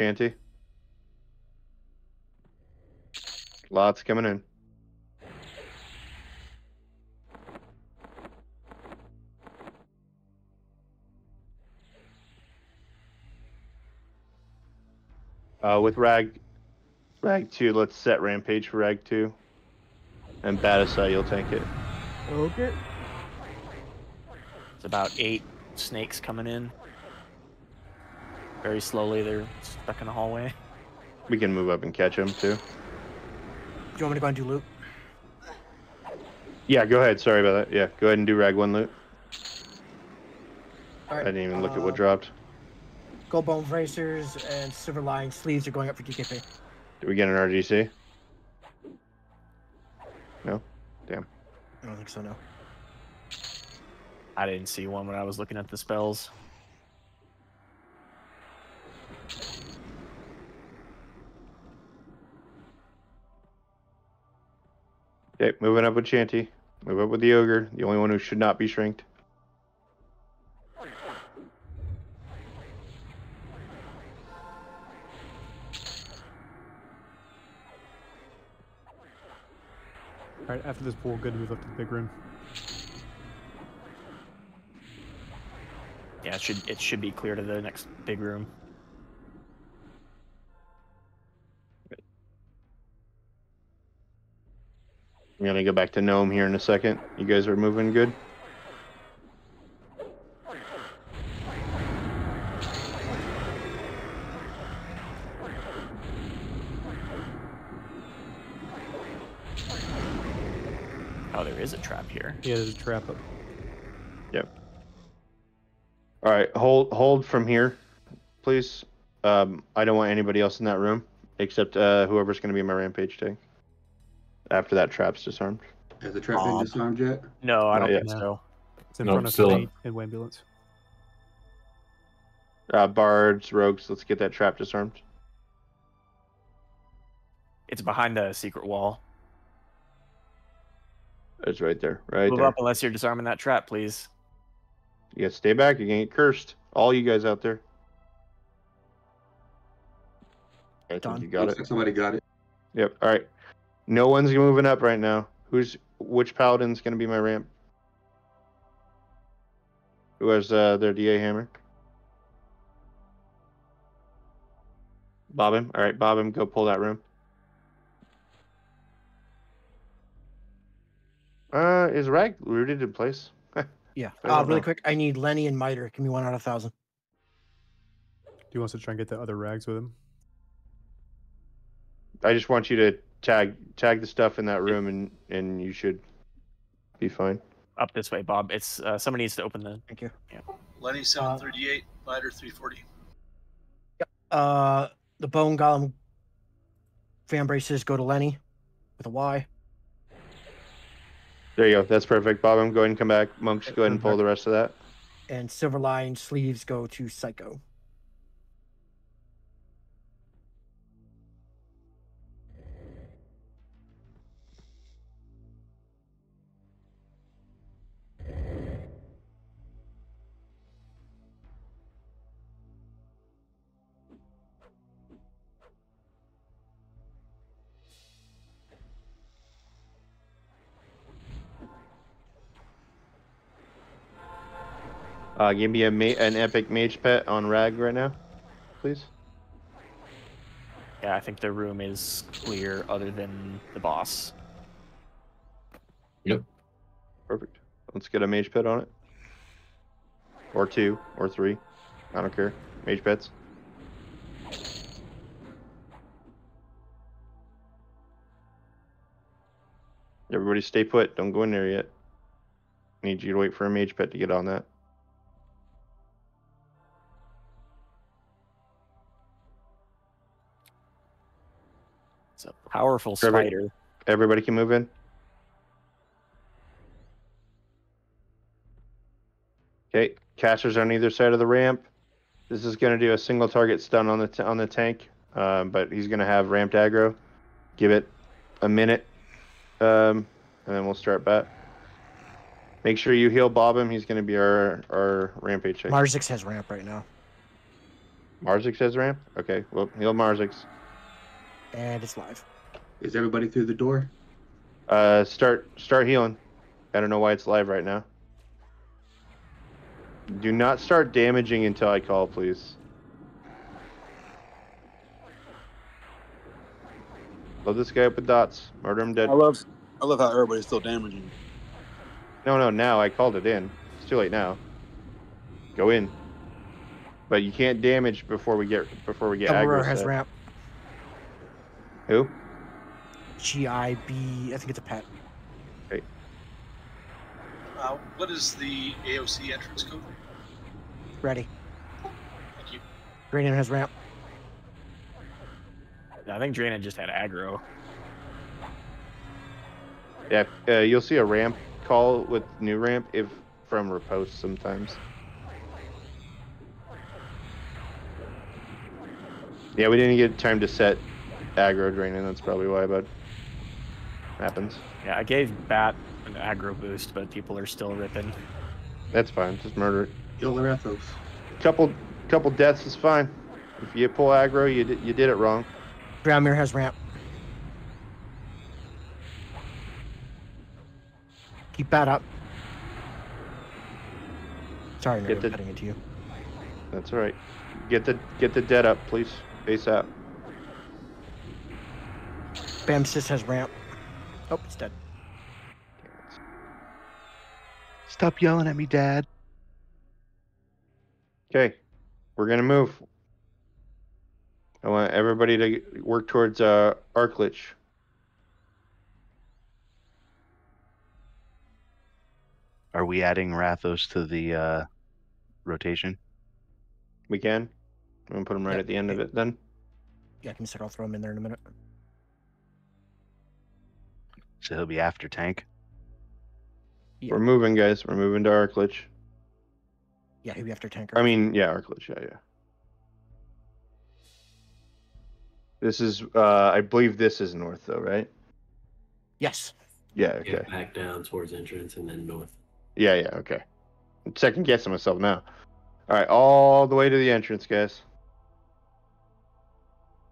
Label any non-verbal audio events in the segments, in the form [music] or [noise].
Chanty. Lots coming in. Uh, with Rag, Rag 2, let's set Rampage for Rag 2. And Batisai, you'll tank it. Okay. It's about eight snakes coming in. Very slowly, they're stuck in the hallway. We can move up and catch them too. Do you want me to go and do loot? Yeah, go ahead. Sorry about that. Yeah, go ahead and do Rag 1 loot. All I didn't even look at uh, what dropped. Gold bone bracers and silver line sleeves are going up for DKP. Did we get an RGC? No? Damn. I don't think so. No. I didn't see one when I was looking at the spells. Okay, moving up with Chanty. Move up with the Ogre, the only one who should not be shrinked. Alright, after this pool, good to move up to the big room. Yeah, it should it should be clear to the next big room. I'm gonna go back to Gnome here in a second. You guys are moving good? Oh, there is a trap here. Yeah, there's a trap up. Yep. All right, hold hold from here, please. Um, I don't want anybody else in that room except uh, whoever's gonna be my rampage tank. After that trap's disarmed. Has the trap been Aw. disarmed yet? No, I Not don't yet. think so. It's in Nope, front of still the in. ambulance. Uh, bards, rogues, let's get that trap disarmed. It's behind the secret wall. It's right there, right Move there. up unless you're disarming that trap, please. You gotta stay back. You're gonna get cursed. All you guys out there. I think Done. you got Looks it. like somebody got it. Yep. All right. No one's moving up right now. Who's which paladin's gonna be my ramp? Who has uh, their DA hammer? Bob him. All right, Bob him. Go pull that room. Uh, is Rag rooted in place? [laughs] Yeah. I Uh, really know. quick, I need Lenny and Miter. Give me one out of a thousand. Do you want us to try and get the other rags with him? I just want you to tag tag the stuff in that room, and and you should be fine. Up this way, Bob. It's uh, somebody needs to open the. Thank you. Yeah. Lenny 738, Lighter 340. Uh, the bone golem fan braces go to Lenny with a Y. There you go. That's perfect. Bob, I'm going to come back. Monks, go ahead and pull the rest of that. and silver line sleeves go to Psycho. Uh, give me a ma- an epic mage pet on Rag right now, please. Yeah, I think the room is clear, other than the boss. Yep. Perfect. Let's get a mage pet on it. Or two, or three. I don't care. Mage pets. Everybody stay put. Don't go in there yet. Need you to wait for a mage pet to get on that. It's a powerful Perfect. spider. Everybody can move in. Okay, casters on either side of the ramp. This is going to do a single target stun on the t- on the tank, um, but he's going to have ramped aggro. Give it a minute, um, and then we'll start back. Make sure you heal Bob him. He's going to be our our rampage tank. Marzix has ramp right now. Marzix has ramp. Okay, well heal Marzix. And it's live. Is everybody through the door? Uh, start start healing. I don't know why it's live right now. Do not start damaging until I call, please. Load this guy up with dots. Murder him dead. I love, I love how everybody's still damaging. No, no, now I called it in. It's too late now. Go in. But you can't damage before we get before we get Emperor aggro. has set. ramp. Who? G I B. I think it's a pet. Uh, what is the AOC entrance code? Ready. Thank you. Granian has ramp. I think Draina just had aggro. Yeah, uh, you'll see a ramp call with new ramp if from repost sometimes. Yeah, we didn't get time to set aggro draining. That's probably why, but happens. Yeah, I gave Bat an aggro boost, but people are still ripping. That's fine. Just murder it. Kill the Rathos. Couple, couple deaths is fine. If you pull aggro, you did, you did it wrong. Groundmere has ramp. Keep that up. Sorry, Get the- I'm cutting it to you. That's all right. Get the get the dead up, please. Face out. Bamsis has ramp. Oh, it's dead. Stop yelling at me, Dad. Okay, we're gonna move. I want everybody to work towards uh, Archlich. Are we adding Rathos to the uh, rotation? We can. I'm gonna put them right Yep. at the end of it then. Yeah, I can set. I'll throw him in there in a minute. So he'll be after tank. Yeah. We're moving, guys. We're moving to Archlich. Yeah, he'll be after tanker. I mean, yeah, Archlich. Yeah, yeah. This is, uh, I believe this is north, though, right? yes. Yeah. Okay. Get back down towards entrance and then north. Yeah, yeah, okay. I'm second guessing myself now. All right, all the way to the entrance, guys.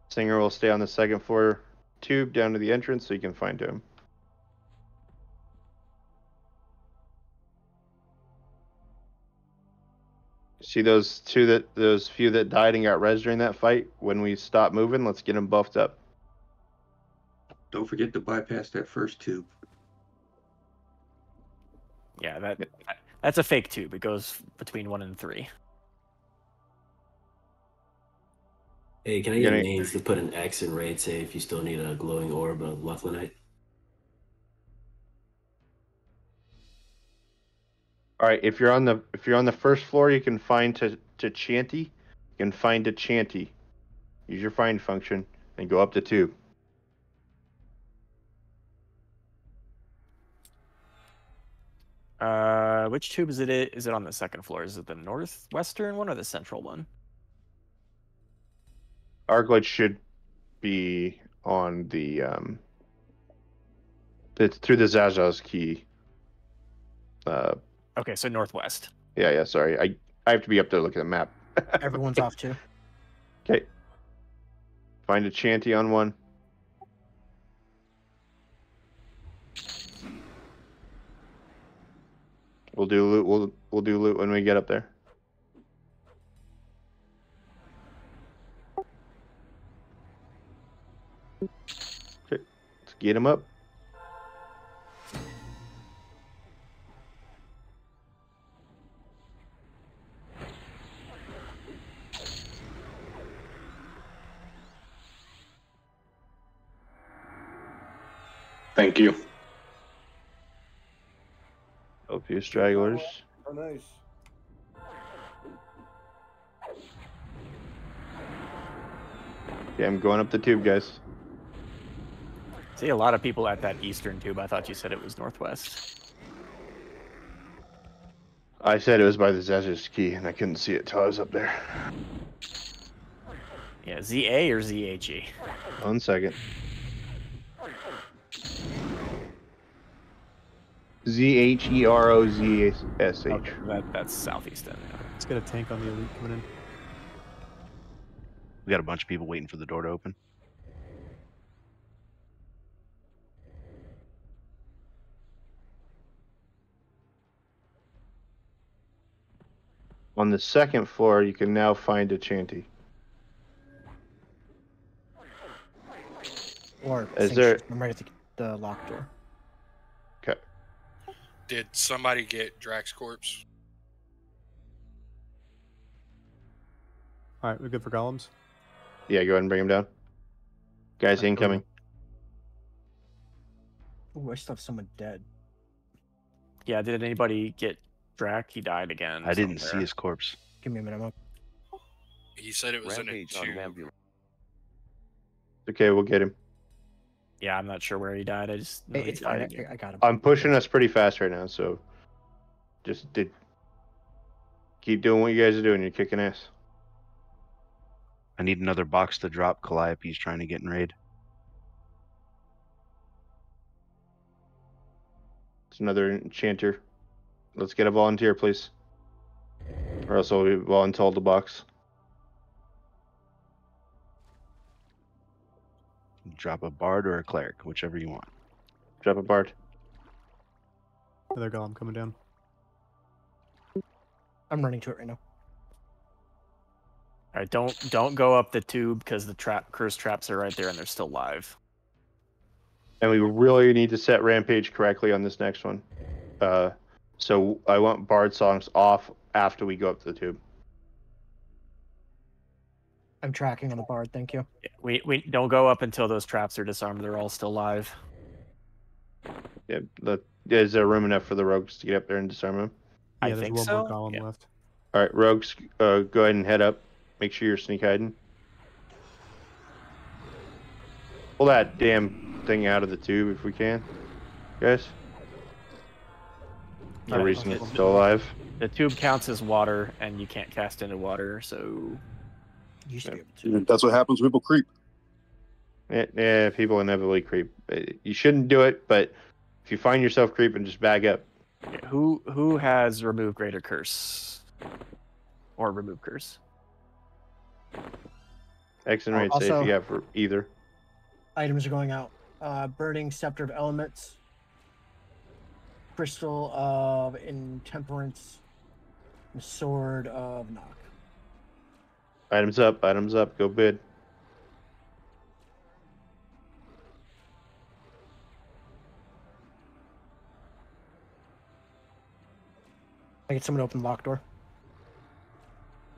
Singer will stay on the second floor tube down to the entrance so you can find him. See those two that those few that died and got res during that fight? When we stop moving, let's get them buffed up. Don't forget to bypass that first tube. Yeah, that that's a fake tube. It goes between one and three. Hey, can I get gonna- names to put an X in raid? Say if you still need a glowing orb of Luclinite. All right, if you're on the if you're on the first floor, you can find to to Chanty. You can find to Chanty. Use your find function and go up the tube. Uh, which tube is it? Is it on the second floor? Is it the northwestern one or the central one? Arclight should be on the um. It's through the Zazaz key. Uh, Okay, so northwest. yeah, yeah. Sorry, I I have to be up there looking at the map. [laughs] Everyone's off too. Okay. Find a Chanty on one. We'll do loot. We'll we'll do loot when we get up there. Okay, let's get him up. Thank you. Oh, a few stragglers. Oh, nice. Yeah, I'm going up the tube, guys. See a lot of people at that eastern tube. I thought you said it was northwest. I said it was by the Zazaz key, and I couldn't see it till I was up there. Yeah, ZA or ZHE? One second. Z H E R O Z S H. Okay, that, that's southeast then. yeah. Let's get a tank on the elite coming in. We got a bunch of people waiting for the door to open. On the second floor, you can now find a chanty. Or Is there- I'm right at the, the locked door. Okay. Did somebody get Drax corpse? All right, we're good for golems. Yeah, go ahead and bring him down. Guys, Alright, go incoming. Oh, I still have someone dead. Yeah, did anybody get Drac? He died again. I didn't see his corpse. Give me a minute. I'm He said it was in a Rampage tube. ambulance. Okay, we'll get him. Yeah, I'm not sure where he died. I just know he It's fine. died again. I, I got him. I'm pushing us pretty fast right now, so just did keep doing what you guys are doing. You're kicking ass. I need another box to drop. Calliope's trying to get in raid. It's another enchanter. Let's get a volunteer, please. Or else I'll be voluntold the box. Drop a bard or a cleric, whichever you want. Drop a bard. Another golem coming down. I'm running to it right now. All right, don't don't go up the tube because the trap curse traps are right there and they're still live. And we really need to set Rampage correctly on this next one. Uh, so I want Bard songs off after we go up to the tube. I'm tracking on the bard. Thank you. We we don't go up until those traps are disarmed. They're all still live. Yeah, the, is there room enough for the rogues to get up there and disarm them? I Yeah, there's think one so. more golem Yeah. left. All right, rogues, uh, go ahead and head up. Make sure you're sneak hiding. Pull that damn thing out of the tube if we can, guys. No Yeah, reason okay. it's still alive. The tube counts as water, and you can't cast into water. So Used to Yeah. be able to. That's what happens people creep. Yeah, yeah, people inevitably creep. Uh, You shouldn't do it, but if you find yourself creeping, just back up. yeah, who who has removed greater curse or remove curse? X and raid safe also- you have for either. Items are going out. Uh, burning scepter of elements. Crystal of intemperance. Sword of knock. Items up, items up, go bid. I get someone to open the lock door.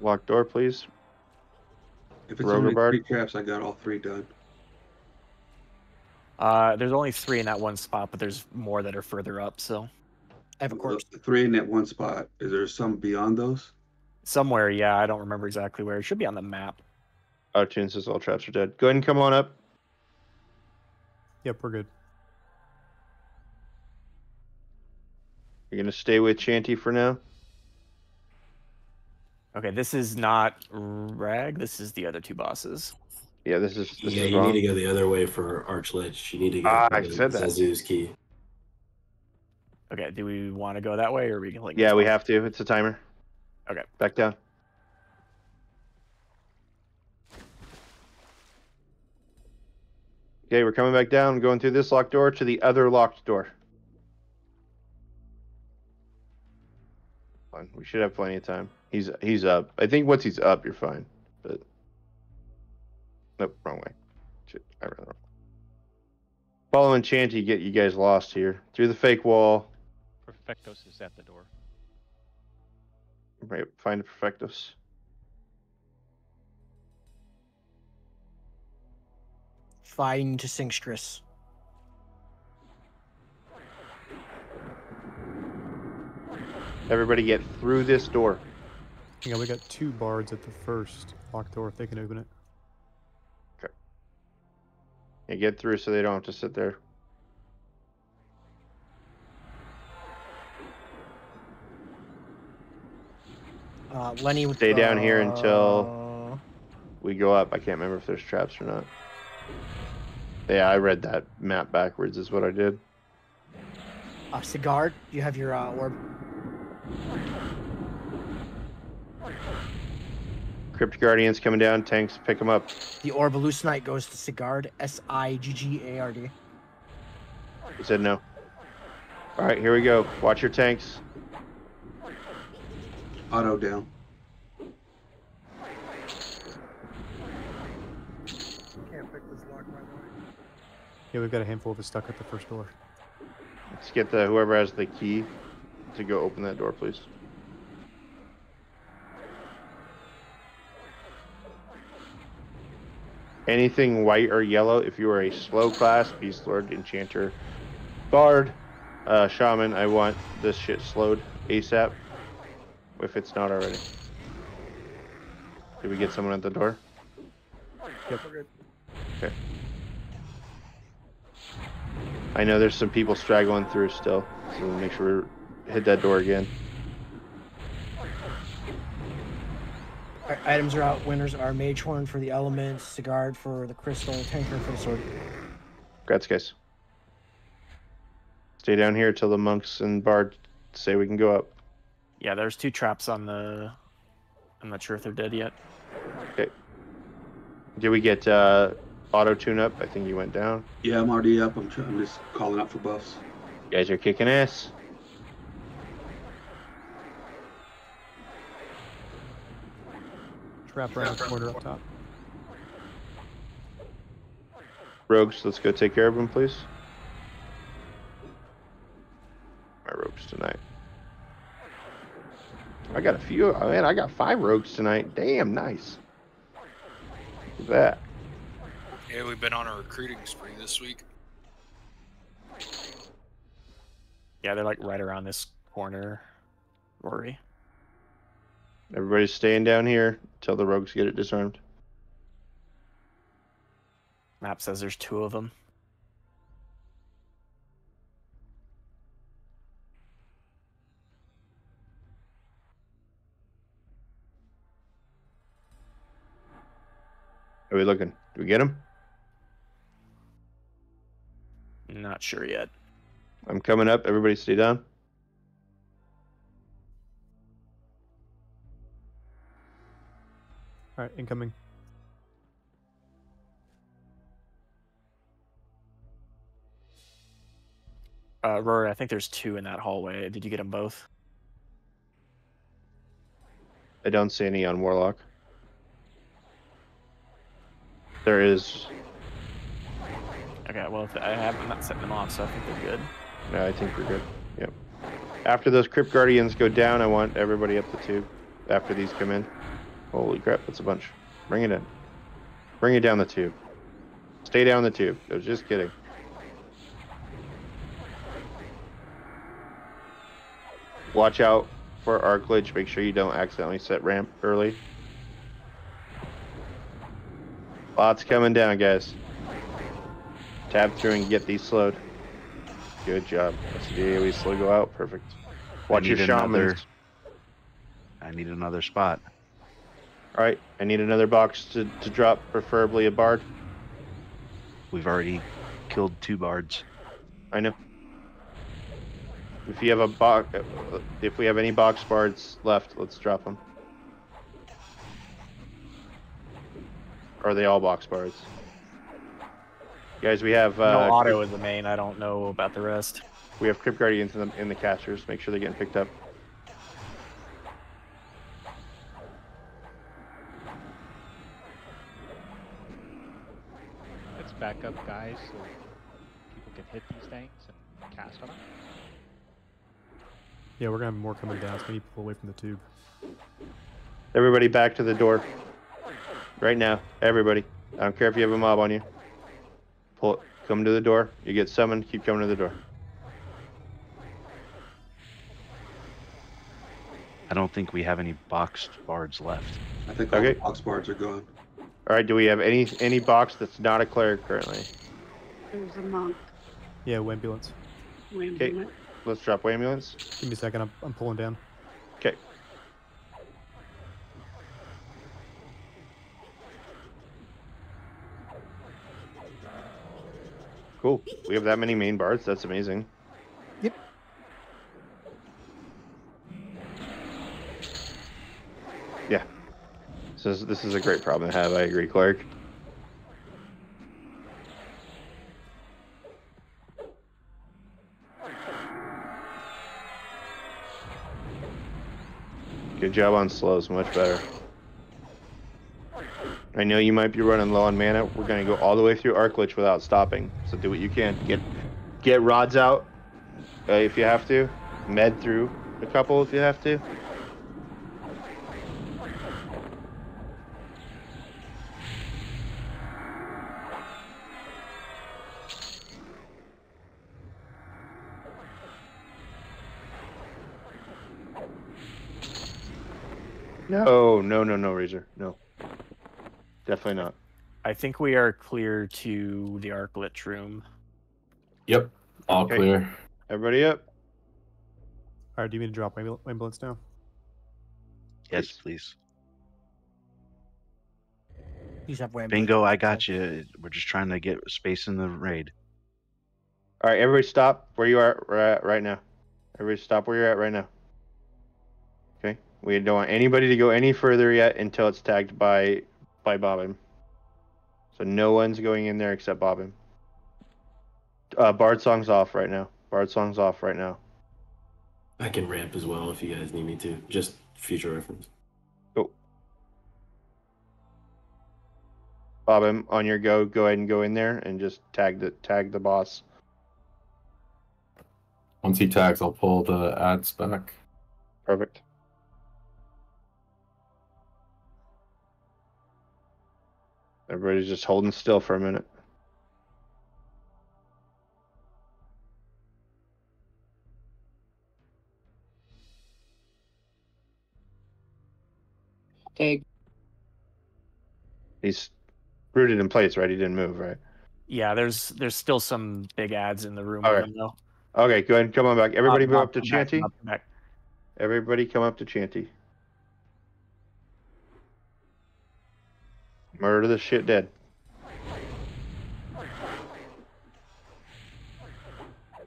Lock door, please. If it's Rogue only Bard? three traps, I got all three done. Uh, there's only three in that one spot, but there's more that are further up. So I have a corpse. Three in that one spot. Is there some beyond those? Somewhere, yeah, I don't remember exactly where. It should be on the map. Outune says all traps are dead. Go ahead and come on up. Yep, we're good. You're gonna stay with Chanty for now. Okay, this is not Rag. This is the other two bosses. Yeah, this is this yeah, is you wrong. need to go the other way for Archlich. You need to go. Ah, the I said that. Zazu's key. Okay, do we want to go that way, or are we like? Yeah, we have to. It's a timer. Okay. Back down. Okay, we're coming back down, going through this locked door to the other locked door. Fine. We should have plenty of time. He's he's up. I think once he's up, you're fine. But nope, wrong way. Shit, I ran wrong. Following Chanty, get you guys lost here through the fake wall. Perfectos is at the door. Right, find a Perfectos. Fighting to Singstress. Everybody get through this door. Yeah, we got two bards at the first locked door if they can open it. Okay. Yeah, get through so they don't have to sit there. Uh, Lenny with Stay down here until- We go up. I can't remember if there's traps or not. Yeah, I read that map backwards, is what I did. Uh, Sigard, you have your uh, orb? Crypt Guardians coming down. Tanks, pick them up. The Orb Hallucinate goes to Sigard. S I G G A R D. He said no. All right, here we go. Watch your tanks. Auto down. Yeah, we've got a handful of us stuck at the first door. Let's get the whoever has the key to go open that door, please. Anything white or yellow, if you are a slow class, Beast Lord, Enchanter, Bard, uh, Shaman, I want this shit slowed ASAP. If it's not already. Did we get someone at the door? Yep. Okay. I know there's some people straggling through still, so we'll make sure we hit that door again. Our items are out. Winners are Mage Horn for the elements, Sigard for the crystal, Tanker for the sword. Congrats, guys. Stay down here till the monks and bard say we can go up. Yeah, there's two traps on the. I'm not sure if they're dead yet. Okay. Did we get uh, auto tune up? I think you went down. Yeah, I'm already up. I'm, I'm just calling out for buffs. You guys are kicking ass. Trap around the corner up top. Rogues, let's go take care of them, please. My rogues tonight. I got a few. Oh, man, I got five rogues tonight. Damn, nice. Look at that. Yeah, we've been on a recruiting spree this week. Yeah, they're like right around this corner. Rory. Everybody's staying down here till the rogues get it disarmed. Map says there's two of them. Are we looking? Do we get them? Not sure yet. I'm coming up. Everybody stay down. All right, incoming. Uh, Rory, I think there's two in that hallway. Did you get them both? I don't see any on Warlock. There is. Okay, well, if I have, I'm not setting them off, so I think they're good. No, I think we're good. Yep. After those Crypt Guardians go down, I want everybody up the tube. After these come in. Holy crap, that's a bunch. Bring it in. Bring it down the tube. Stay down the tube. I was just kidding. Watch out for arc glitch. Make sure you don't accidentally set ramp early. Lots coming down, guys. Tab through and get these slowed. Good job. The AoE slow go out. Perfect. Watch your need shamans. another- I need another spot. All right, I need another box to, to drop, preferably a bard. We've already killed two bards. I know. If you have a box, if we have any box bards left, let's drop them. Or are they all box bards? Guys, we have uh, no auto is the main. I don't know about the rest. we have Crypt Guardians in the in the casters. Make sure they're getting picked up. Let's back up, guys, so people can hit these things and cast on them. Yeah, we're gonna have more coming down, so we need to pull away from the tube. Everybody back to the door. Right now, everybody. I don't care if you have a mob on you. Pull it. Come to the door. You get summoned. Keep coming to the door. I don't think we have any boxed bards left. I think all Okay. the box bards are gone. All right. Do we have any any box that's not a cleric currently? There's a monk. Yeah, ambulance. Okay. Let's drop ambulance. Give me a second. I'm, I'm pulling down. Okay. Cool. We have that many main bards. That's amazing. Yep. Yeah. This is this is a great problem to have. I agree, Clark. Good job on slows, much better. I know you might be running low on mana. We're gonna go all the way through Archlich without stopping. So do what you can. Get get rods out uh, if you have to. Med through a couple if you have to. No, no, no, no, Razor. No. Definitely not. I think we are clear to the Arclit room. Yep. All Okay. clear. Everybody up? All right, do you mean to drop my ambulance now? Yes, please. Please have wham. Bingo, I got you. We're just trying to get space in the raid. All right, everybody stop where you are we're at right now. Everybody stop where you're at right now. Okay? We don't want anybody to go any further yet until it's tagged by by Bobbin. So no one's going in there except Bobbin. Uh, Bard song's off right now. Bard song's off right now. I can ramp as well if you guys need me to. Just future reference. Bobbin, on your go, go ahead and go in there and just tag the tag the boss. Once he tags, I'll pull the ads back. Perfect. Everybody's just holding still for a minute. Tag. He's rooted in place, right? He didn't move, right? Yeah, there's there's still some big ads in the room. All with right. him, though. Okay, go ahead and come on back. Everybody Knock- move up to Chanty. knock him back. Everybody come up to Chanty. Murder the shit dead.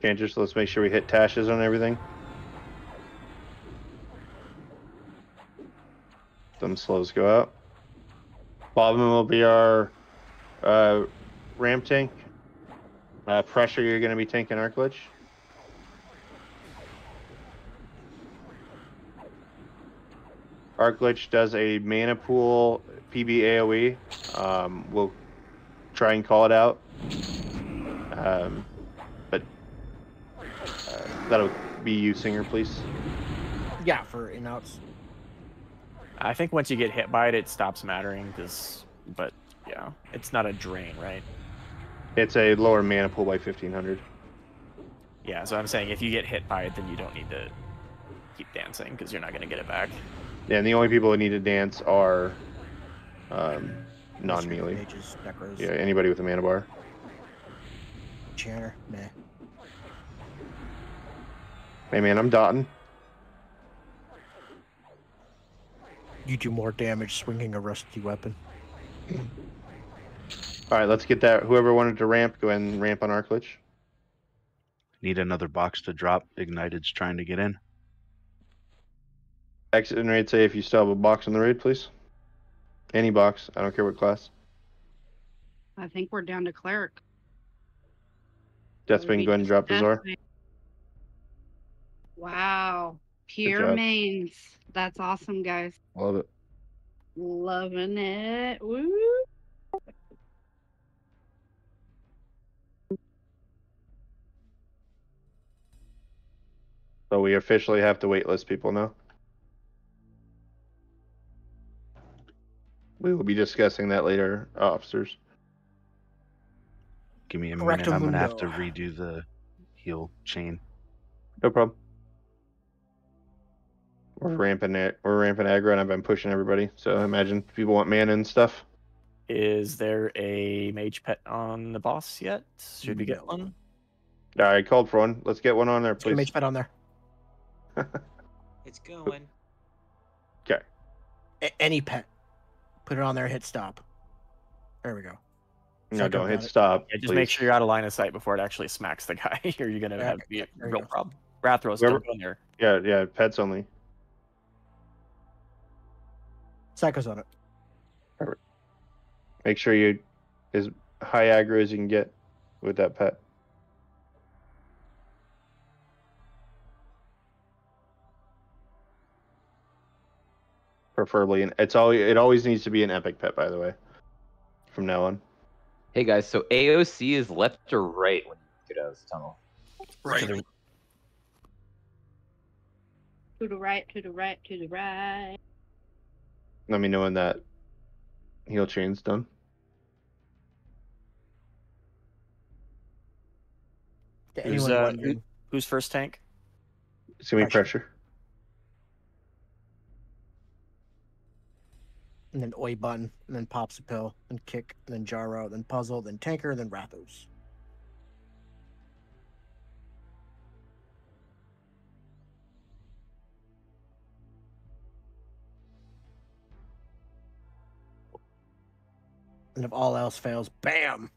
Can't just let's make sure we hit tashes on everything. Them slows go out. Bobbin will be our uh, ramp tank. Uh, pressure, you're going to be tanking our glitch. Arc Glitch does a mana pool PB AoE. Um, we'll try and call it out. Um, but uh, that'll be you, Singer, please. Yeah, for in outs. I think once you get hit by it, it stops mattering. Because, but yeah, it's not a drain, right? It's a lower mana pool by 1500. Yeah, so I'm saying if you get hit by it, then you don't need to keep dancing because you're not going to get it back. Yeah, and the only people that need to dance are um, non melee. Mages, Yeah, anybody with a mana bar. chanter, meh. Hey, man, I'm dotting. You do more damage swinging a rusty weapon. All right, let's get that. Whoever wanted to ramp, go ahead and ramp on Arc Glitch. Need another box to drop. Ignited's trying to get in. Exit and raid say if you still have a box in the raid, please. Any box. I don't care what class. I think we're down to cleric. Deathbane, go ahead and drop the Zor. Wow. Pure mains. That's awesome, guys. Love it. Loving it. Woo. So we officially have to waitlist people now. We will be discussing that later, uh, officers. Give me a Correcto minute. I'm gonna have to redo the heal chain. No problem. We're ramping it. We're ramping aggro, and I've been pushing everybody. So I imagine people want mana and stuff. Is there a mage pet on the boss yet? Should we get one? All right, called for one. Let's get one on there, Let's get please. mage pet on there. [laughs] It's going. Okay. A- any pet. Put it on there, hit stop. There we go. No, Psycho don't hit it. stop. Yeah, just please. make sure you're out of line of sight before it actually smacks the [laughs] guy, or you're gonna Yeah, have be a real go. problem. Rathros, still Whoever- going there. Yeah, yeah, pets only. Psycho's on it. Make sure you as high aggro as you can get with that pet. Preferably, and it's always it always needs to be an epic pet, by the way. From now on, Hey guys, so AOC is left or right when you get out of this tunnel? Right. To the right, to the right, to the right. let me know when that heel chain's done. To Who's, anyone uh, who- who's first tank? It's gonna be Pressure. pressure. And then Oi button, and then pops a pill, then kick, and then Jaro, then puzzle, then tanker, then Rathos. And if all else fails, bam!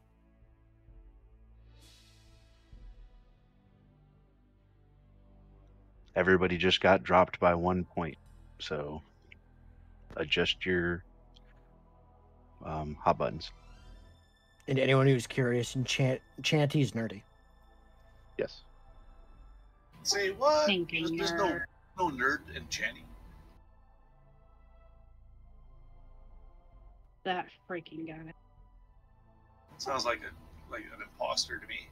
Everybody just got dropped by one point, so adjust your um, hot buttons. And anyone who's curious, enchant Chanty's nerdy. Yes. Say what? Thinking There's, there's no nerd. no nerd in Channy. That freaking guy. Sounds like a like an imposter to me.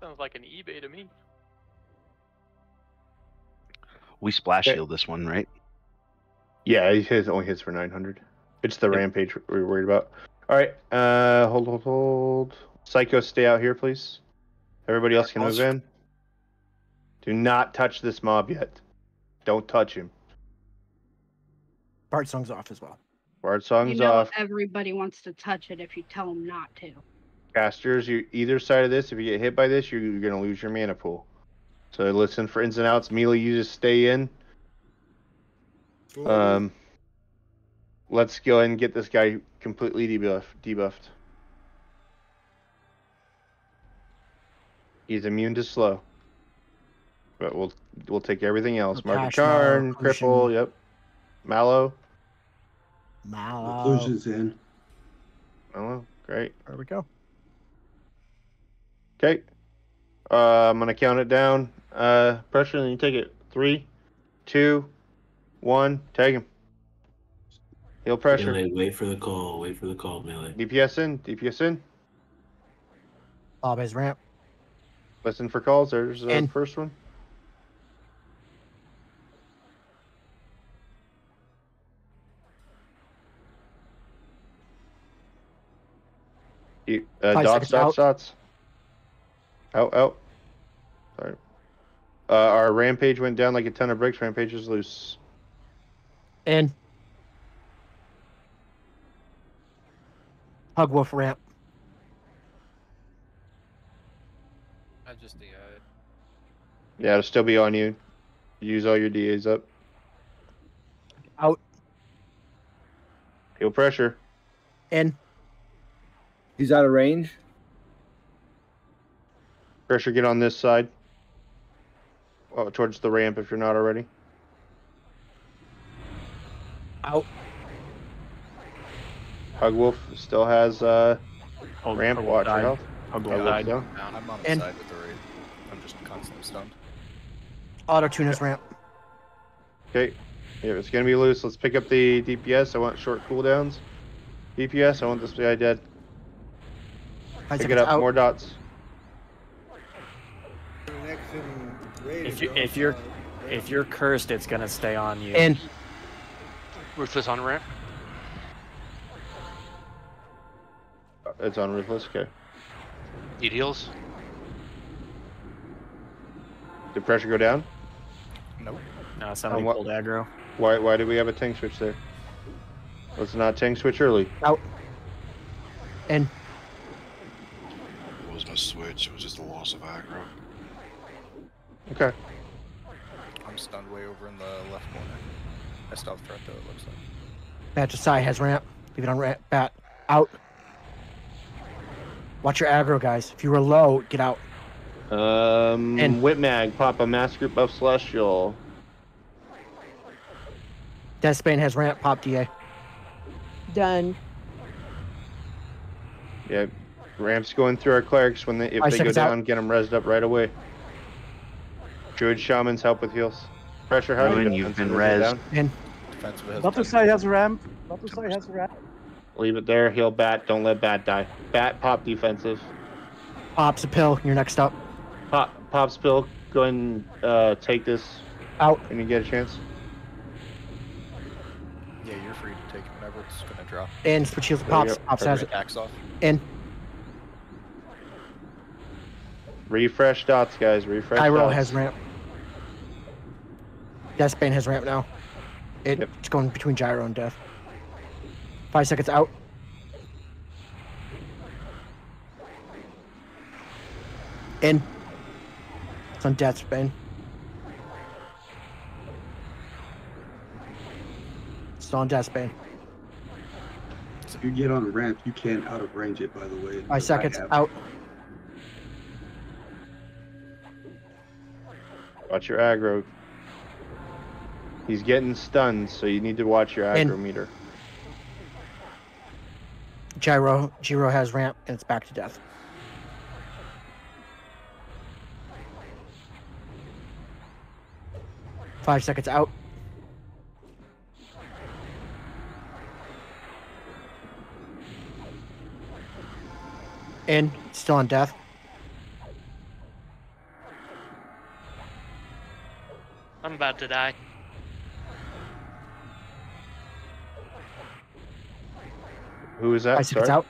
Sounds like an eBay to me. We splash Okay. heal this one, right? Yeah, he hits only hits for 900. It's the rampage we're worried about. All right, uh, hold, hold, hold. Psycho, stay out here, please. Everybody else can move in. Do not touch this mob yet. Don't touch him. Bart song's off as well. Bard song's You song's know off. everybody wants to touch it if you tell them not to. Casters, you either side of this. If you get hit by this, you're, you're gonna lose your mana pool. So listen for ins and outs. Melee, you just stay in. Um, let's go and get this guy completely debuff, debuffed. He's immune to slow. But we'll we'll take everything else. Market Cash, Malo, Cripple, Crucian. yep. Malo. Malo. Inclusion's in. Malo, great. There we go. Okay. Uh, I'm gonna count it down. Uh, pressure, then you take it. Three, two, one. Tag him. Heal pressure. Melee, wait for the call. Wait for the call, melee. DPS in. DPS in. Bob has ramp. Listen for calls. There's the In. first one. You, uh, dots, dots, out. dots. Out, out. Sorry. Uh, our rampage went down like a ton of bricks. Rampage is loose. In. Hug Wolf ramp. I just DI'd. Yeah, it'll still be on you. Use all your DAs up. Out. Feel pressure. In. He's out of range. Pressure, get on this side. Oh, towards the ramp if you're not already. Out. Hug Wolf still has uh, Hug- ramp. Hug Wolf Watch your died. health. Hug Hug Wolf Wolf died. down. I'm on And- side with the raid. I'm just constantly stunned. Auto tuner's ramp. Okay. Yeah, it's gonna be loose. Let's pick up the DPS. I want short cooldowns. DPS. I want this guy dead. Five Pick it up. out. More dots. If you if you're if you're cursed, it's gonna stay on you. In. Ruthless on ramp. Uh, It's on ruthless. Okay. Need heals. Did pressure go down? Nope. No, somebody what- pulled aggro. Why? Why do we have a tank switch there? Let's not tank switch early. Out. In. It wasn't a switch, it was just a loss of aggro. Okay. I'm stunned way over in the left corner. I stealth threat though, it looks like. Bat Josiah has ramp. Leave it on ramp. Bat. Out. Watch your aggro, guys. If you were low, get out. Um, And- Whitmag, pop a mass group of celestial. Deathbane has ramp. Pop DA. Done. Yeah, ramps going through our clerics when they if Five they go seconds out. down, get them rezzed up right away. Druid shamans help with heals. Pressure how Ruin, you you've been rezzed. down. In. Defensive Left side has a ramp. Left side has a ramp. Leave it there. Heal bat. Don't let bat die. Bat pop defensive. Pops a pill. You're next up. Pop pop spill. Go ahead and uh, take this Out. when you get a chance. Yeah, you're free to take it whenever it's gonna drop. In. Switch heals. to There you Pops. Pops has it. Attacks off. In. Refresh dots, guys. Refresh Gyro dots. has ramp. Deathbane has ramp now. It, Yep. It's going between Gyro and Death. Five seconds out. In. It's on Deathbane. It's on Deathbane. If you get on a ramp, you can't out of range it. By the way. Five seconds out. Watch your aggro. He's getting stunned, so you need to watch your In. aggro meter. Gyro. Gyro has ramp, and it's back to Death. Five seconds out. In. Still on Death. I'm about to die. Who is that? Five seconds Sorry? out.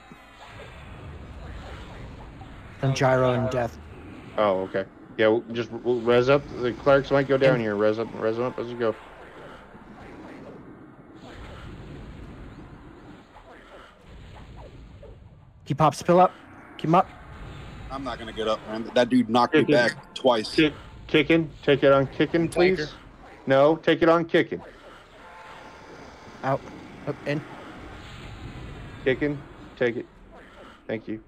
Then Gyro and Death. Oh, okay. Yeah, we'll just we'll res up. The clerics might go down here. Res up, res up as you go. He pops pill up. Keep him up. I'm not gonna get up, man. That dude knocked me back twice. Kick, kicking. Take it on kicking, please. Tanker. No, take it on kicking. Out. Up. In. Kicking. Take it. Thank you.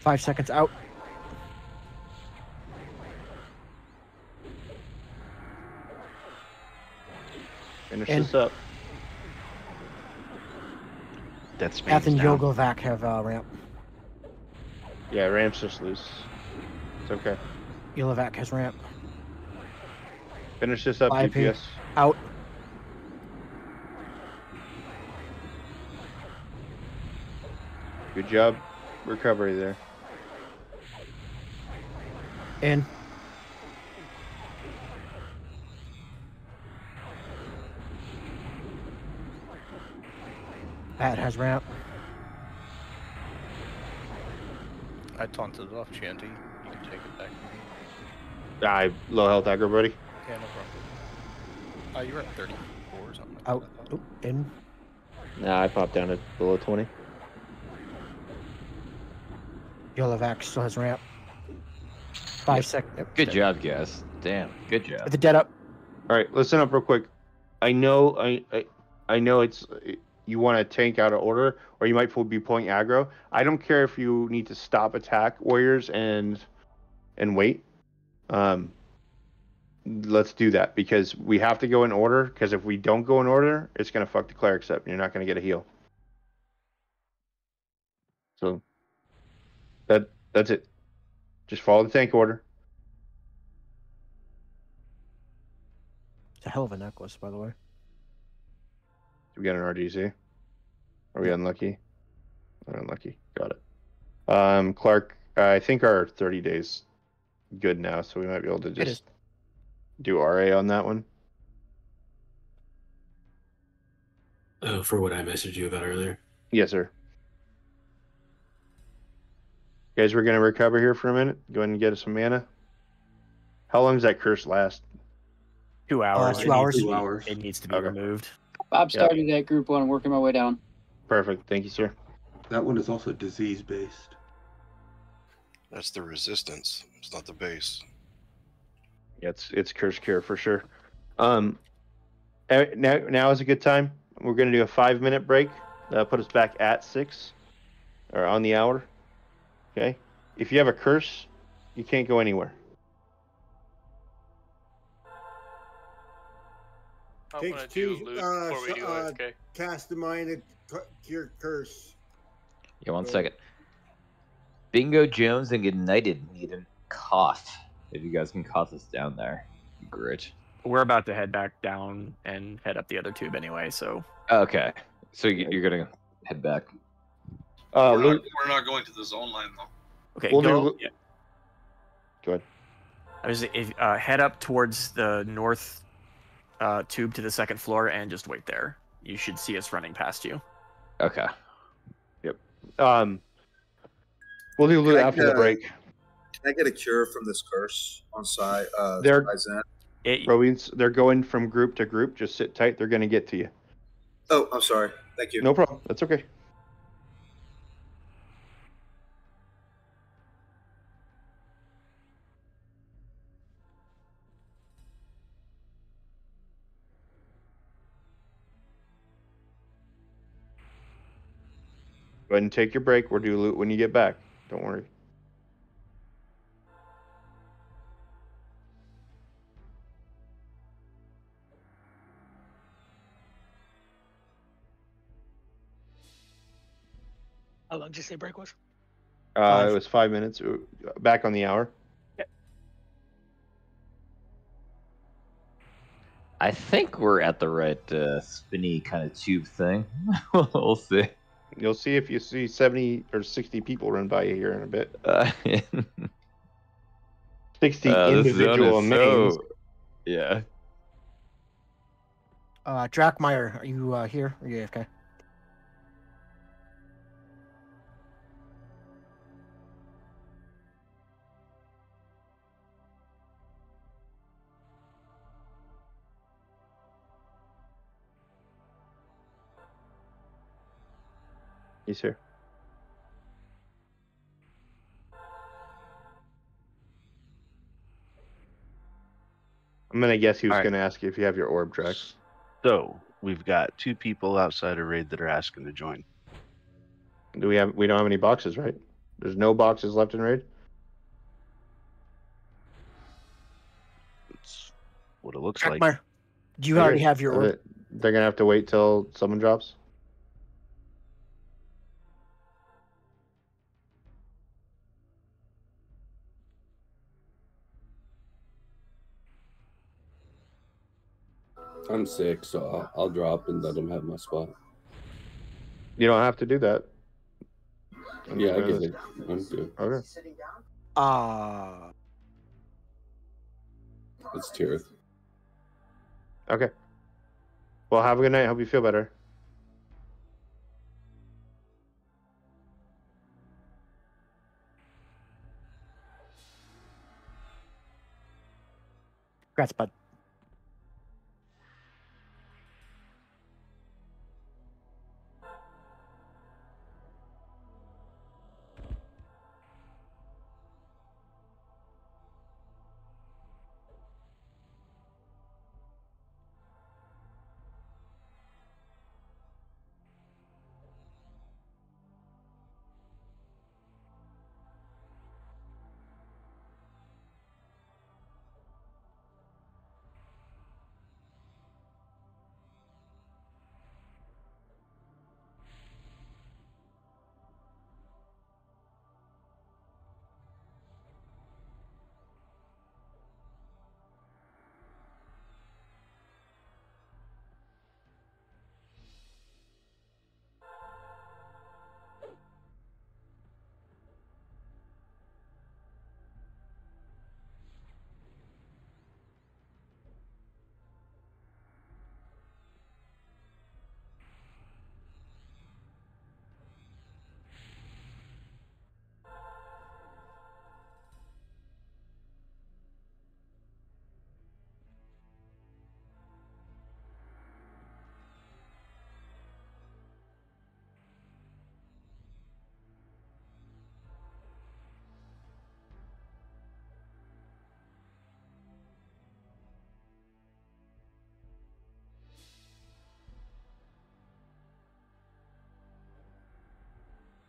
Five seconds out. Finish In. this up. Death Death and down. Yogovac have uh, ramp. Yeah, ramp's just loose. It's okay. Ilovac has ramp. Finish this up, Five P. DPS. Out. Good job. Recovery there. In. Pat has ramp. I taunted it off, Chanty. You can take it back. I low health aggro, buddy. Yeah, no problem. Oh, you're at 34 or something. Like Out. That, I thought. Oop, in. Nah, I popped down to below 20. Ilovac still has ramp. Five seconds. Good job, guys. Damn, good job. With the dead up. All right, listen up real quick. I know, I, I, I know it's you want to tank out of order, or you might be pulling aggro. I don't care if you need to stop attack warriors and and wait. Um, let's do that because we have to go in order. Because if we don't go in order, it's gonna fuck the clerics up. and You're not gonna get a heal. So that that's it. Just follow the tank order. It's a hell of a necklace, by the way. Did we get an RDC? Are we unlucky? We're unlucky. Got it. Um, Clark, I think our 30 days good now, so we might be able to just do RA on that one. Oh, for what I messaged you about earlier. Yes, sir. Guys, we're gonna recover here for a minute. Go ahead and get us some mana. How long does that curse last? Two uh, hours. two It needs hours. to Two be- hours. It needs to be Okay. removed. Bob Yeah. started that group one. I'm working my way down. Perfect. Thank you, sir. That one is also disease based. That's the resistance. It's not the base. Yeah, it's it's curse cure for sure. Um, now now is a good time. We're gonna do a five minute break. Uh, put us back at six, or on the hour. Okay. If you have a curse, You can't go anywhere. I'm Takes gonna do two, uh, before we so- do uh, AFK. Cast a mind and cu- cure curse. Yeah, one Go. second. Bingo Jones and United need a cough. If you guys can cough us down there, be great. We're about to head back down and head up the other tube anyway, so Okay, so you- you're gonna head back. Uh, we're, not, we're not going to the zone line though. okay. We'll do go. Lu- yeah. go ahead. I was if, uh, head up towards the north uh, tube to the second floor and just wait there. You should see us running past you. Okay. Yep. Um, we'll do loot Can I after the break. Can I get a cure from this curse on side? Uh, They're- by Zen? It, Roweens, they're going from group to group. Just sit tight. They're going to get to you. Oh, I'm sorry. Thank you. No problem. That's okay. Go ahead and take your break. We'll do loot when you get back. Don't worry. How long did you say break was? Uh, it was five minutes. uh, Back on the hour. I think we're at the right uh, spinny kind of tube thing. [laughs] we'll see. You'll see if you see 70 or 60 people run by you here in a bit. [laughs] Uh, 60 uh, individual is so- Yeah. Uh, Drackmeyer, are you uh, here? Are you AFK? He's here. I'm gonna guess he was All right. gonna ask you if you have your orb Drax. So we've got two people outside of raid that are asking to join. Do we have? We don't have any boxes, right? There's no boxes left in raid. That's what it looks like. Drackmeyer, do you already have your orb? They're gonna have to wait till someone drops. I'm sick, so I'll, I'll drop and let them have my spot. You don't have to do that. I'm Yeah, I just get gonna- it. I'm good. Okay. Uh, It's Tirith. Okay. Well, have a good night. Hope you feel better. congrats, bud.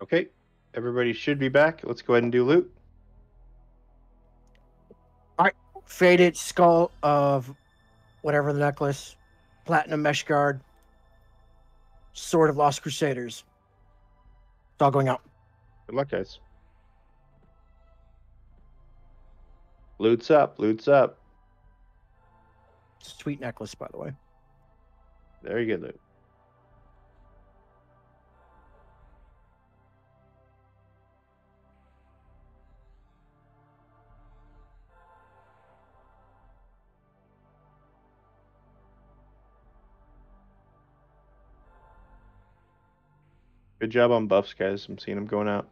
Okay. Everybody should be back. Let's go ahead and do loot. All right, faded skull of whatever the necklace, platinum mesh guard, sword of lost crusaders. It's all going out. Good luck, guys. Loot's up. Loot's up. Sweet necklace, by the way. Very good loot. Good job on buffs, guys. I'm seeing them going out.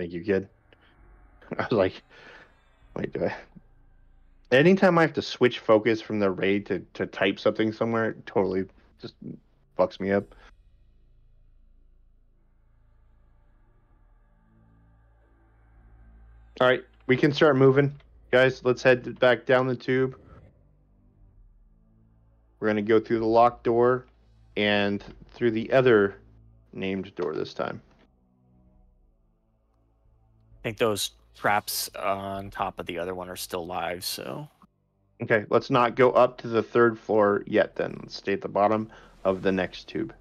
Thank you, kid. [laughs] I was like, wait, do I? Anytime I have to switch focus from the raid to, to type something somewhere, it totally just fucks me up. All right, we can start moving, guys. Let's head back down the tube. We're gonna go through the locked door and through the other named door this time. I think those traps on top of the other one are still live, so Okay, let's not go up to the third floor yet then. Let's stay at the bottom of the next tube.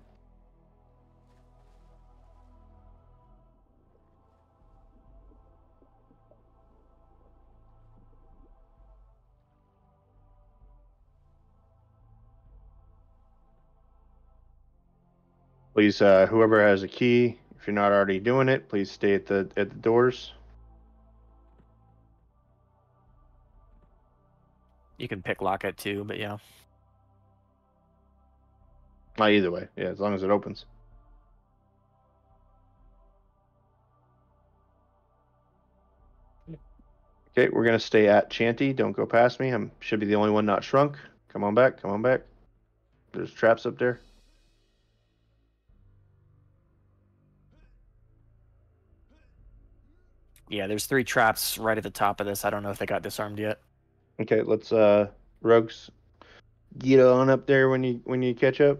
Please, uh, whoever has a key, you're not already doing it, please stay at the at the doors. you can pick lock it too. But yeah, Uh, either way, yeah, as long as it opens. Okay, we're gonna stay at Chanty. Don't go past me. I'm should be the only one not shrunk. Come on back. Come on back. There's traps up there. Yeah. There's three traps right at the top of this. I don't know if they got disarmed yet. Okay, let's uh Rogues get on up there when you when you catch up.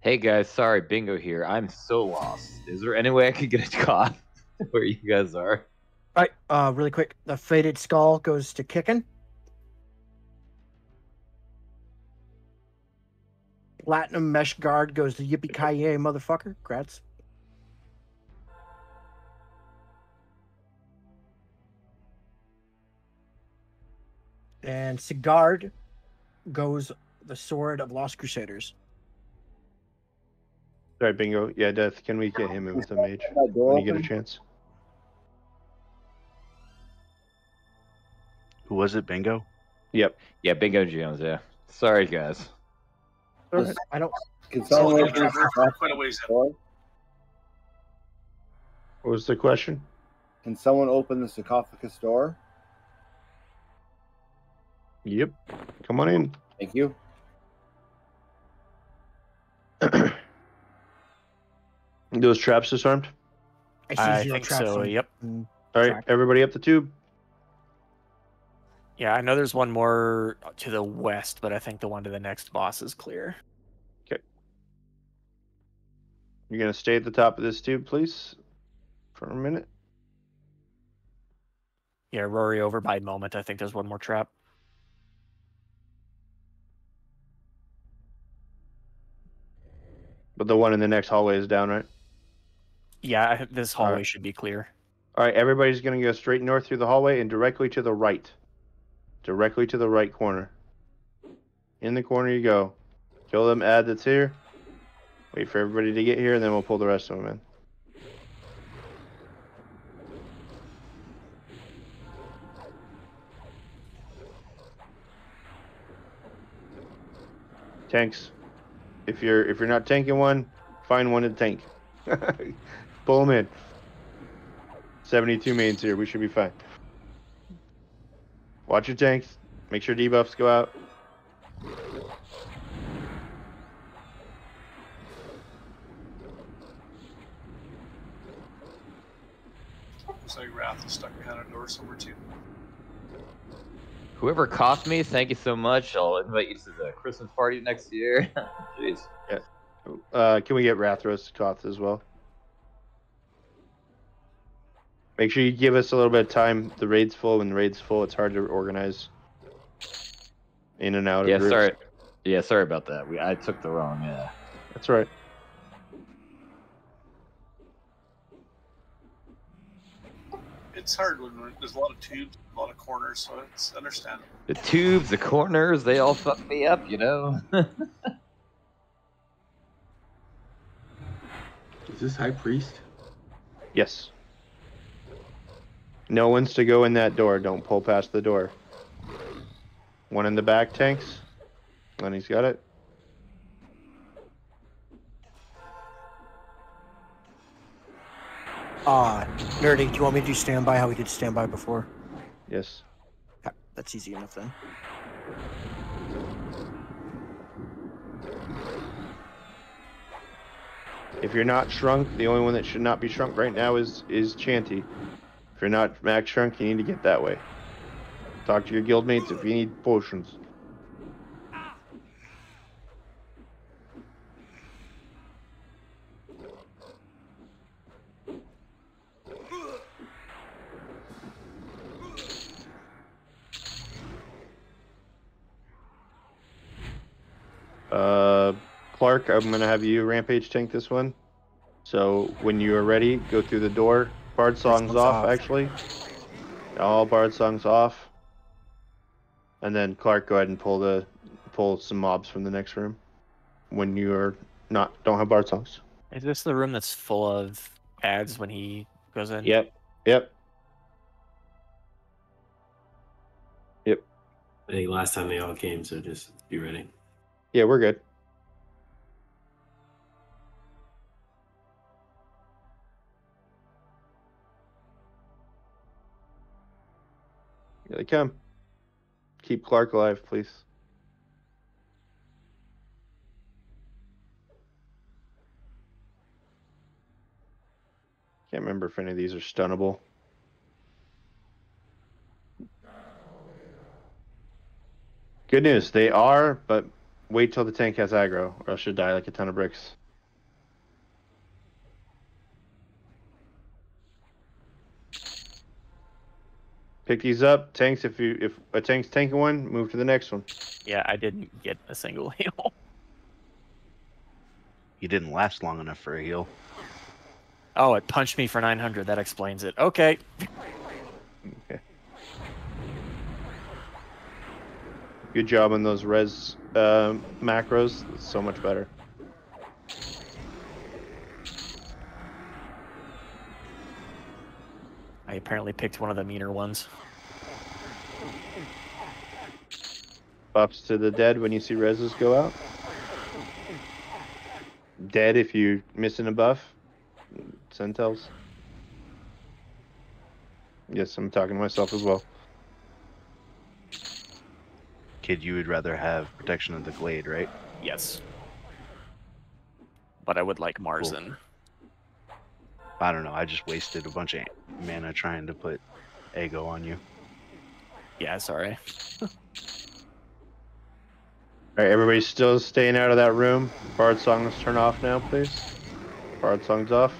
Hey guys, sorry, Bingo here. I'm so lost. Is there any way I could get a caught where you guys are? All right, uh, really quick. The faded skull goes to kicking. Platinum mesh guard goes to yippee ki yay, motherfucker. Grats. And Sigard goes the sword of Lost Crusaders. Sorry, bingo. Yeah, Death. Can we get him in with the mage That when you get a chance? Who was it? Bingo. Yep. Yeah, Bingo Jones. Yeah. Sorry, guys. Alright, I don't. Can So someone open the sarcophagus quite a ways out. door? What was the question? Can someone open the sarcophagus door? Yep. Come on in. Thank you. [clears throat] Those traps disarmed. I see I think so. on- Yep. mm, All right, track. everybody up the tube. Yeah, I know there's one more to the west, but I think the one to the next boss is clear. Okay. You're gonna stay at the top of this tube, please, for a minute. Yeah, Rory over by moment. I think there's one more trap. But the one in the next hallway is down, right? Yeah, this All right. hallway should be clear. All right, everybody's gonna go straight north through the hallway and directly to the right. Directly to the right corner. In the corner you go. Kill them ad that's here. Wait for everybody to get here, and then we'll pull the rest of them in. Tanks. If you're if you're not tanking one, find one to tank. [laughs] Pull them in. 72 mains here. We should be fine. Watch your tanks. Make sure debuffs go out. Looks like Wrath is stuck behind a door somewhere too. Whoever coughed me, thank you so much. I'll invite you to the Christmas party next year. [laughs] Jeez. Yeah. Uh, can we get Rathros Koth as well? Make sure you give us a little bit of time. The raid's full. When the raid's full, it's hard to organize in and out of Yeah, sorry. Yeah, sorry about that. We I took the wrong. Yeah. That's right. It's hard when there's a lot of tubes, a lot of corners, so it's understandable. the tubes, the corners, they all fuck me up, you know. [laughs] Is this High Priest? Yes. No one's to go in that door. Don't pull past the door. One in the back tanks. Lenny's got it. Uh, Nerdy, do you want me to do standby how we did standby before? Yes. That's easy enough then. If you're not shrunk, the only one that should not be shrunk right now is is Chanty. If you're not max shrunk, you need to get that way. Talk to your guildmates if you need potions. Uh, Clark, I'm gonna have you rampage tank this one. So when you are ready, go through the door. Bard songs song's off, off. actually. All bard songs off. And then Clark, go ahead and pull the pull some mobs from the next room. When you are not don't have bard songs. Is this the room that's full of ads when he goes in? Yep. Yep. Yep. I think last time they all came, so just be ready. Yeah, we're good. Here they come. Keep Clark alive, please. Can't remember if any of these are stunnable. Good news, they are, but wait till the tank has aggro, or else you'll die like a ton of bricks. Pick these up, tanks. If you if a tank's tanking one, move to the next one. Yeah, I didn't get a single [laughs] heal. You didn't last long enough for a heal. Oh, it punched me for 900. That explains it. Okay. Okay. Good job on those res uh, macros. It's so much better. I apparently picked one of the meaner ones. Buffs to the dead when you see reses go out. Dead if you missing a buff. Centels. Yes, I'm talking to myself as well. Kid, you would rather have protection of the glade, right? Yes. But I would like Marzen. I don't know. I just wasted a bunch of mana trying to put Ego on you. Yeah, sorry. [laughs] All right, everybody still staying out of that room. Bard songs turn off now, please. Bard songs off.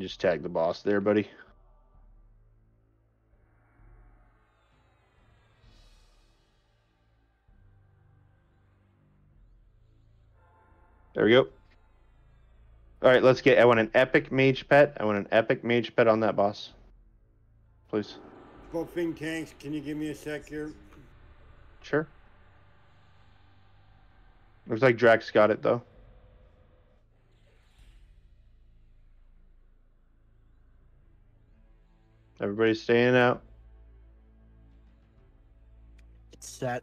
You just tag the boss there, buddy. There we go. All right, let's get. I want an epic mage pet. I want an epic mage pet on that boss. Please. Buffing tanks, can you give me a sec here? Sure. Looks like Drax got it though. Everybody's staying out. It's set.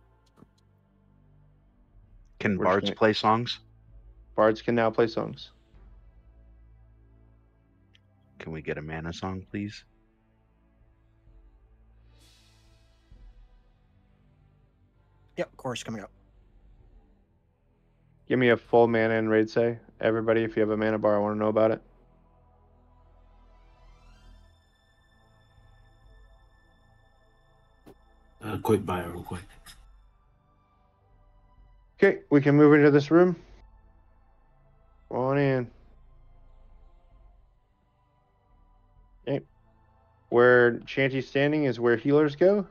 Can We're bards gonna- play songs? Bards can now play songs. Can we get a mana song, please? Yep, chorus coming up. Give me a full mana and raid say. Everybody, if you have a mana bar, I want to know about it. Uh, quick bio, real quick. Okay, we can move into this room. Go on in. Okay. Where Chanty's standing is where healers go.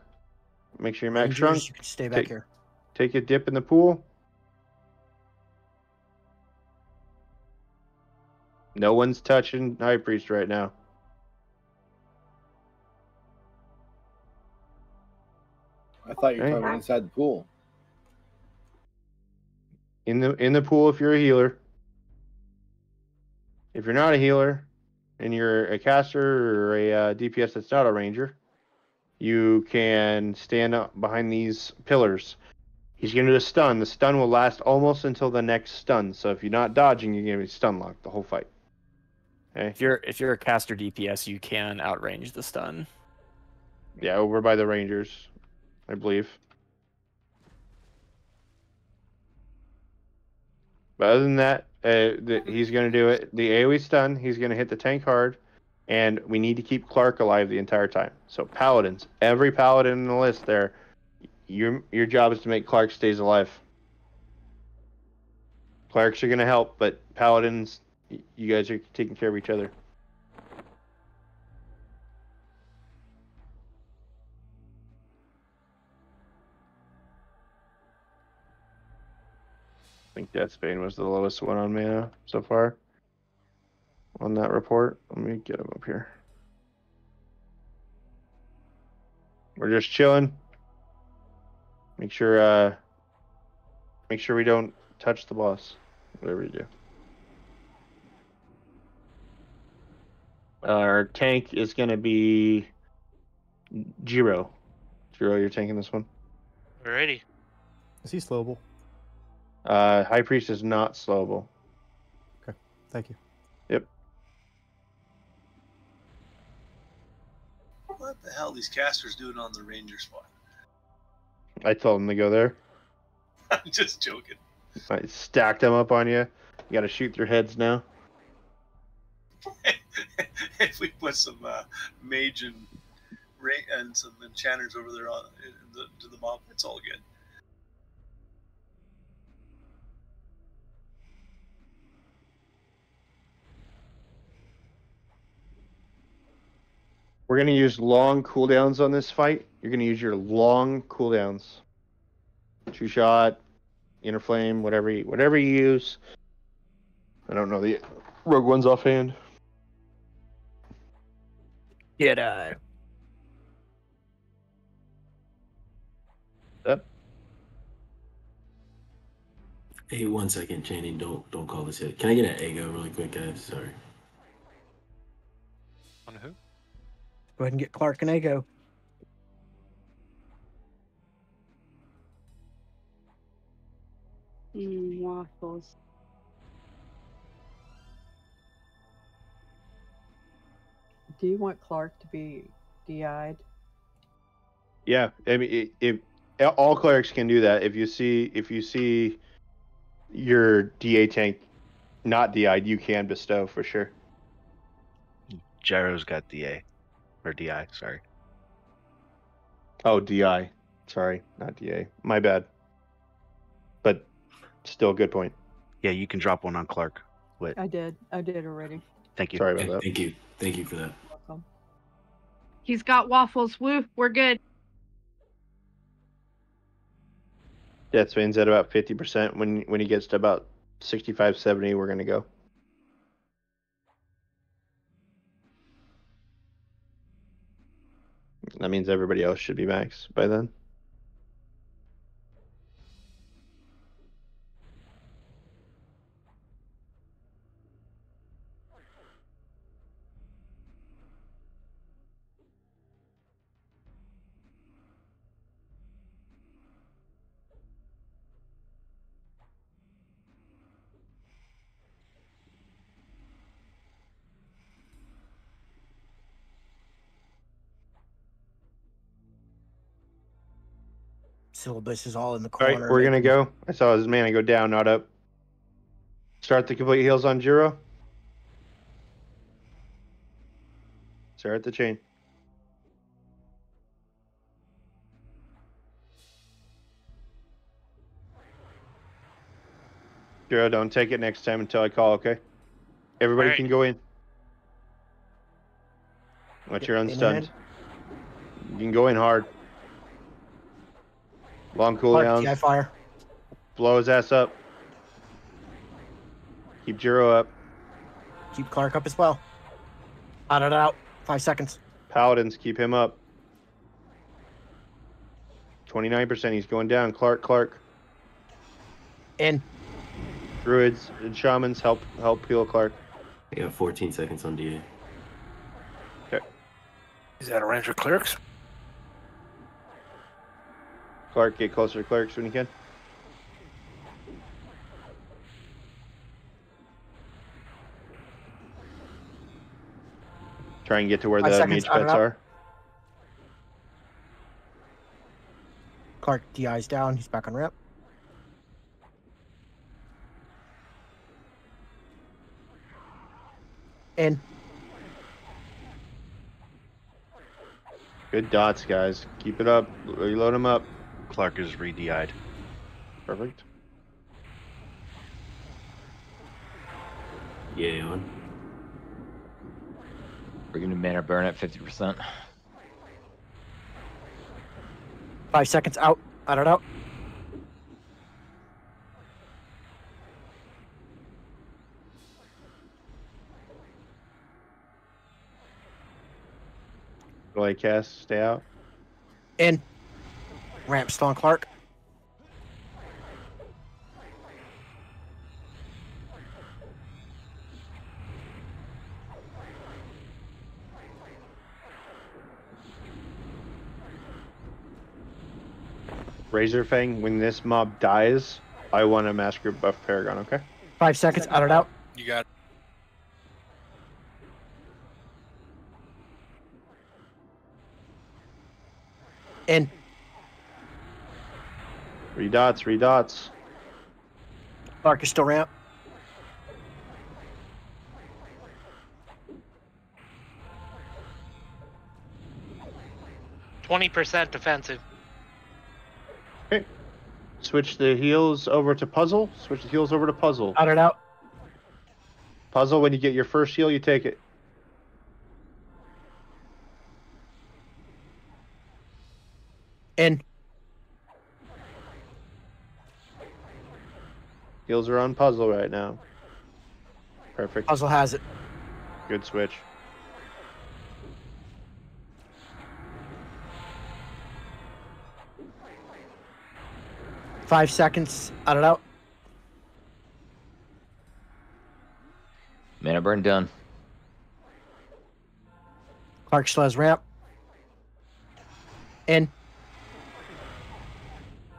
Make sure you're max Rangers, you can stay back Take- here. Take a dip in the pool. No one's touching High Priest right now. I thought you were Okay. talking about inside the pool. In the in the pool if you're a healer. If you're not a healer and you're a caster or a uh, DPS that's not a ranger, you can stand up behind these pillars. He's going to do a stun. The stun will last almost until the next stun. So if you're not dodging, you're going to be stun locked the whole fight. Okay. If you're if you're a caster DPS, you can outrange the stun. Yeah, over by the rangers, I believe. But other than that, uh, the, he's going to do it. The AoE stun, he's going to hit the tank hard, and we need to keep Clark alive the entire time. So paladins, every paladin in the list there, your your job is to make Clark stays alive. Clarks are going to help, but paladins, you guys are taking care of each other. Think Deathbane was the lowest one on mana so far on that report. Let me get him up here. We're just chilling. Make sure uh make sure we don't touch the boss. Whatever you do. Our tank is gonna be Jiro. Jiro, you're tanking this one. Alrighty. Is he slowable? Uh High Priest is not slowable. Okay, thank you. Yep. What the hell these casters doing on the ranger spot? I told them to go there. [laughs] I'm just joking. I stacked them up on you. You gotta shoot their heads now. [laughs] if we put some uh, mage and and some enchanters over there on in the, to the mob, it's all good. We're gonna use long cooldowns on this fight. You're gonna use your long cooldowns. True shot, inner flame, whatever you, whatever you use. I don't know the rogue ones offhand. Jedi. Up. Hey, one second, Channing. Don't don't call this yet. Can I get an ego really quick, guys? Sorry. On who? Go ahead and get Clark and Ego. Mm, waffles. Do you want Clark to be DI'd? Yeah, I mean, if, if all clerics can do that, if you see if you see your DA tank not DI'd, you can bestow for sure. Gyro's got DA or DI. Sorry. Oh, DI. Sorry, not DA. My bad. But still, a good point. Yeah, you can drop one on Clark. Wait, I did. I did already. thank you. Sorry about that. Thank you. Thank you for that. Welcome. He's got waffles. Woo, we're good. Deathbane's at about 50%. When when he gets to about 65, 70, we're going to go. That means everybody else should be max by then. Syllabus is all in the corner. right, we're gonna go. I saw his mana go down, not up. Start the complete heals on Jiro. Start the chain. Jiro, don't take it next time until I call, okay? Everybody Alright. can go in. Once you're unstunned. You can go in hard. Long Clark, cooldowns. Fire. Blow his ass up. Keep Jiro up. Keep Clark up as well. Out it out. Five seconds. Paladins, keep him up. 29%, he's going down. Clark, Clark. In. Druids and shamans, help help heal Clark. I got 14 seconds on DA. Okay. Is that a range of clerics? Clark, get closer to clerics when you can. Try and get to where Five the mage pets are. Clark DI's down. He's back on ramp. In. Good dots, guys. Keep it up. Reload them up. Clark is re-DI'd. Perfect. Yeah, on. We're gonna mana burn at 50%. Five seconds out. Out it out. Delay cast, stay out. In. Ramp still on Clark. Razor Fang, when this mob dies, I want a Massacre buff Paragon, okay? Five seconds. Out it out. You got In. Three dots, three dots. Clark is still ramp. Twenty percent defensive. Okay. Switch the heals over to puzzle. Switch the heals over to puzzle. Out it out. Puzzle, when you get your first heal, you take it. In. Heals are on puzzle right now. Perfect. Puzzle has it. Good switch. Five seconds. Out it out. Mana burn done. Clark still has ramp. In.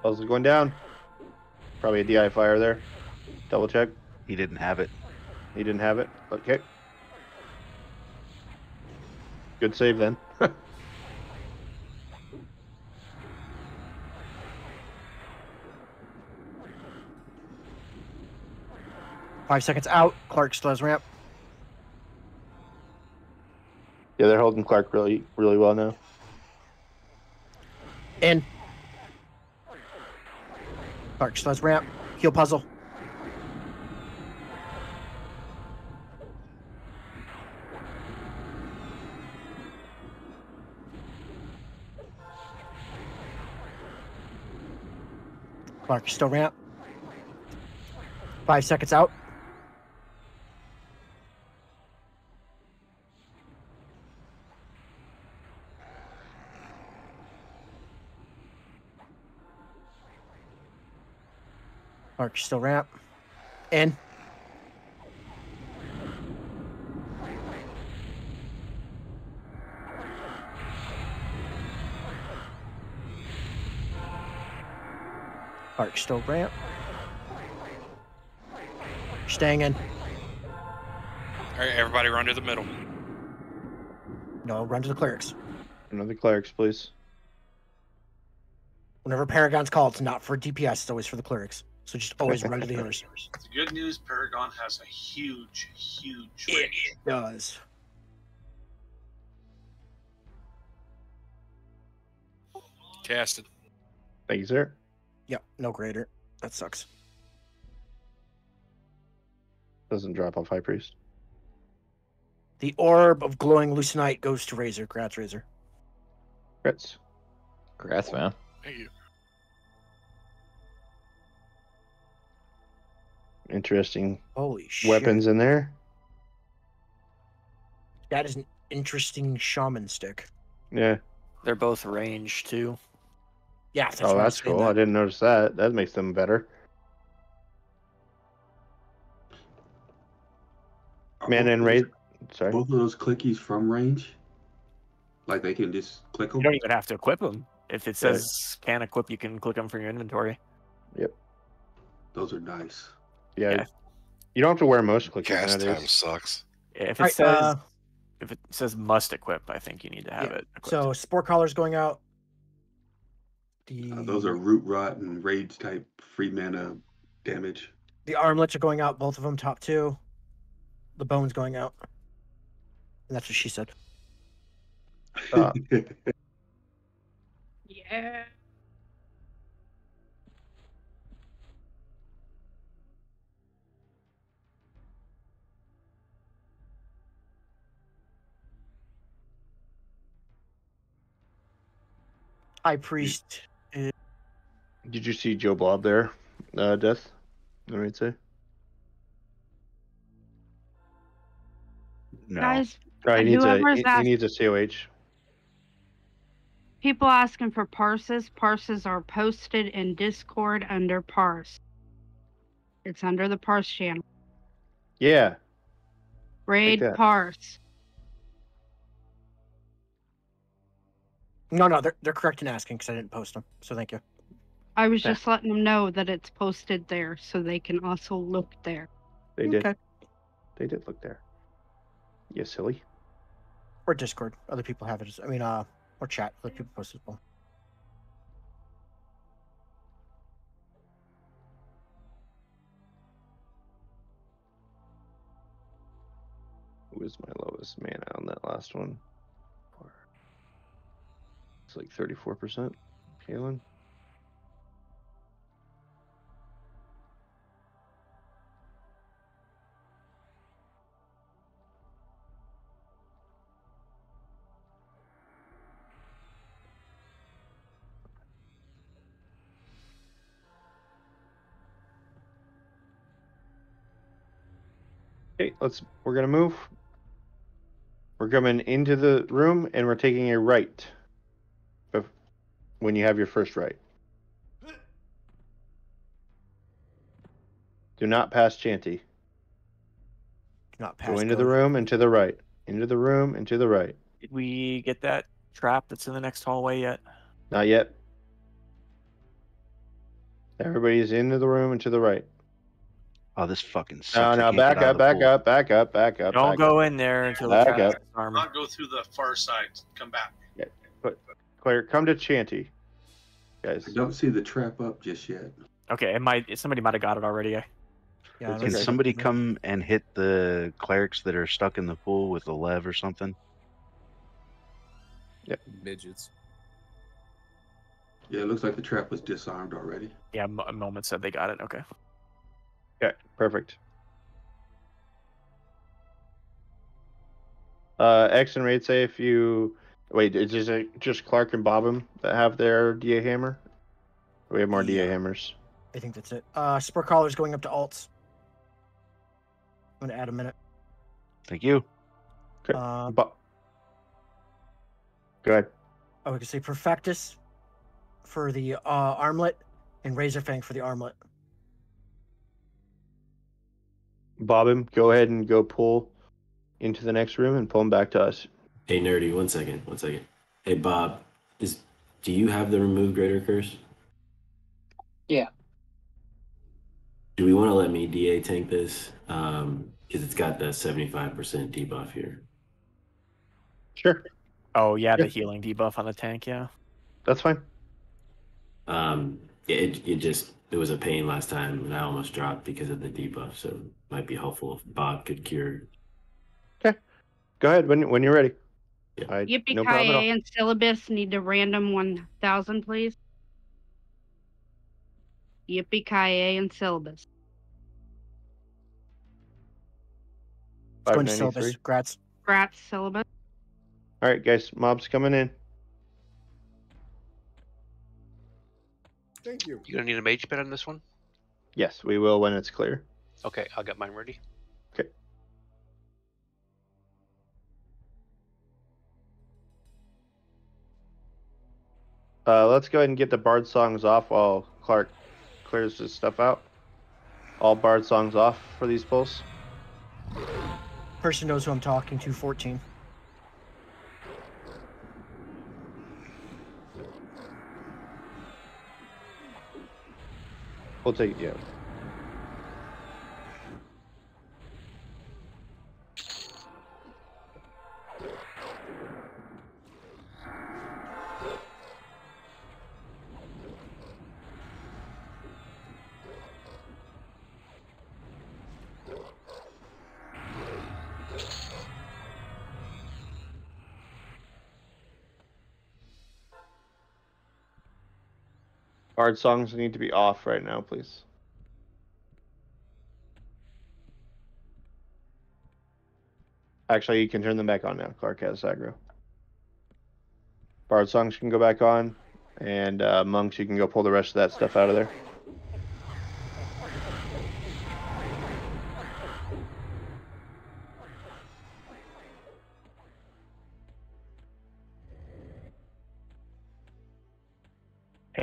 Puzzle's going down. Probably a DI fire there. Double check. He didn't have it. He didn't have it. Okay. Good save then. [laughs] Five seconds out. Clark still has ramp. yeah, they're holding Clark really, really well now. In. Clark still has ramp. Heal puzzle. Clark still ramp. Five seconds out. Clark still ramp. In. Clark still ramp. Staying in. all right. Everybody, run to the middle. No, run to the clerics. Another clerics, please. Whenever Paragon's called, it's not for DPS, it's always for the clerics. So just always run to the [laughs] healers. The good news, Paragon has a huge, huge It range. does. Casted. Thank you, sir. Yep, no greater. That sucks. Doesn't drop off High Priest. The orb of glowing Luclinite goes to Razor, Grats Razor. Crits. Congrats, man. Thank you. Interesting Holy shit. weapons in there. That is an interesting shaman stick. Yeah. They're both range too. Yeah, that's oh, that's saying, cool. I didn't notice that. That makes them better. Man and raid. Sorry. Both of those clickies from range? Like they can just click them? You don't even have to equip them. If it says can equip, you can click them from your inventory. Yep. Those are nice. Yeah. Yeah. You don't have to wear most clickers Cast nowadays. time sucks. If it Alright, says uh, if it says must equip, I think you need to have Yeah, it. Equipped. So spore collar's going out. The Uh, those are root rot and rage type free mana damage. the armlets are going out, both of them top two. The bone's going out. And that's what she said. Uh, [laughs] Yeah. High priest. Is- Did you see Joe Blob there? Uh, death. Let me say. No. Guys, Oh, he needs a whoever's he, he needs a COH. people asking for parses. Parses are posted in Discord under parse. It's under the parse channel. Yeah. Raid that. parse. No, no, they're they're correct in asking because I didn't post them. So thank you. I was Yeah. just letting them know that it's posted there so they can also look there. They did. Okay. They did look there. You silly. Or Discord. Other people have it. As, I mean, uh, or chat. Other people post as well. Who was my lowest mana on that last one? It's like 34%. Kalen. Let's. We're gonna move. We're coming into the room and we're taking a right. When you have your first right. Do not pass Chanty. Not Go pass. into the room and to the right. Into the room and to the right. Did we get that trap that's in the next hallway yet? Not yet. Everybody's into the room and to the right. Oh, this fucking sucks. No, no, can't back up, back pool. up, back up, back up. Don't back go up. in there until the Back trap up. is armored. Not go through the far side. Come back. Yeah, But Claire, come to Chanty. Guys. I don't see the trap up just yet. Okay, it might somebody might have got it already. Yeah, Can okay. somebody come and hit the clerics that are stuck in the pool with a lev or something? Midgets. Yeah, it looks like the trap was disarmed already. Yeah, Mo- moment said they got it. Okay. Okay, perfect. Uh, X and raid say if you wait, is it just Clark and Bobbin that have their DA hammer? Or we have more DA hammers. I think that's it. Uh, spore collar's going up to alts. I'm gonna add a minute. Thank you. Okay. Uh, Bo- Go ahead. I would say Perfectus for the uh, armlet and Razorfang for the armlet. Bobbin, go ahead and go pull into the next room and pull him back to us. Hey, nerdy, one second, one second. Hey, Bob, is do you have the remove greater curse? Yeah. Do we want to let me DA tank this? Um, because it's got the seventy-five percent debuff here. Sure. Oh yeah, the healing debuff on the tank. Yeah. That's fine. Um, it it just it was a pain last time, and I almost dropped because of the debuff. So it might be helpful if Bob could cure. Okay, Go ahead when when you're ready. I, Yippee no problem ki and syllabus need to random one thousand, please. Yippee ki and syllabus. Going to syllabus. 593. Grats. Grats syllabus. All right, guys, mobs coming in. Thank you. You gonna need a mage pit on this one? Yes, we will when it's clear. Okay, I'll get mine ready. Okay. Uh, let's go ahead and get the bard songs off while Clark clears his stuff out. All bard songs off for these pulls. Person knows who I'm talking to. 14. We'll take. Yeah. Bard songs need to be off right now, please. Actually, you can turn them back on now. Clark has aggro. Bard songs can go back on, and uh, monks, you can go pull the rest of that stuff out of there.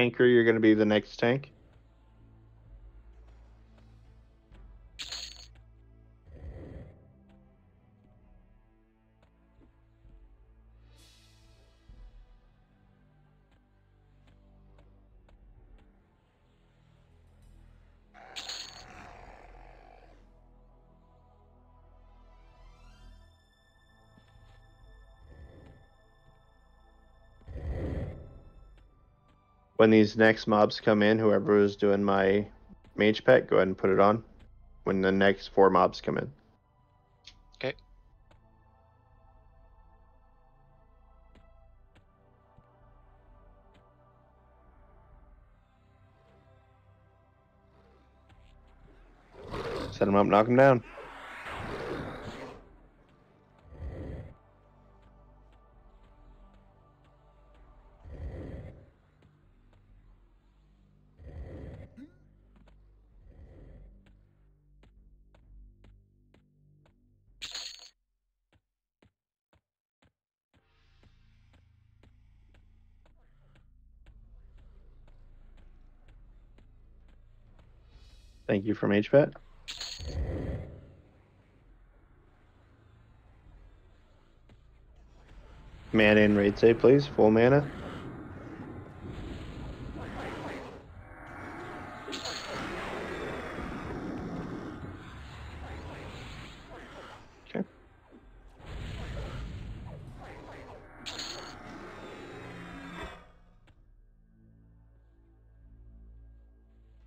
Anchor, you're going to be the next tank. When these next mobs come in, whoever is doing my mage pet, go ahead and put it on. When the next four mobs come in. Okay. Set them up, knock them down. Thank you from HPET. Mana and raid save, please. Full mana. Okay.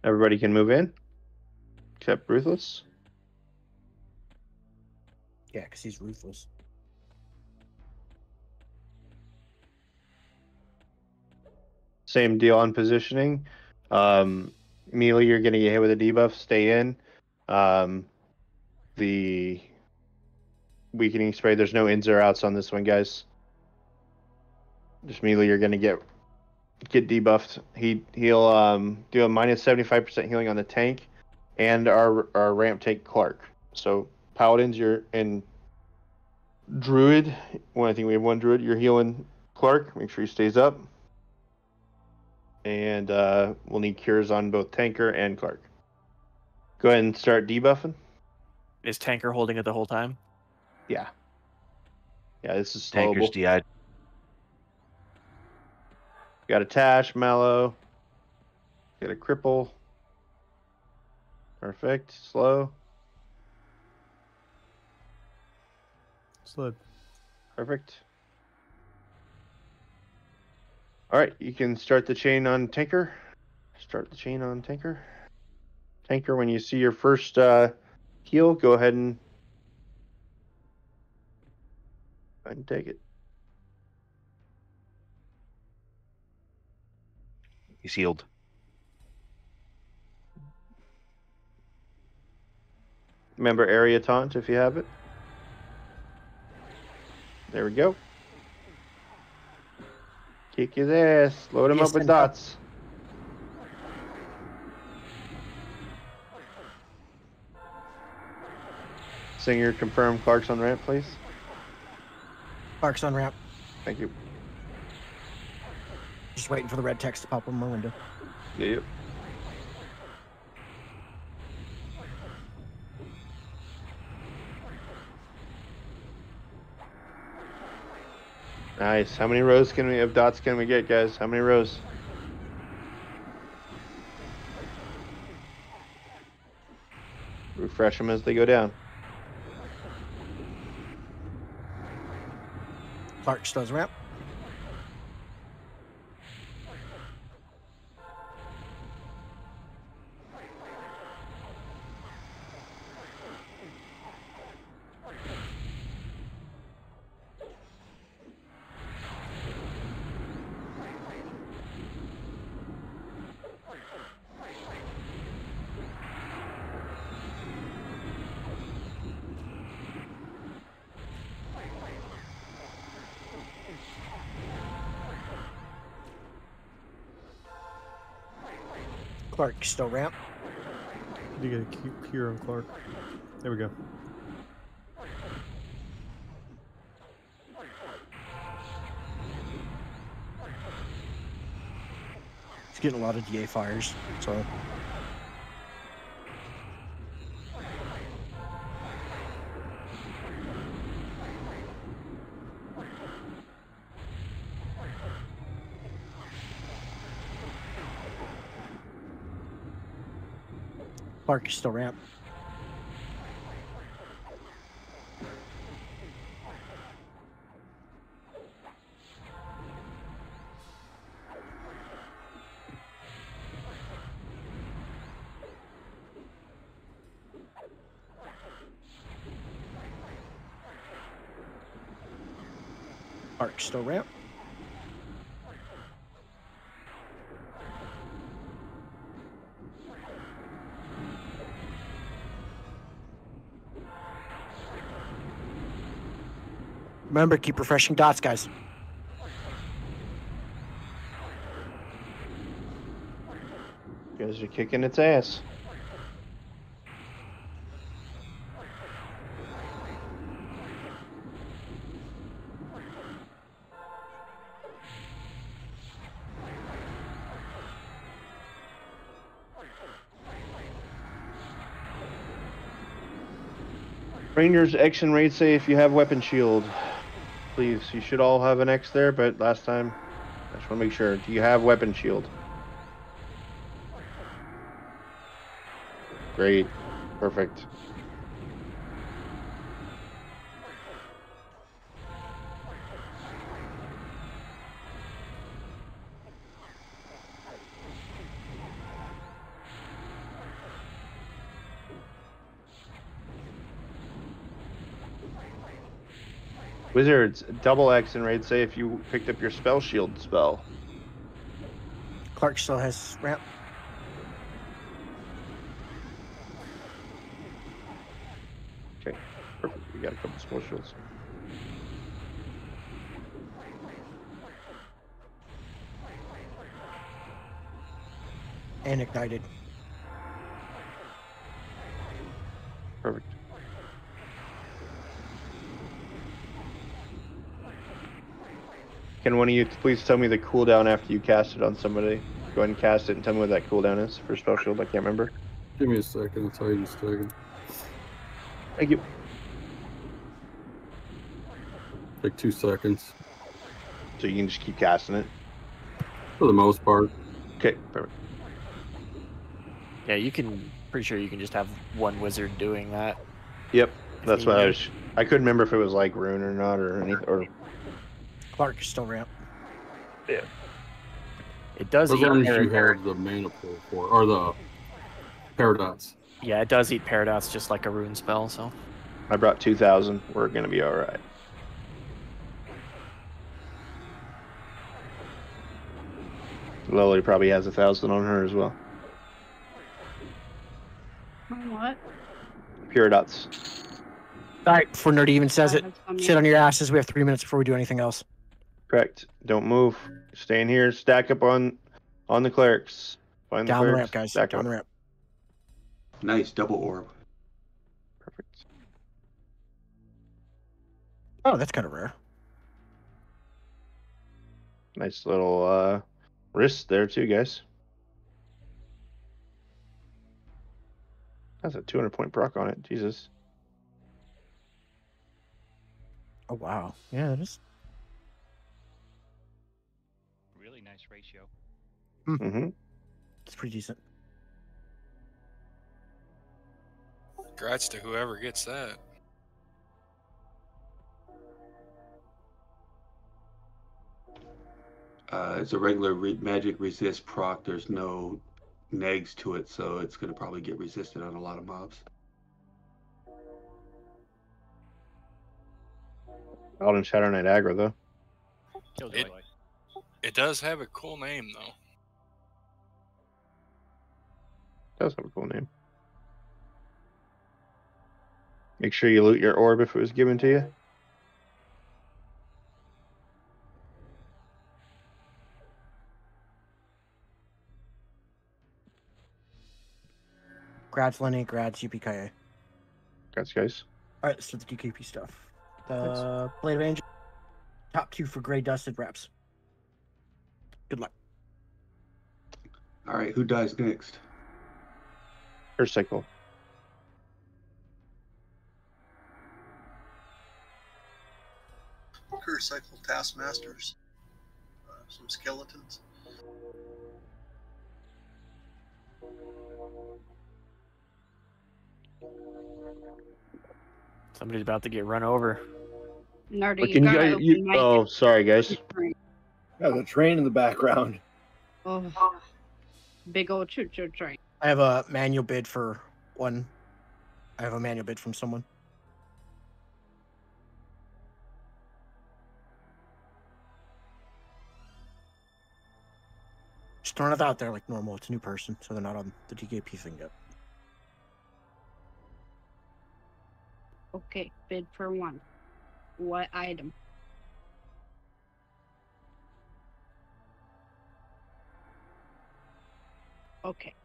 Everybody can move in, except Ruthless. Yeah, because he's ruthless. Same deal on positioning. Um, Mealy, you're going to get hit with a debuff. Stay in. Um, the weakening spray. There's no ins or outs on this one, guys. Just Mealy, you're going to get get debuffed. He he'll um, do a minus 75% healing on the tank, and our our ramp tank Clark. So paladins, you're in druid. Well, I think we have one druid. You're healing Clark. Make sure he stays up and uh, we'll need cures on both Tanker and Clark. Go ahead and start debuffing. Is Tanker holding it the whole time? Yeah. Yeah, this is Tanker's. DI. Got a Tash, Malo. Got a Cripple. Perfect. Slow. Slid. Perfect. All right, you can start the chain on Tanker. Start the chain on tanker. Tanker, when you see your first uh, heal, go ahead and go ahead and take it. He's healed. Remember area taunt if you have it. There we go. Kick his ass. Load him Yes, up with dots. Singer, confirm Clark's on ramp, please. Clark's on ramp. Thank you. Just waiting for the red text to pop on my window. Yeah, yep. Nice. How many rows can we of dots can we get, guys? How many rows? Refresh them as they go down. Clark still's ramp. Clark still ramp. You get a cu- cure on Clark. There we go. It's getting a lot of DA fires, so Clark still ramp. Clark still ramp. Remember, keep refreshing dots, guys. You guys are kicking its ass. Rangers and raid say if you have weapon shield. Please, you should all have an X there, but last time I just want to make sure. Do you have weapon shield? Great. Perfect. Wizards, double X and raid say if you picked up your spell shield spell. Clark still has ramp. Okay, perfect. We got a couple spell shields. and ignited. Perfect. Can one of you please tell me the cooldown after you cast it on somebody? Go ahead and cast it and tell me what that cooldown is for spell shield. I can't remember. Give me a second. I'll tell you in a second. Thank you. Like two seconds So you can just keep casting it. for the most part. Okay, perfect. Yeah, you can. Pretty sure you can just have one wizard doing that. Yep, that's you what I was. I couldn't remember if it was like rune or not or anything. Or Clark is still ramp. yeah. It does As eat long as you have the mana pool for, or the peridot. Yeah, it does eat Peridot just like a rune spell, so. I brought 2,000. We're going to be all right. Lily probably has a thousand on her as well. What? Pure dots. All right, before Nerdy even says it, sit on your asses. We have three minutes before we do anything else. Correct. Don't move. Stay in here. Stack up on on the clerics. Find Down the clerics. ramp, guys. Stack Down up. the ramp. Nice double orb. Perfect. Oh, that's kind of rare. Nice little uh wrist there too, guys. That's a 200 point proc on it. Jesus. Oh wow. Yeah, it is. Ratio. Mm-hmm. It's pretty decent. Congrats to whoever gets that. Uh, it's a regular re- magic resist proc. There's no negs to it, so it's going to probably get resisted on a lot of mobs. Alden Shadow Knight aggro though. It, it does have a cool name though. Does have a cool name. Make sure you loot your orb if it was given to you. Grads Lenny, grads UPKA. Congrats, guys. All right, let's do the DKP stuff. The Blade of Angel, top two for Gray Dusted reps. Good luck. All right, who dies next? First cycle. Curse cycle taskmasters. Uh, some skeletons. Somebody's about to get run over. Nerdy, you can you gotta guys? open You, mic. oh, sorry, guys. Yeah, the train in the background. Oh, big old choo choo train. I have a manual bid for one. I have a manual bid from someone. Just throwing it out there like normal. It's a new person, so they're not on the DKP thing yet. Okay, bid for one. What item? Okay.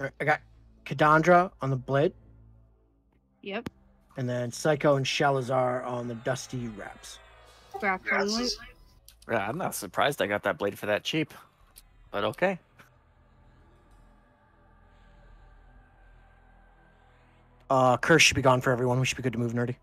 All right, I got Kadandra on the Blade, Yep. and then Psycho and Shalazar on the Dusty Wraps. Scrap only. Yeah, I'm not surprised I got that blade for that cheap. But okay. Uh, Curse should be gone for everyone. We should be good to move, Nerdy.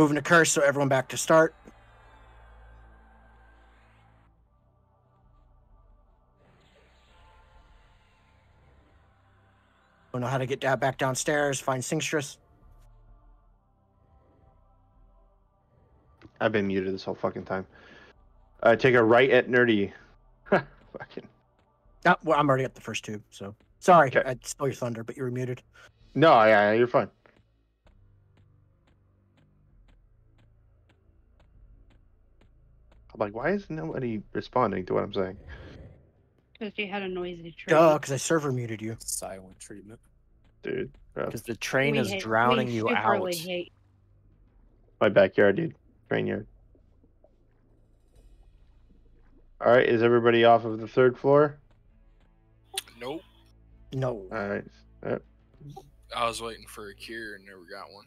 Moving to Curse, so everyone back to start. Don't know how to get back downstairs. Find Singstress. I've been muted this whole fucking time. Uh, take a right at nerdy. [laughs] fucking. Ah, well, I'm already at the first tube, so sorry. I stole your thunder, but you were muted. No, yeah, you're fine. I'm like, why is nobody responding to what I'm saying? Because you had a noisy train. Duh, because I server muted you. Silent treatment. Dude. Because the train We is hate- drowning you out. hate- my backyard, dude. Train yard. All right, is everybody off of the third floor? Nope. No. All right. I was waiting for a cure and never got one.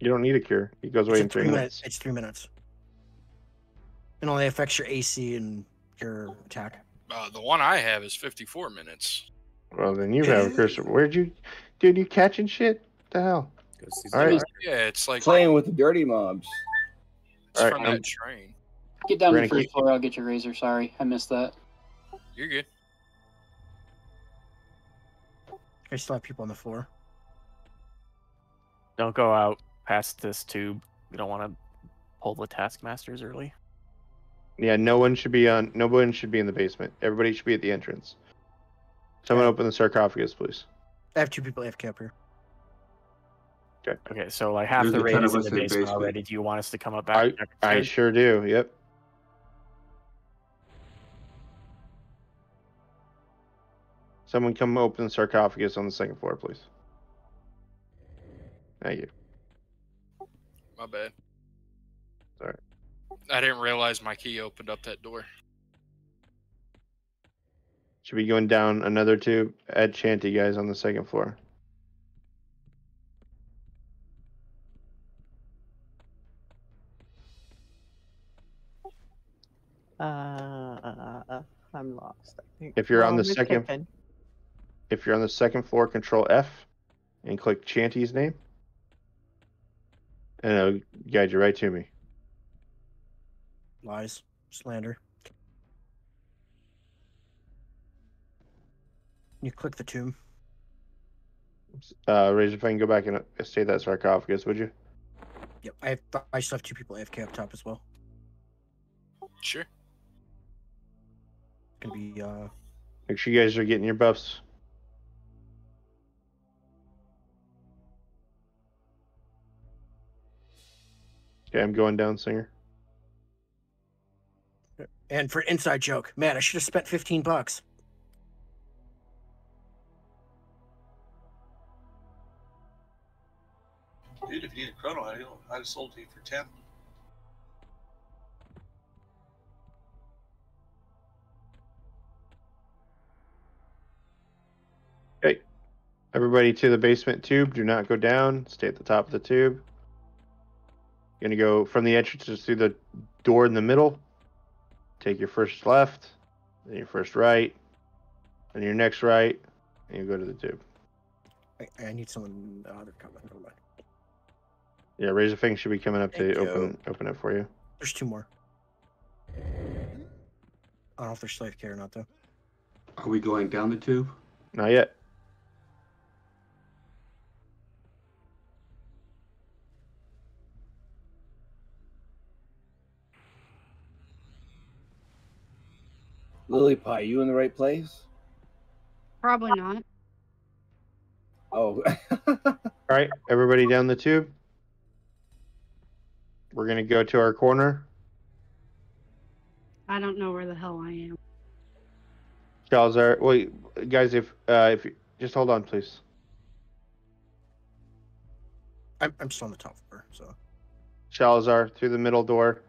you don't need a cure. He goes away It's in in three three minutes. minutes. It's three minutes. It only affects your AC and your attack. Uh, the one I have is 54 minutes. Well, then you have a cursor. Where'd you, dude? You catching shit? the hell? All right. Yeah, it's like Playing with the dirty mobs. it's All right, from I'm- that train. Get down to the first floor. I'll get your razor. Sorry, I missed that. You're good. I still have people on the floor. Don't go out past this tube. We don't want to pull the taskmasters early. Yeah, no one should be on. No one should be in the basement. Everybody should be at the entrance. Someone open the sarcophagus, please. I have two people AFK up here. Okay. Okay, so like half There's the a raid is in the basement basement. already. Do you want us to come up back? I? I sure do. Yep. Someone come open the sarcophagus on the second floor, please. Thank you. My bad. Sorry. I didn't realize my key opened up that door. Should be going down another tube. Add Chanty guys on the second floor. Uh, uh, uh I'm lost. If you're on Oh, the Miss second, Kiffin. if you're on the second floor, Control F, and click Chanty's name, and it'll guide you right to me. Lies, slander. You click the tomb. Uh, Razor, if I can go back and stay that sarcophagus, would you? Yep, I have. I still have two people AFK up top as well. Sure. Gonna be uh. Make sure you guys are getting your buffs. Okay, I'm going down, Singer. And for an inside joke, man, I should have spent fifteen bucks. Dude, if you need a chrono, I'd, I'd have sold to you for 10. Okay. Everybody to the basement tube. Do not go down. Stay at the top of the tube. Gonna go from the entrances through the door in the middle. Take your first left, then your first right, then your next right, and you go to the tube. I, I need someone. Uh, they're coming. Never mind. Yeah, Razor Fang should be coming up Thank to you. open open it for you. There's two more. I don't know if they're slave care or not though. Are we going down the tube? Not yet. Lily Pie, you in the right place? Probably not. Oh, [laughs] All right, everybody down the tube. We're gonna go to our corner. I don't know where the hell I am. Salazar, wait, guys, if uh, if you, just hold on, please. I'm, I'm still on the top floor, so Salazar through the middle door.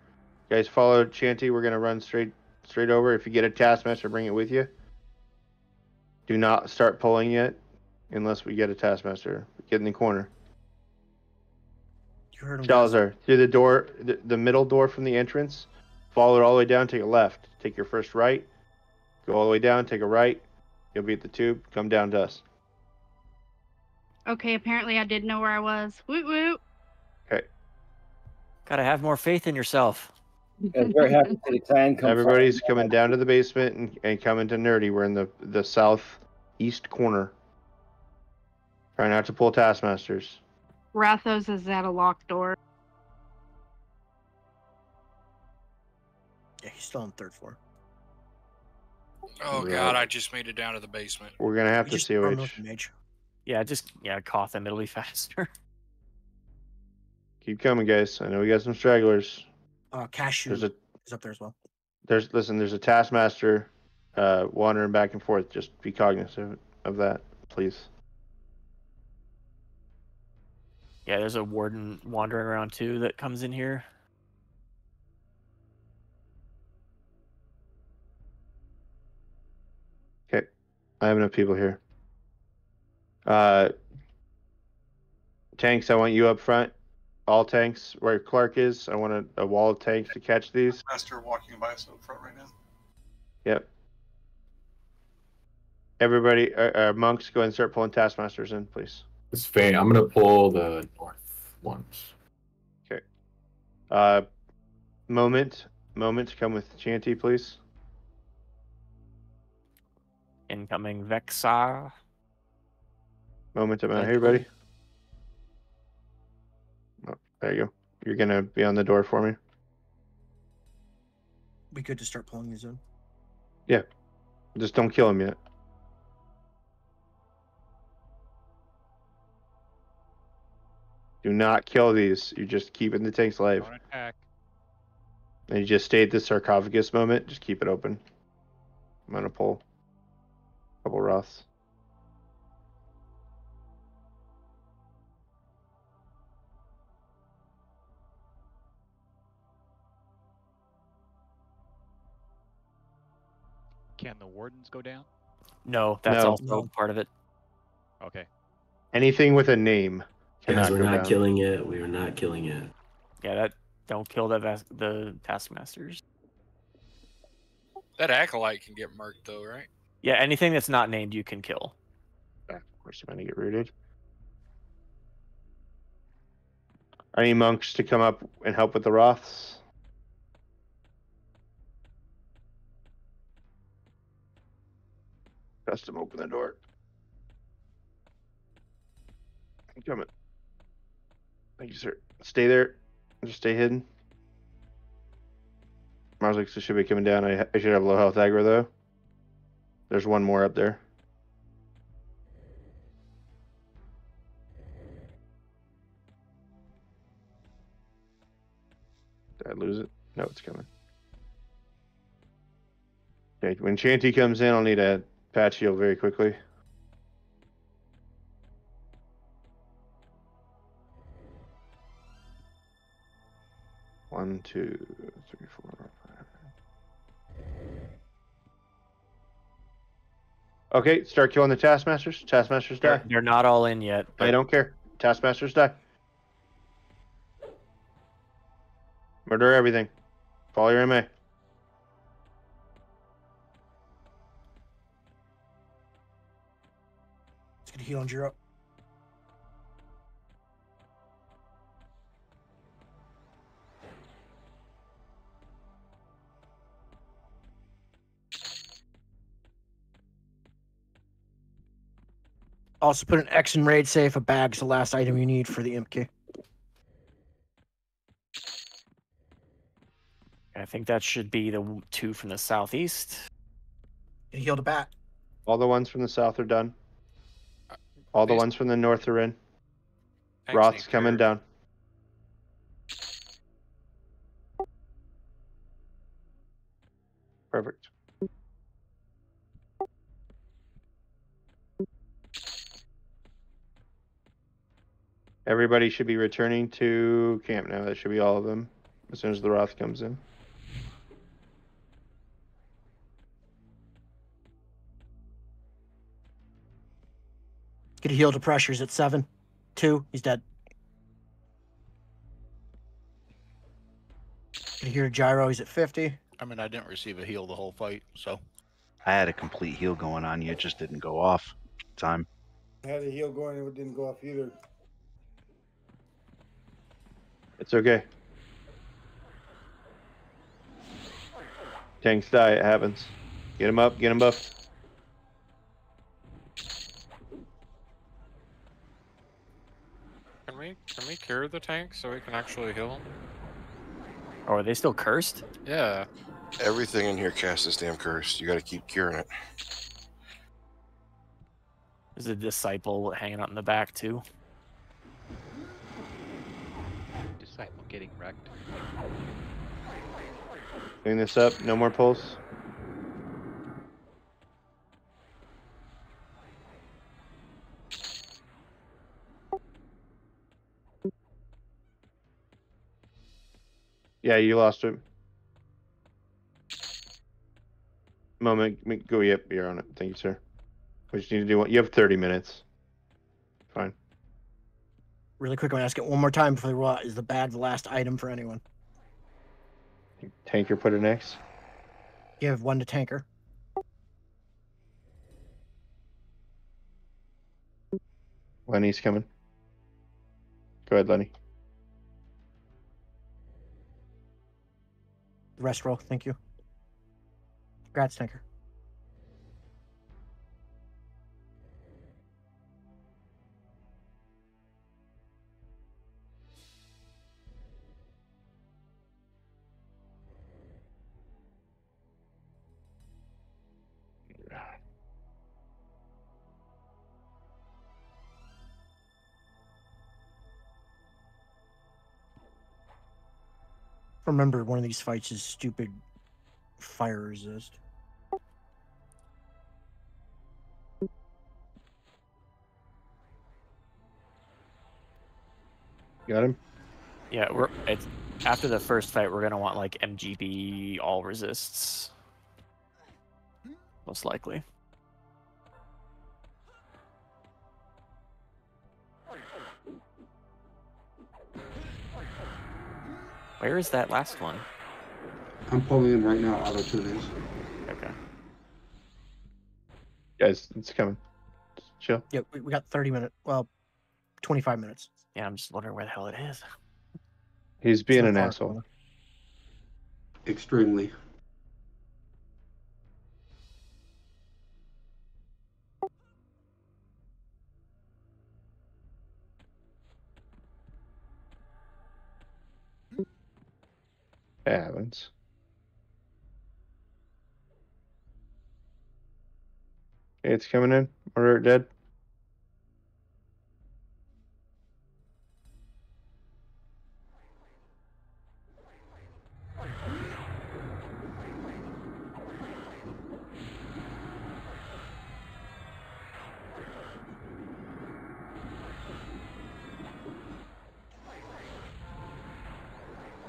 Guys, follow Chanty. We're gonna run straight straight over. If you get a taskmaster, bring it with you. Do not start pulling yet, unless we get a taskmaster. Get in the corner. you heard him. guys. Through the door, the, the middle door from the entrance. Follow it all the way down. Take a left. Take your first right. Go all the way down. Take a right. You'll be at the tube. Come down to us. Okay, apparently I did know where I was. Woot woot. Okay. Gotta have more faith in yourself. I'm very happy to the clan come. Everybody's coming down to the basement and, and coming to Nerdy. We're in the the southeast corner. Try not to pull taskmasters. Rathos is at a locked door. Yeah, he's still on the third floor. Oh Right. god, I just made it down to the basement. We're gonna have We to just run COH. with the mage. Yeah, just yeah, cough them. It'll be [laughs] faster. Keep coming, guys. I know we got some stragglers. Uh, Cashew There's a is up there as well. there's listen. There's a taskmaster, uh, wandering back and forth. Just be cognizant of that, please. Yeah, there's a warden wandering around too that comes in here. Okay, I have enough people here. Uh, tanks, I want you up front. All tanks where Clark is. I want a, a wall of tanks to catch these. Master walking by us up front right now. Yep. Everybody, uh, uh, monks, go ahead and start pulling taskmasters in, please. It's fair. I'm gonna pull the north ones. Okay. Uh, moment, moment to come with Chanty, please. Incoming Vexa. Moment, I'm out here, buddy. There you go. You're gonna be on the door for me. We could just start pulling these in. Yeah. Just don't kill him yet. Do not kill these. You're just keeping the tanks alive. Don't attack. And you just stay at the sarcophagus moment. Just keep it open. I'm gonna pull a couple Roths. Can the wardens go down? No, that's No. also No. part of it. Okay. Anything with a name Guys, cannot we're go not down. killing it. We are not killing it. Yeah, that don't kill the vas- the taskmasters. That acolyte can get murked though, right? Yeah, anything that's not named you can kill. Of course, I'm gonna get rooted. I need monks to come up and help with the Roths. Custom, open the door. I'm coming. Thank you, sir. Stay there. Just stay hidden. Marzix should be coming down. I, I should have low health aggro though. There's one more up there. Did I lose it? No, it's coming. Okay, when Chanty comes in, I'll need a patch heal very quickly. One, two, three, four, five. Okay, start killing the taskmasters. Taskmasters die. They're, they're not all in yet. I don't care. Taskmasters die. Murder everything. Follow your MA. Get a heal on Jiro. up. Also, put an X in raid safe. A bag's the last item you need for the Emp key. I think that should be the two from the southeast. Get a heal to bat. All the ones from the south are done. All the ones from the north are in. Tanks Roth's need coming down. Perfect. Everybody should be returning to camp now. That should be all of them as soon as the Roth comes in. Get a heal to pressures at seven. Two. He's dead. Get a heal to gyro. He's at 50. I mean, I didn't receive a heal the whole fight, so. I had a complete heal going on you. It just didn't go off. Time. I had a heal going and it didn't go off either. It's okay. Tanks die. It happens. Get him up. Get him buffed. We can we cure the tank so we can actually heal them? Oh, are they still cursed? Yeah. Everything in here cast is damn cursed. You got to keep curing it. There's a disciple hanging out in the back too. Disciple getting wrecked. Clean this up. No more pulse. Yeah, you lost it. Moment, go. Yep, you're on it. Thank you, sir. We just need to do one. You have 30 minutes. Fine. Really quick, I'm gonna ask it one more time before they roll out. Is the bag the last item for anyone? Tanker put it next. Give one to tanker. Lenny's coming. Go ahead, Lenny. Rest roll. Thank you. Congrats, tanker. Remember, one of these fights is stupid fire resist. Got him. Yeah, we're it's after the first fight. We're gonna want like MGB all resists, most likely. Where is that last one? I'm pulling in right now. Auto tune is. Okay. Guys, it's coming. Just chill. Yep, we, we got 30 minutes. Well, 25 minutes. Yeah, I'm just wondering where the hell it is. He's being So an far, asshole. Extremely. Okay, it's coming in. Order it dead.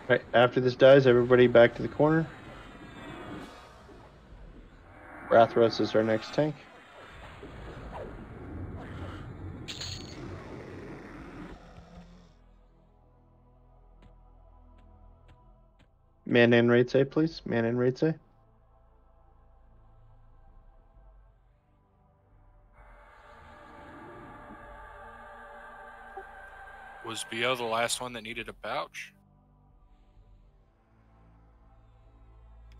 Right, after this dies, everybody back to the corner. Rathros is our next tank. Man in raid say, please. Man in raid say. Was BO the last one that needed a pouch?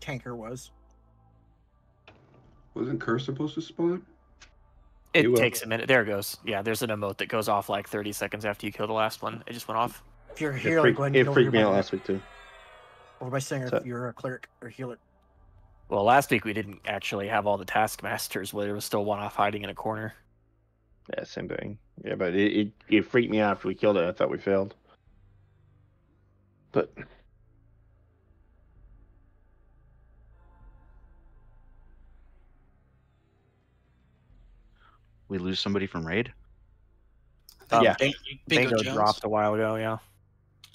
Tanker was. Wasn't Curse supposed to spawn? It takes a minute. There it goes. Yeah, there's an emote that goes off like 30 seconds after you kill the last one. It just went off. If you're a It, healer, freaked- go ahead and it freaked me out last week too. Over by Singer So- if you're a cleric or healer. Well, last week we didn't actually have all the taskmasters where there was still one off hiding in a corner. Yeah, same thing. Yeah, but it, it, it freaked me out after we killed it. I thought we failed. But We lose somebody from raid. Um, Yeah. Bing- Bingo Bingo Jones. dropped a while ago, yeah.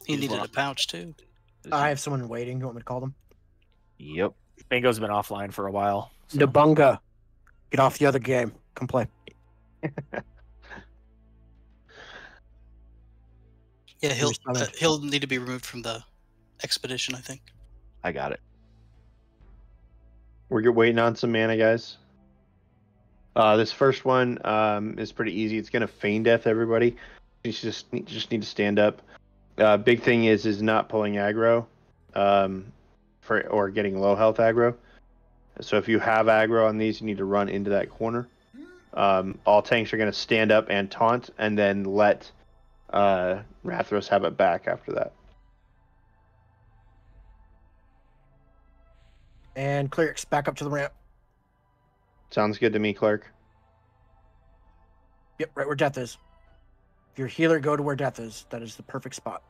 He He's needed a pouch too. I have someone waiting. You want me to call them? Yep. Bingo's been offline for a while. so- Nabunga. Get off the other game. Come play. [laughs] Yeah, he'll uh, he'll need to be removed from the expedition. I think. I got it. we're waiting on some mana, guys. Uh, this first one um, is pretty easy. It's gonna feign death everybody. You just need- just need to stand up. Uh, big thing is is not pulling aggro, um, for or getting low health aggro. So if you have aggro on these, you need to run into that corner. Um, all tanks are gonna stand up and taunt, and then let uh, Rathros have it back after that. And clerics back up to the ramp. Sounds good to me, Clark. Yep, right where death is. If you're a healer, go to where death is. That is the perfect spot.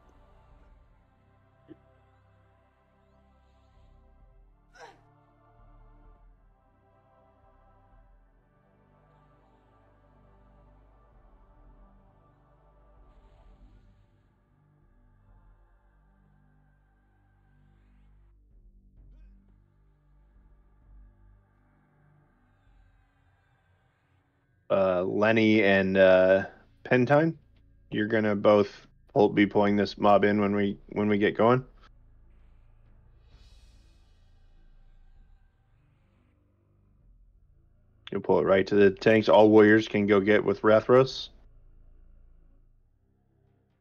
Uh, Lenny and uh, Pentine, you're gonna both be pulling this mob in when we when we get going. You'll pull it right to the tanks. All warriors can go get with Rathros.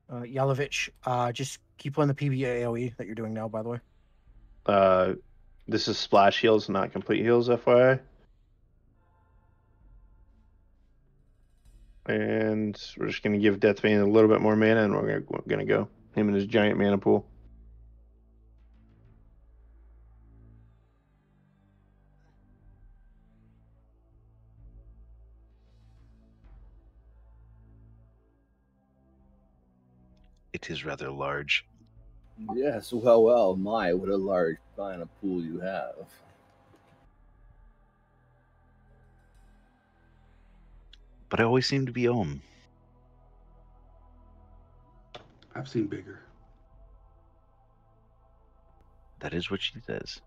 Uh, Yalovich, uh, just keep on the PB AoE that you're doing now, by the way. Uh, this is splash heals, not complete heals, FYI. And we're just gonna give Deathbane a little bit more mana, and we're gonna, go him and his giant mana pool. It is rather large. Yes, well, well, my, what a large kind of pool you have. But I always seem to be home. I've seen bigger. That is what she says.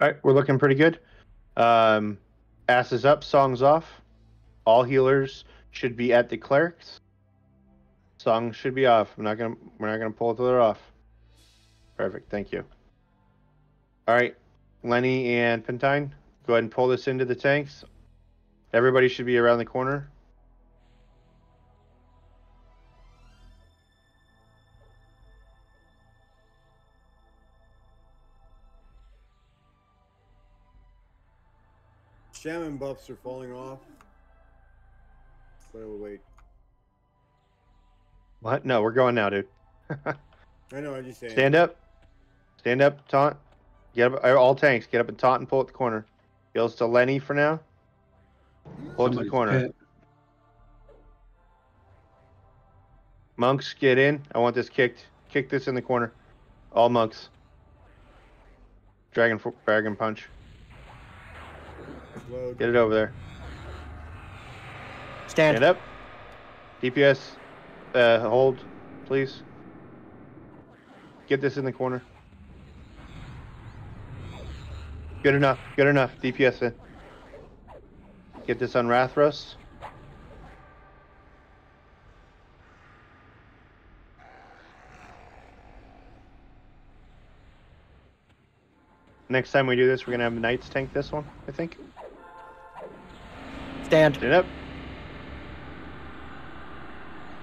All right, we're looking pretty good. Um, asses up, songs off. All healers should be at the clerics. Song should be off. I'm not gonna. We're not gonna pull till they're off. Perfect. Thank you. All right, Lenny and Pentine, go ahead and pull this into the tanks. Everybody should be around the corner. Shaman buffs are falling off. But I will wait. What? No, we're going now, dude. [laughs] I know, I'm just saying. Stand up. Stand up, taunt. Get up. uh, All tanks, get up and taunt and pull at the corner. Heals to Lenny for now. Pull it to the corner. pet. Monks, get in. I want this kicked. Kick this in the corner. All monks. Dragon, dragon punch. Load. Get it over there. Stand. Stand up. DPS, uh, hold, please. Get this in the corner. Good enough. Good enough. DPS in. Get this on Rathros. Next time we do this, we're gonna have Knights tank this one, I think. Stand. Stand up.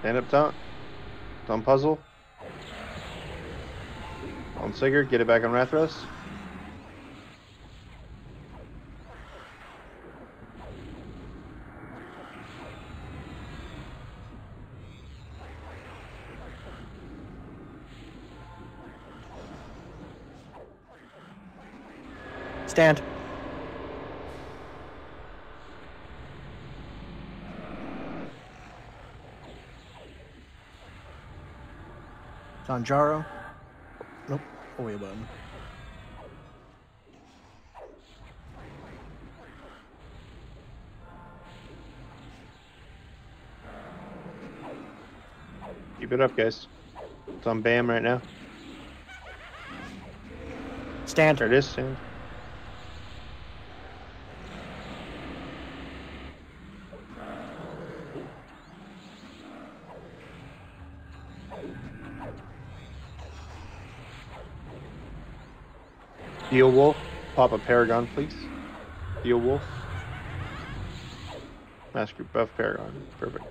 Stand up, taunt. On puzzle. On Sigurd, get it back on Rathros. Stand. Tanjaro. Nope. Oh, wait a button. Keep it up, guys. It's on BAM right now. Stand. There it is. Stand. Steel Wolf, pop a Paragon, please. Steel Wolf. Master buff Paragon. Perfect.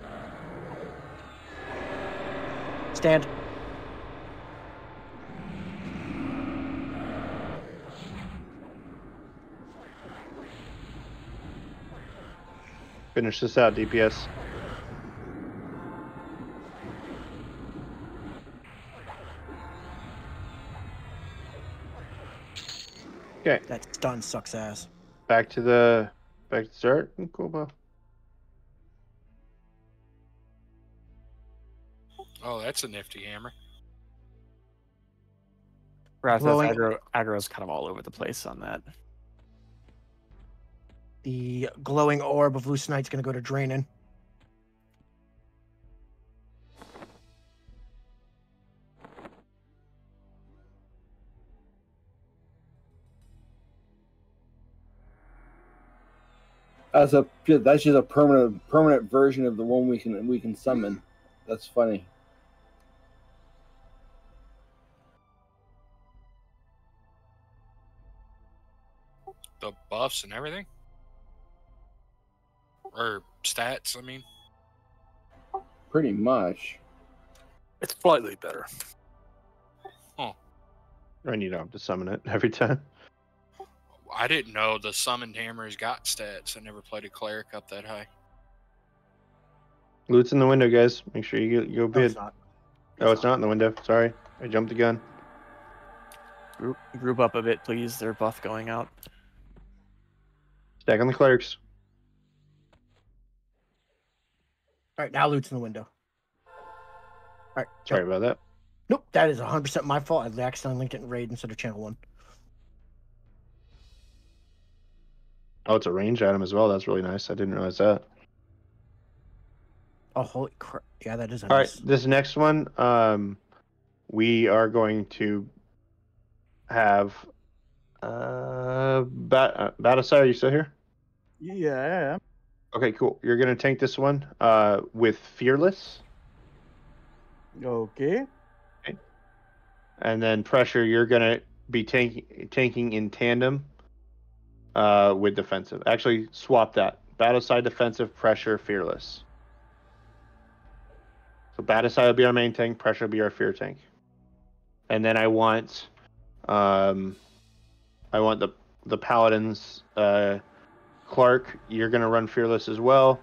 Stand. Finish this out, DPS. Stun sucks ass. Back to the back to start. Cool, bro. Oh, that's a nifty hammer. Rathas Glowing- aggro aggro's kind of all over the place on that. The glowing orb of Luclinite's gonna go to Draining. That's a that's just a permanent permanent version of the one we can we can summon. That's funny. The buffs and everything? Or stats, I mean. Pretty much. It's slightly better. And you don't have to summon it every time. I didn't know the summoned hammers got stats. I never played a cleric up that high. Loot's in the window, guys. Make sure you go, you go No, it's not. Oh, it's not in the window. Sorry, I jumped the gun. Group, group up a bit, please. Their buff going out. Stack on the clerics. All right, now loot's in the window. All right. Sorry about that. Nope, that is 100% my fault. I accidentally linked it in raid instead of channel one. Oh, it's a range item as well. That's really nice. I didn't realize that. Oh, holy crap. Yeah, that is a All right, nice. this next one, um, we are going to have uh, Bat uh, Batasai, Are you still here? Yeah yeah, yeah. Okay, cool. You're gonna tank this one uh, with Fearless, Okay. and then Pressure. You're gonna be tanking tanking in tandem uh, with Defensive. Actually, swap that. Batasai Defensive, Pressure, Fearless. So Batasai will be our main tank. Pressure will be our Fear tank. And then I want, um, I want the the Paladins. Uh, Clark, you're gonna run Fearless as well,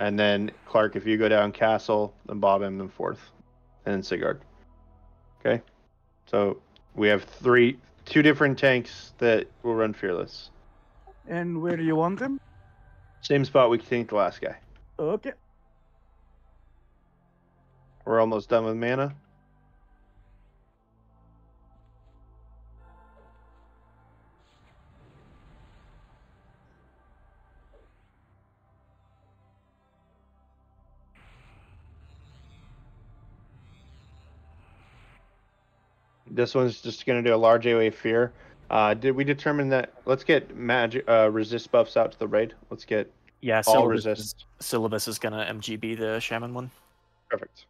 and then Clark, if you go down Castle, then Bob M, then fourth, and then Sigurd. Okay, so we have three, two different tanks that will run Fearless. And where do you want them? Same spot we tanked the last guy. Okay. We're almost done with mana. This one's just going to do a large AoE fear. Uh, did we determine that? Let's get magic uh, resist buffs out to the raid. Let's get Yeah, all syllabus, resist. syllabus is gonna MGB the shaman one. Perfect.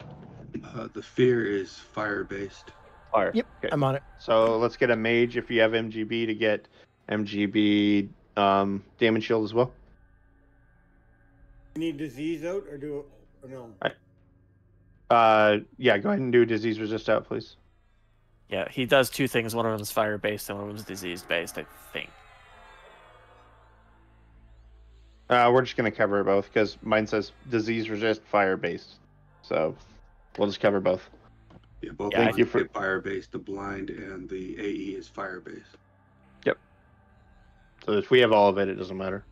Uh, the fear is fire based. Fire. Yep, Okay. I'm on it. So let's get a mage if you have MGB to get MGB um, damage shield as well. You need disease out or do or no? Uh, yeah, go ahead and do disease resist out, please. Yeah, he does two things. One of them is fire based, and one of them is disease based. I think. Uh, we're just gonna cover both because mine says disease resist fire based, so we'll just cover both. Yeah, both Yeah, thank you for- fire based. The blind and the AE is fire based. Yep. So if we have all of it, it doesn't matter.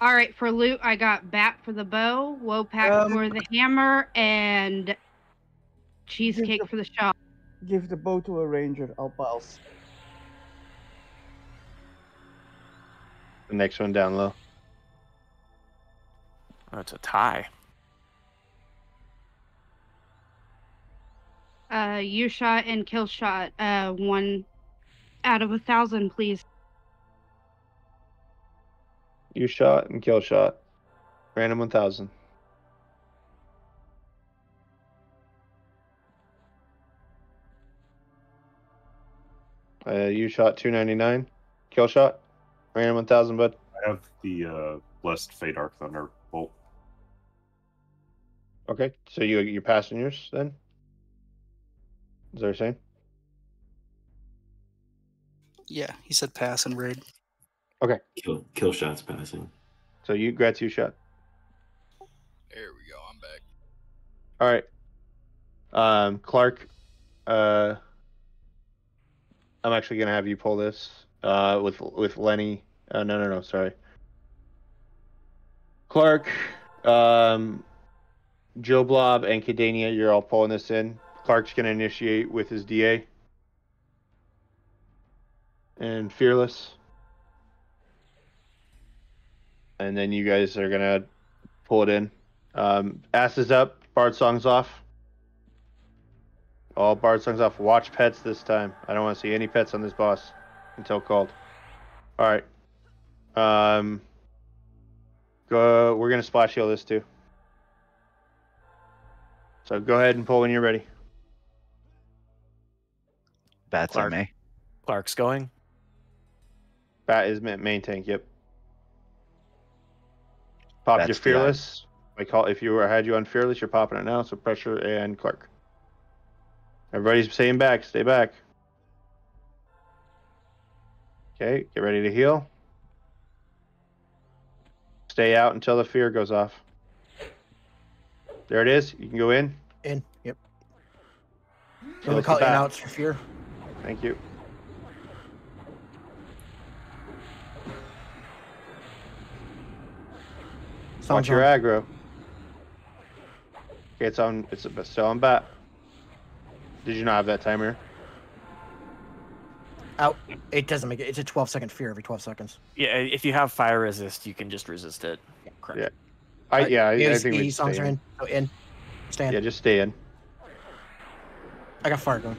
All right, for loot, I got bat for the bow, Wopak Um, for the hammer, and cheesecake for the shot. Give the bow to a ranger. I'll pass. The next one down low. Oh, it's a tie. Uh, you shot and kill shot. Uh, one out of a thousand, please. You shot and kill shot. Random 1000. Uh, you shot 299. Kill shot. Random 1000, bud. I have the uh, blessed Fate Arc Thunder bolt. Okay, so you you're passing yours then? Is that what you're saying? Yeah, he said pass and raid. Okay. Kill kill shots passing. So you grats you shot. There we go. I'm back. All right. Um, Clark, uh, I'm actually gonna have you pull this uh, with with Lenny. Uh, no, no, no, sorry. Clark, um, Joe Blob, and Cadania, you're all pulling this in. Clark's gonna initiate with his DA. And Fearless. And then you guys are gonna pull it in. Um, asses up, Bard songs off. All Bard songs off. Watch pets this time. I don't want to see any pets on this boss until called. All right. Um. Go. We're gonna splash heal this too. So go ahead and pull when you're ready. Bats Clark. on me. Clark's going. Bat is main tank. Yep. Pop your That's the eye. fearless. I call if you were had you on fearless, you're popping it now. So pressure and Clark. Everybody's staying back. Stay back. Okay, get ready to heal. Stay out until the fear goes off. There it is. You can go in. In. Yep. So we call it in outs for fear. Thank you. Watch Sounds your on. aggro. Okay, it's on. It's still on bat. Did you not have that timer? Out. It doesn't make it. It's a 12 second fear every 12 seconds. Yeah, if you have fire resist, you can just resist it. Correct. Yeah. I yeah. I, I think we just songs stay are in. in. So in. Stand. Yeah, just stay in. I got fire going.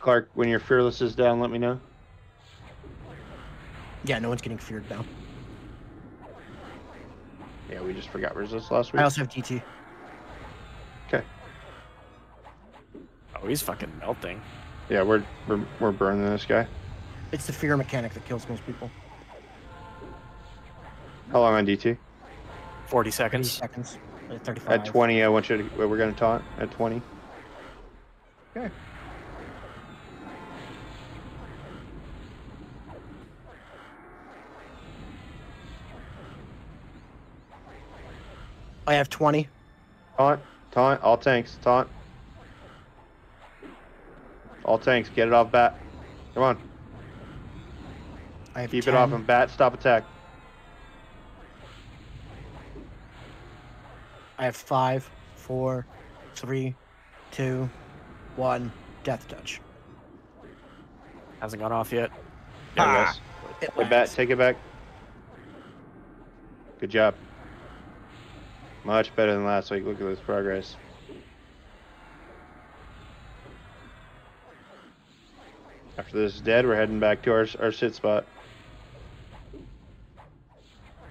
Clark, when your fearless is down, let me know. Yeah, no one's getting feared now. Yeah, we just forgot resist last week. I also have DT. Okay. Oh, he's fucking melting. Yeah, we're we're we're burning this guy. It's the fear mechanic that kills most people. How long on DT? 40 seconds. 30 seconds. seconds. 35. At 20, I want you to. We're gonna taunt at 20. Okay. I have 20. Taunt, taunt, all tanks, taunt. All tanks, get it off bat. Come on, I have keep 10. it off and bat. Stop attack. I have five, four, three, two, one. Death touch. Hasn't gone off yet. There Ah, it goes. It Hey, bat, take it back. Good job. Much better than last week. Look at this progress. After this is dead, we're heading back to our our sit spot.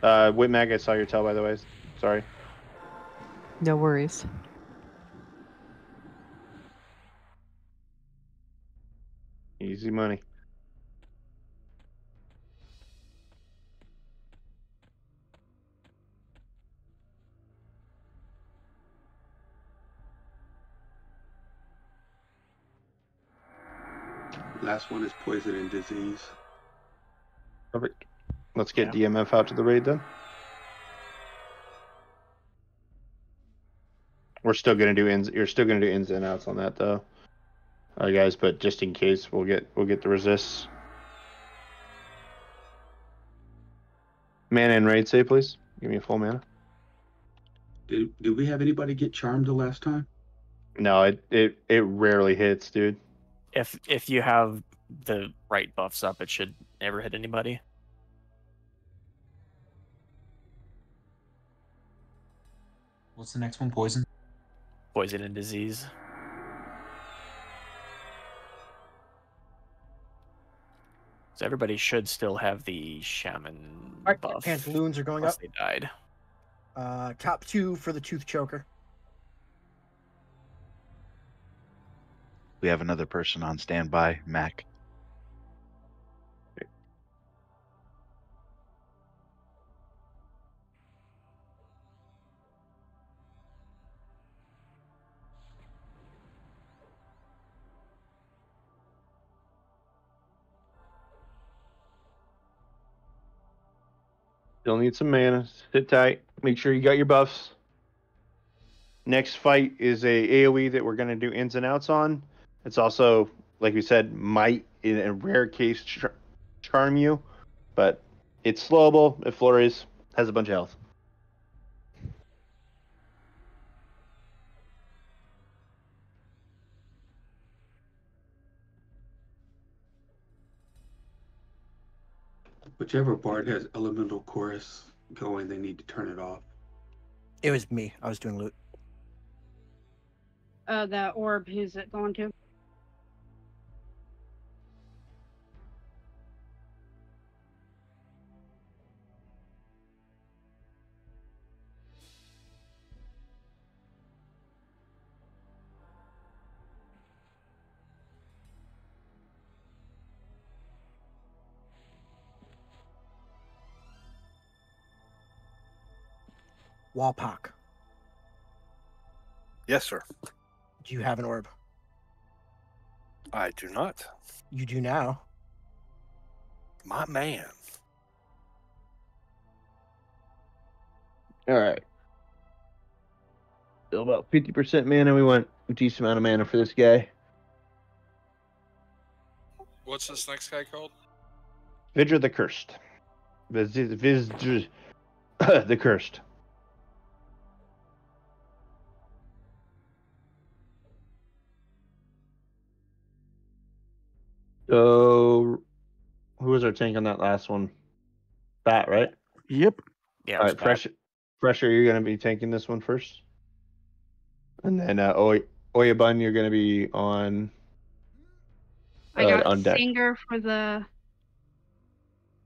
Uh, Whitmag, I saw your tail by the way. Sorry. No worries. Easy money. Last one is poison and disease. Perfect. Let's get DMF out to the raid then. We're still gonna do ins. You're still gonna do ins and outs on that though, uh, guys. But just in case, we'll get we'll get the resists. Man and raid say please. Give me a full mana. Did did we have anybody get charmed the last time? No, it it it rarely hits, dude. If if you have the right buffs up, it should never hit anybody. What's the next one? Poison. Poison and disease. So everybody should still have the shaman Alright, buff. pantaloons are going up. They died. Uh, top two for the tooth choker. We have another person on standby, Mac. Still need some mana. Sit tight. Make sure you got your buffs. Next fight is a AOE that we're gonna do ins and outs on. It's also, like we said, might in a rare case char- charm you, but it's slowable. It flurries, has a bunch of health. Whichever bard has elemental chorus going, they need to turn it off. It was me. I was doing loot. Uh, the orb, who's it going to? Walpock. Yes, sir. Do you have an orb? I do not. You do now. My man. All right. Still about fifty percent mana. We want a decent amount of mana for this guy. What's this next guy called? Vidra the Cursed. Viz, Viz, [clears throat] the Cursed. So, who was our tank on that last one? Bat, right? Yep. Yeah. All right, fresh, fresher. You're gonna be tanking this one first, and then uh, Oy, Oyabun, you're gonna be on. I uh, got on deck. Singer for the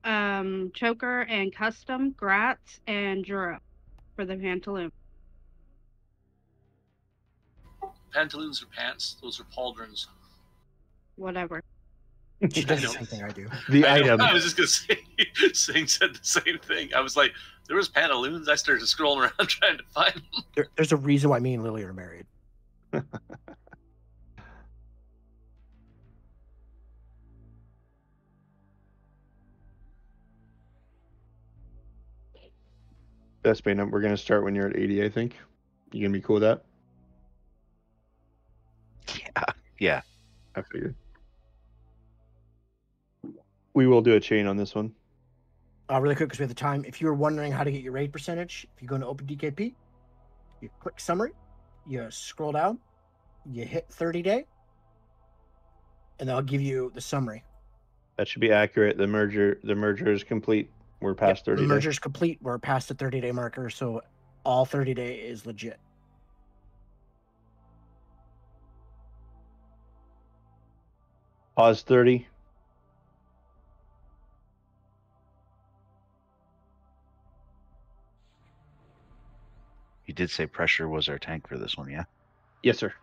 um choker and custom, Gratz and Jura for the pantaloon. Pantaloons are pants. Those are pauldrons. Whatever. She does the I same thing I do. The I know, item. I was just gonna [laughs] say, Sing said the same thing. I was like, there was pantaloons. I started scrolling [laughs] around trying to find them. There, there's a reason why me and Lily are married. [laughs] Best pay number. We're gonna start when you're at 80. I think. You gonna be cool with that? Yeah. Yeah. I figured. We will do a chain on this one. Uh, really quick because we have the time. If you're wondering how to get your raid percentage, if you go into OpenDKP, you click summary, you scroll down, you hit 30 day, and they'll give you the summary. That should be accurate. The merger, the merger is complete. We're past 30 The merger is complete. We're past the 30 day marker, so all 30 day is legit. Pause 30. Did say pressure was our tank for this one, yeah? Yes, sir.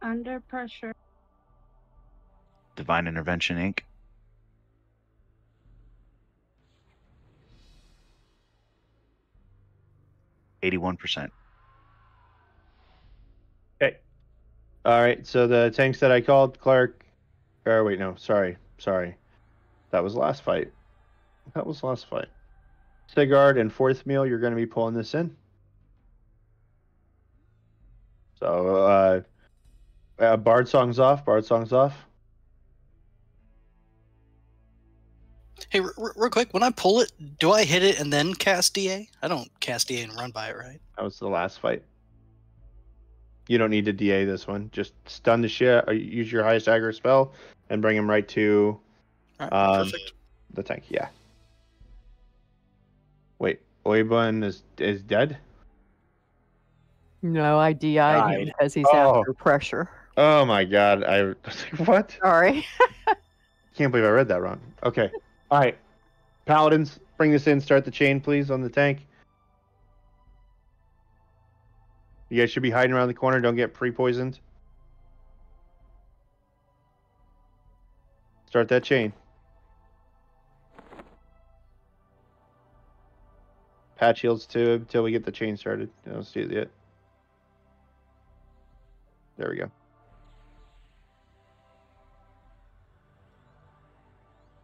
Under pressure. Divine Intervention Inc. Eighty-one percent. Okay. All right. So the tanks that I called, Clark. Or wait, no, sorry, sorry. That was last fight. That was last fight. Sigurd and fourth meal, you're going to be pulling this in. So, uh, uh, Bard song's off. Bard song's off. Hey, real quick, when I pull it, do I hit it and then cast DA? I don't cast DA and run by it, right? That was the last fight. You don't need to DA this one. Just stun the shit. Use your highest aggro spell and bring him right to um, the tank. Yeah. Wait, Oibun is is dead. No, I DI'd him Died. because he's Oh. after pressure. Oh my god! I was [laughs] like, what? Sorry. [laughs] Can't believe I read that wrong. Okay. All right. Paladins, bring this in. Start the chain, please, on the tank. You guys should be hiding around the corner. Don't get pre-poisoned. Start that chain. Patch heals too until we get the chain started. I don't see it yet. There we go.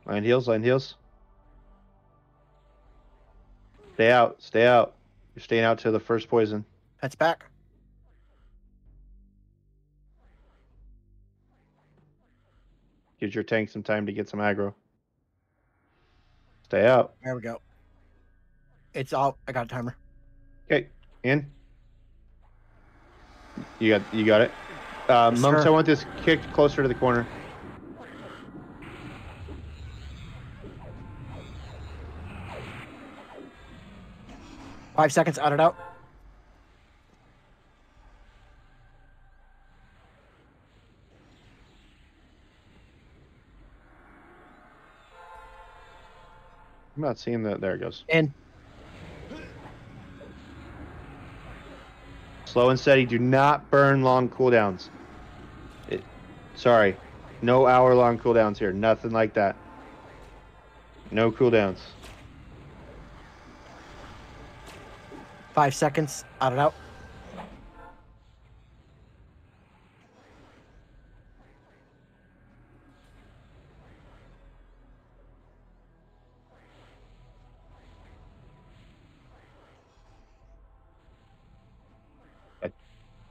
Line heals, line heals. Stay out, stay out. You're staying out to the first poison. That's back. Gives your tank some time to get some aggro. Stay out. There we go. It's all. I got a timer. Okay, in. You got you got it. Uh, Yes, Mumps. I want this kicked closer to the corner. Five seconds. Out it out. I'm not seeing that. There it goes. In. Slow and steady. Do not burn long cooldowns. It, sorry, no hour long cooldowns here. Nothing like that. No cooldowns. Five seconds. Out and out.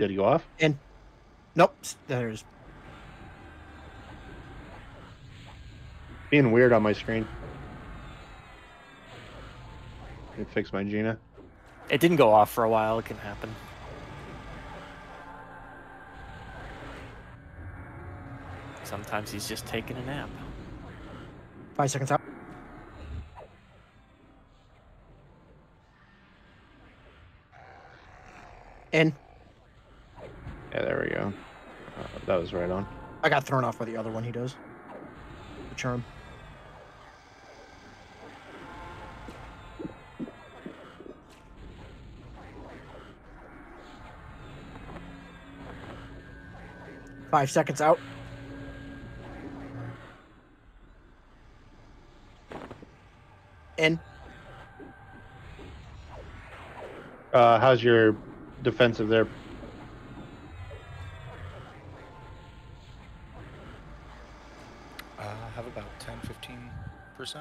Did he go off? In. Nope. There's. Being weird on my screen. Let me fix my Gina. It didn't go off for a while. It can happen. Sometimes he's just taking a nap. Five seconds out. In. Yeah, there we go. Uh, that was right on. I got thrown off by the other one he does. The charm. Five seconds out. In. Uh, how's your defensive there? Uh, I have about 10 15%.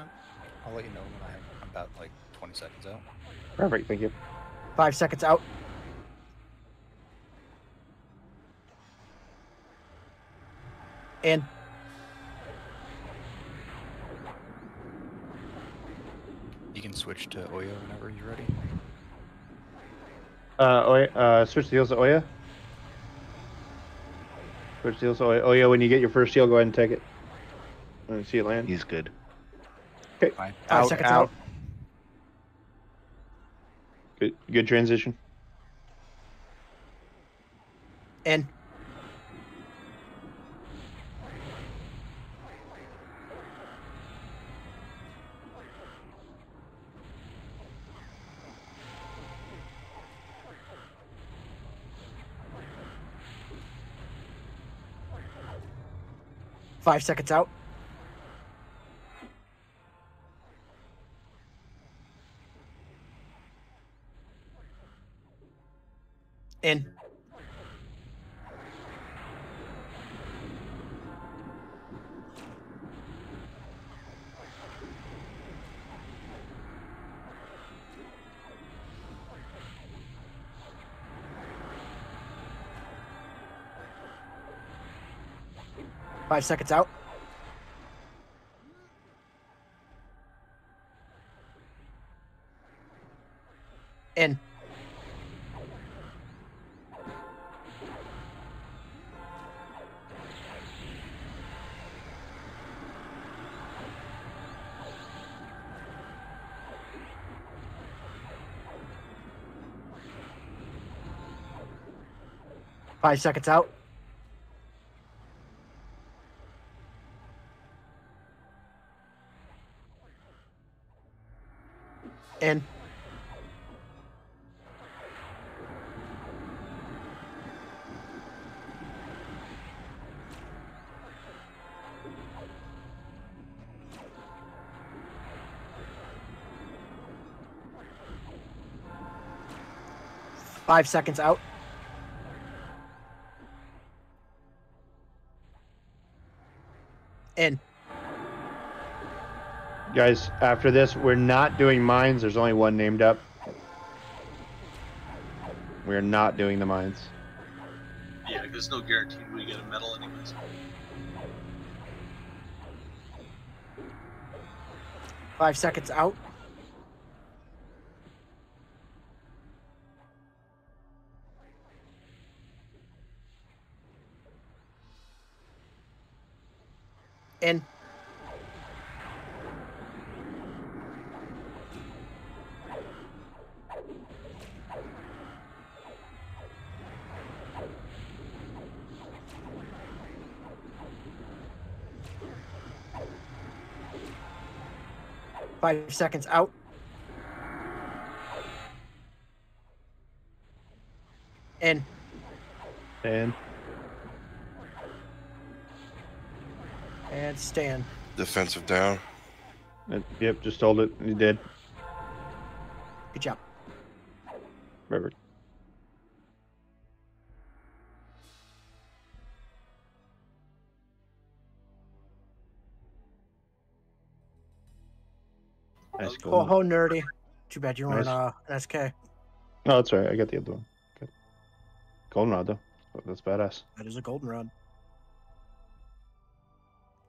I'll let you know when I have I'm about like 20 seconds out. Perfect, thank you. Five seconds out. In. You can switch to Oyo whenever you're ready. Uh, Oya, uh, switch the heals to Oya. Switch the heals to Oya. Oya, when you get your first heal, go ahead and take it. Let me see it land. He's good. Okay. Five out, seconds out. out. Good, transition. In. Five seconds out. Five seconds out. In. Five seconds out. Five seconds out. In. Guys, after this, we're not doing mines. There's only one named up. We're not doing the mines. Yeah, there's no guarantee we get a medal anyways. Five seconds out. Five seconds out. In. And And stand. Defensive down. yep, just hold it. You did. Nerdy. Too bad you weren't Nice. uh SK. No, that's all right. I got the other one. Good. Goldenrod though. That's badass. That is a goldenrod.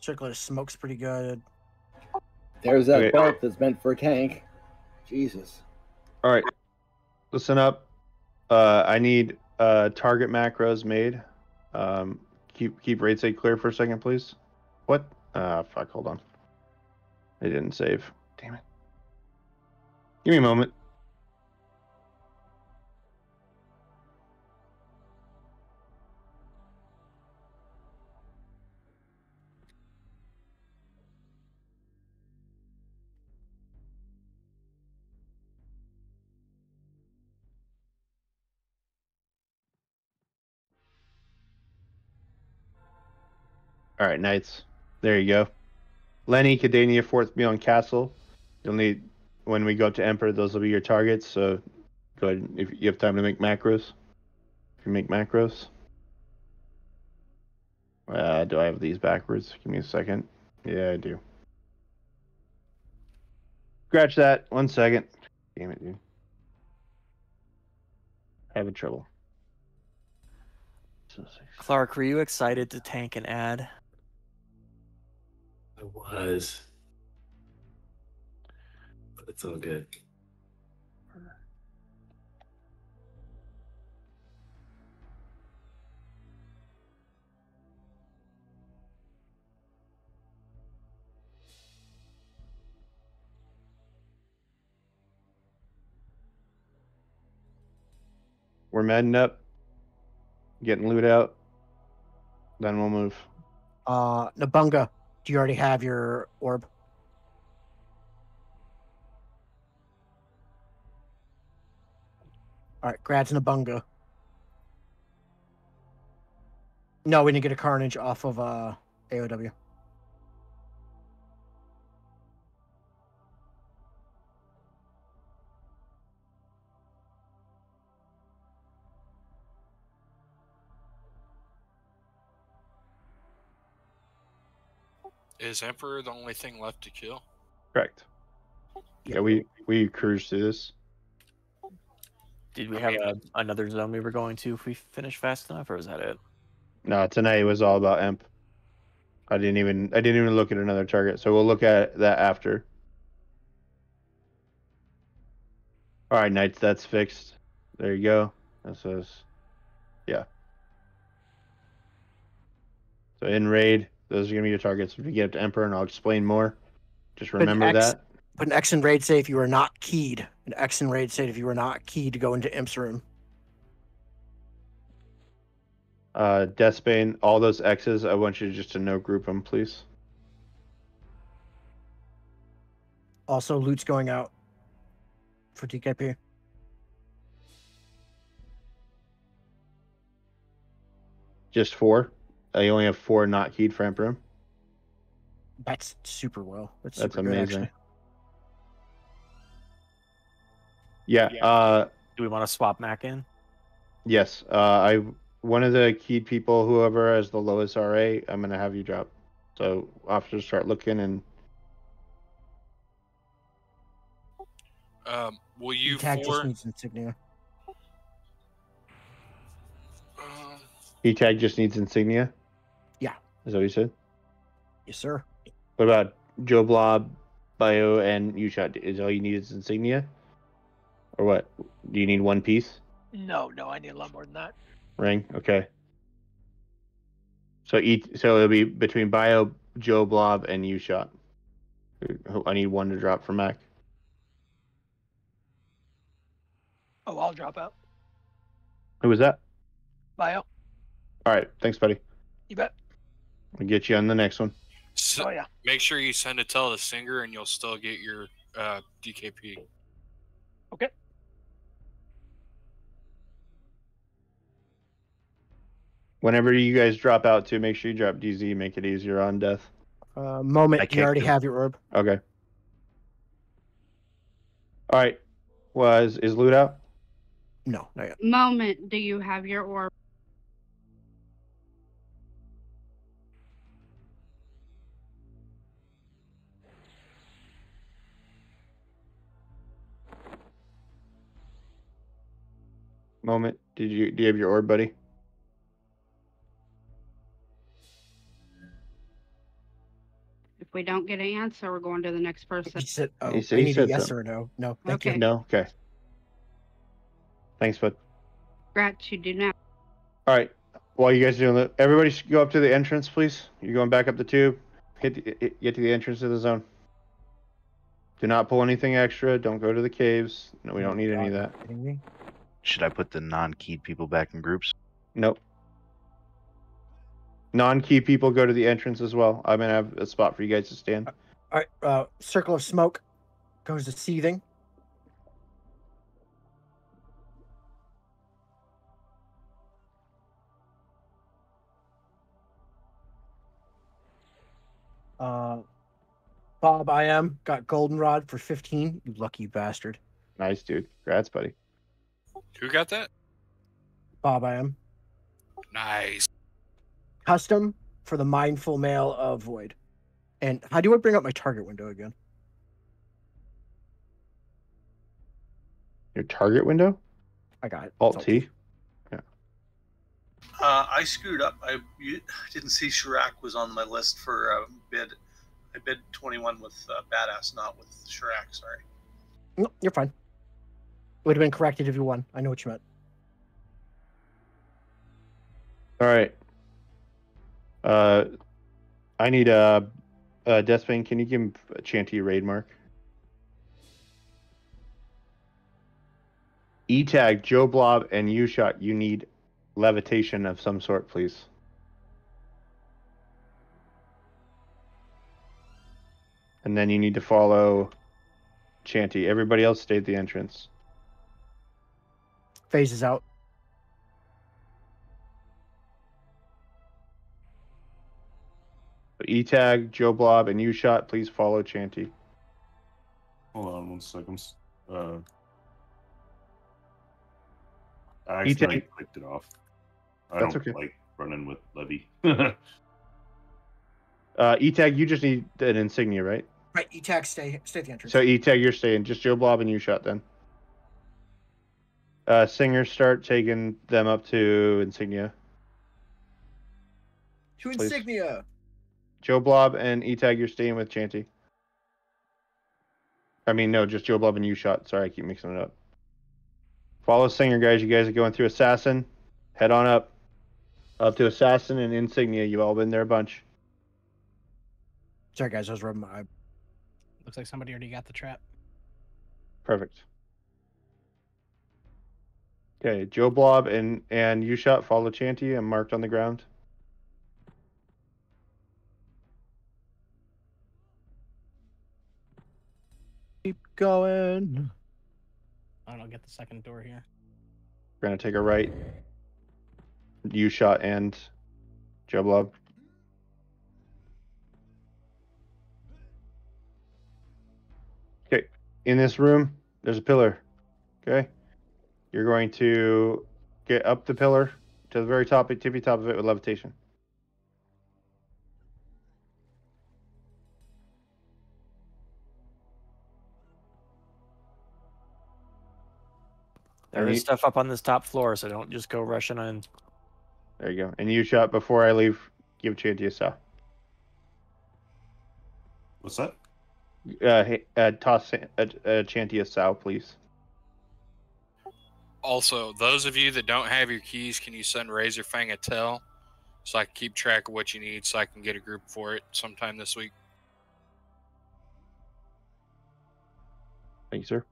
Circular smoke's pretty good. There's that Okay. belt that's meant for a tank. Jesus. All right. Listen up. Uh, I need uh target macros made. Um, keep keep raid say clear for a second, please. What? Uh, fuck. Hold on. I didn't save. Damn it. Give me a moment. All right, knights. There you go. Lenny, Cadania, fourth Beyond Castle. You'll need when we go up to Emperor. Those will be your targets. So go ahead if you have time to make macros. If you make macros. Uh, do I have these backwards? Give me a second. Yeah, I do. Scratch that. One second. Damn it, dude. Having trouble. Clark, were you excited to tank an ad? I was. But it's all good. We're medding up. Getting loot out. Then we'll move. Uh Nabunga, do you already have your orb? Alright, Grad's Nabunga. No, we didn't get a carnage off of uh AOW. Is Emperor the only thing left to kill? Correct. Yeah, we we cruised through this. Did we have a, another zone we were going to if we finish fast enough, or is that it? No, tonight was all about Emp. I didn't even I didn't even look at another target, so we'll look at that after. All right, knights. That's fixed. There you go. That says, yeah. So in raid, those are gonna be your targets. If you get up to emperor, and I'll explain more. Just remember that. Put an X in raid say if you are not keyed. An X in raid say if you are not keyed to go into Emp's room. Uh, Deathbane, all those X's, I want you just to no group them, please. Also, loot's going out for DKP. Just four. Uh, you only have four not keyed for Emperor. That's super well. That's, That's super good, amazing. actually. Yeah. Uh, Do we want to swap Mac in? yes. Uh, I one of the keyed people, whoever has the lowest RA, I'm gonna have you drop. So officers start looking and Um, will you Tag just four? needs insignia. E tag just needs insignia. Yeah. Is that what you said? Yes, sir. What about Joe Blob, Bio, and U shot? Is all you need is insignia? Or what? Do you need one piece? No, no, I need a lot more than that. Ring? Okay. So each so it'll be between Bio, Joe Blob, and you shot. I need one to drop for Mac. Oh, I'll drop out. Who was that? Bio. All right, thanks, buddy. You bet. I'll get you on the next one. S- Oh yeah. Make sure you send it to the singer, and you'll still get your uh, DKP. Okay. Whenever you guys drop out, too, make sure you drop DZ. Make it easier on death. Uh, I moment, you can't already do- have your orb. Okay. All right. Was is loot out? No, not yet. Moment, do you have your orb? Moment. Did you do you have your orb, buddy? We don't get an answer, we're going to the next person. He said, oh, He said- he said yes so. or no. No, thank Okay. you. No. Okay. Thanks, bud. Scratch, you do now. All right. While you guys are doing that, everybody should go up to the entrance, please. You're going back up the tube. Hit, the, get to the entrance of the zone. Do not pull anything extra. Don't go to the caves. No, we don't need any of that. Should I put the non-keyed people back in groups? Nope. Non-key people go to the entrance as well. I'm gonna have a spot for you guys to stand. All right, uh, circle of smoke goes to seething. Uh, Bob, I am got goldenrod for fifteen. You lucky bastard. Nice, dude. Congrats, buddy. Who got that? Bob, I am Nice. Custom for the mindful male of void. And how do I bring up my target window again? Your target window. I got it. Alt It's T. Uh, I screwed up. I you, didn't see Chirac was on my list for uh, bid. I bid 21 with uh, Badass, not with Chirac. Sorry. No, you're fine. Would have been corrected if you won. I know what you meant. All right. Uh, I need a, uh, Deathbane. Can you give him a Chanty raid mark? E tag Joe Blob and U shot. You need levitation of some sort, please. And then you need to follow Chanty. Everybody else stay at the entrance. Phases out. E tag Joe Blob and U shot. Please follow Chanty. Hold on one second. Uh, I You accidentally take- clicked it off. I That's don't okay. like running with Levy. [laughs] Uh, E tag, you just need an insignia, right? Right, E tag stay stay at the entrance. So E tag, you're staying. Just Joe Blob and you shot then. Uh, singers start taking them up to insignia. to please. insignia. Joe Blob and E tag, you're staying with Chanty. I mean, no, just Joe Blob and you shot. Sorry, I keep mixing it up. Follow Singer, guys. You guys are going through Assassin. Head on up. Up to Assassin and Insignia. You've all been there a bunch. Sorry, guys. I was rubbing my eye. Looks like somebody already got the trap. Perfect. Okay, Joe Blob and and you shot follow Chanty and marked on the ground. Keep going. I don't know. Get the second door here. We're gonna take a right. You shot and Joe Blob. Okay, in this room, there's a pillar. Okay, you're going to get up the pillar to the very top, tippy top of it with levitation. There And is you- stuff up on this top floor, so don't just go rushing in. There you go. And you shot before I leave. Give Chanty a saw. What's that? Uh, hey, uh, toss uh, uh, Chanty a sow, please. Also, those of you that don't have your keys, can you send Razor Fang a tell so I can keep track of what you need so I can get a group for it sometime this week? Thank you, sir.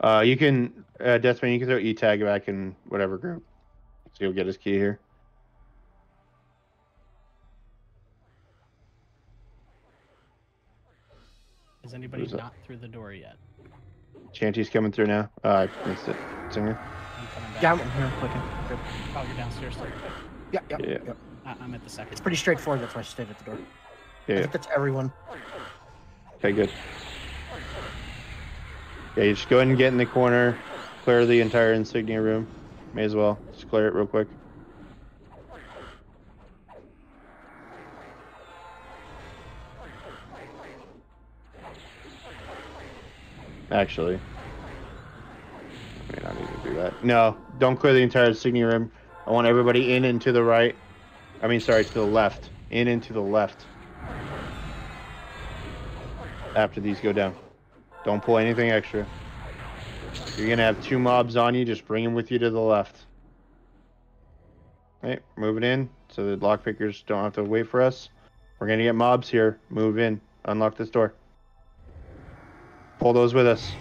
Uh, you can, uh, Deathbane, you can throw E tag back in whatever group. So you'll get his key here. Is anybody Who's that? not through the door yet? Chanty's coming through now. Uh, I missed it. Singer. I'm coming back. Yeah, I'm here clicking. Good. Oh, you're downstairs. Still. Yeah, yeah, Yeah. yeah. I- I'm at the second. It's pretty straightforward. That's why I stayed at the door. I Yeah. think that's everyone. Okay, good. Yeah, you just go ahead and get in the corner, clear the entire insignia room. May as well. Just clear it real quick. Actually, may not need to do that. No, don't clear the entire insignia room. I want everybody in and to the right. I mean, sorry, to the left. In and to the left after these go down. Don't pull anything extra. You're gonna have two mobs on you, just bring them with you to the left. Okay, move it in so the lockpickers don't have to wait for us. We're gonna get mobs here. Move in. Unlock this door. Pull those with us.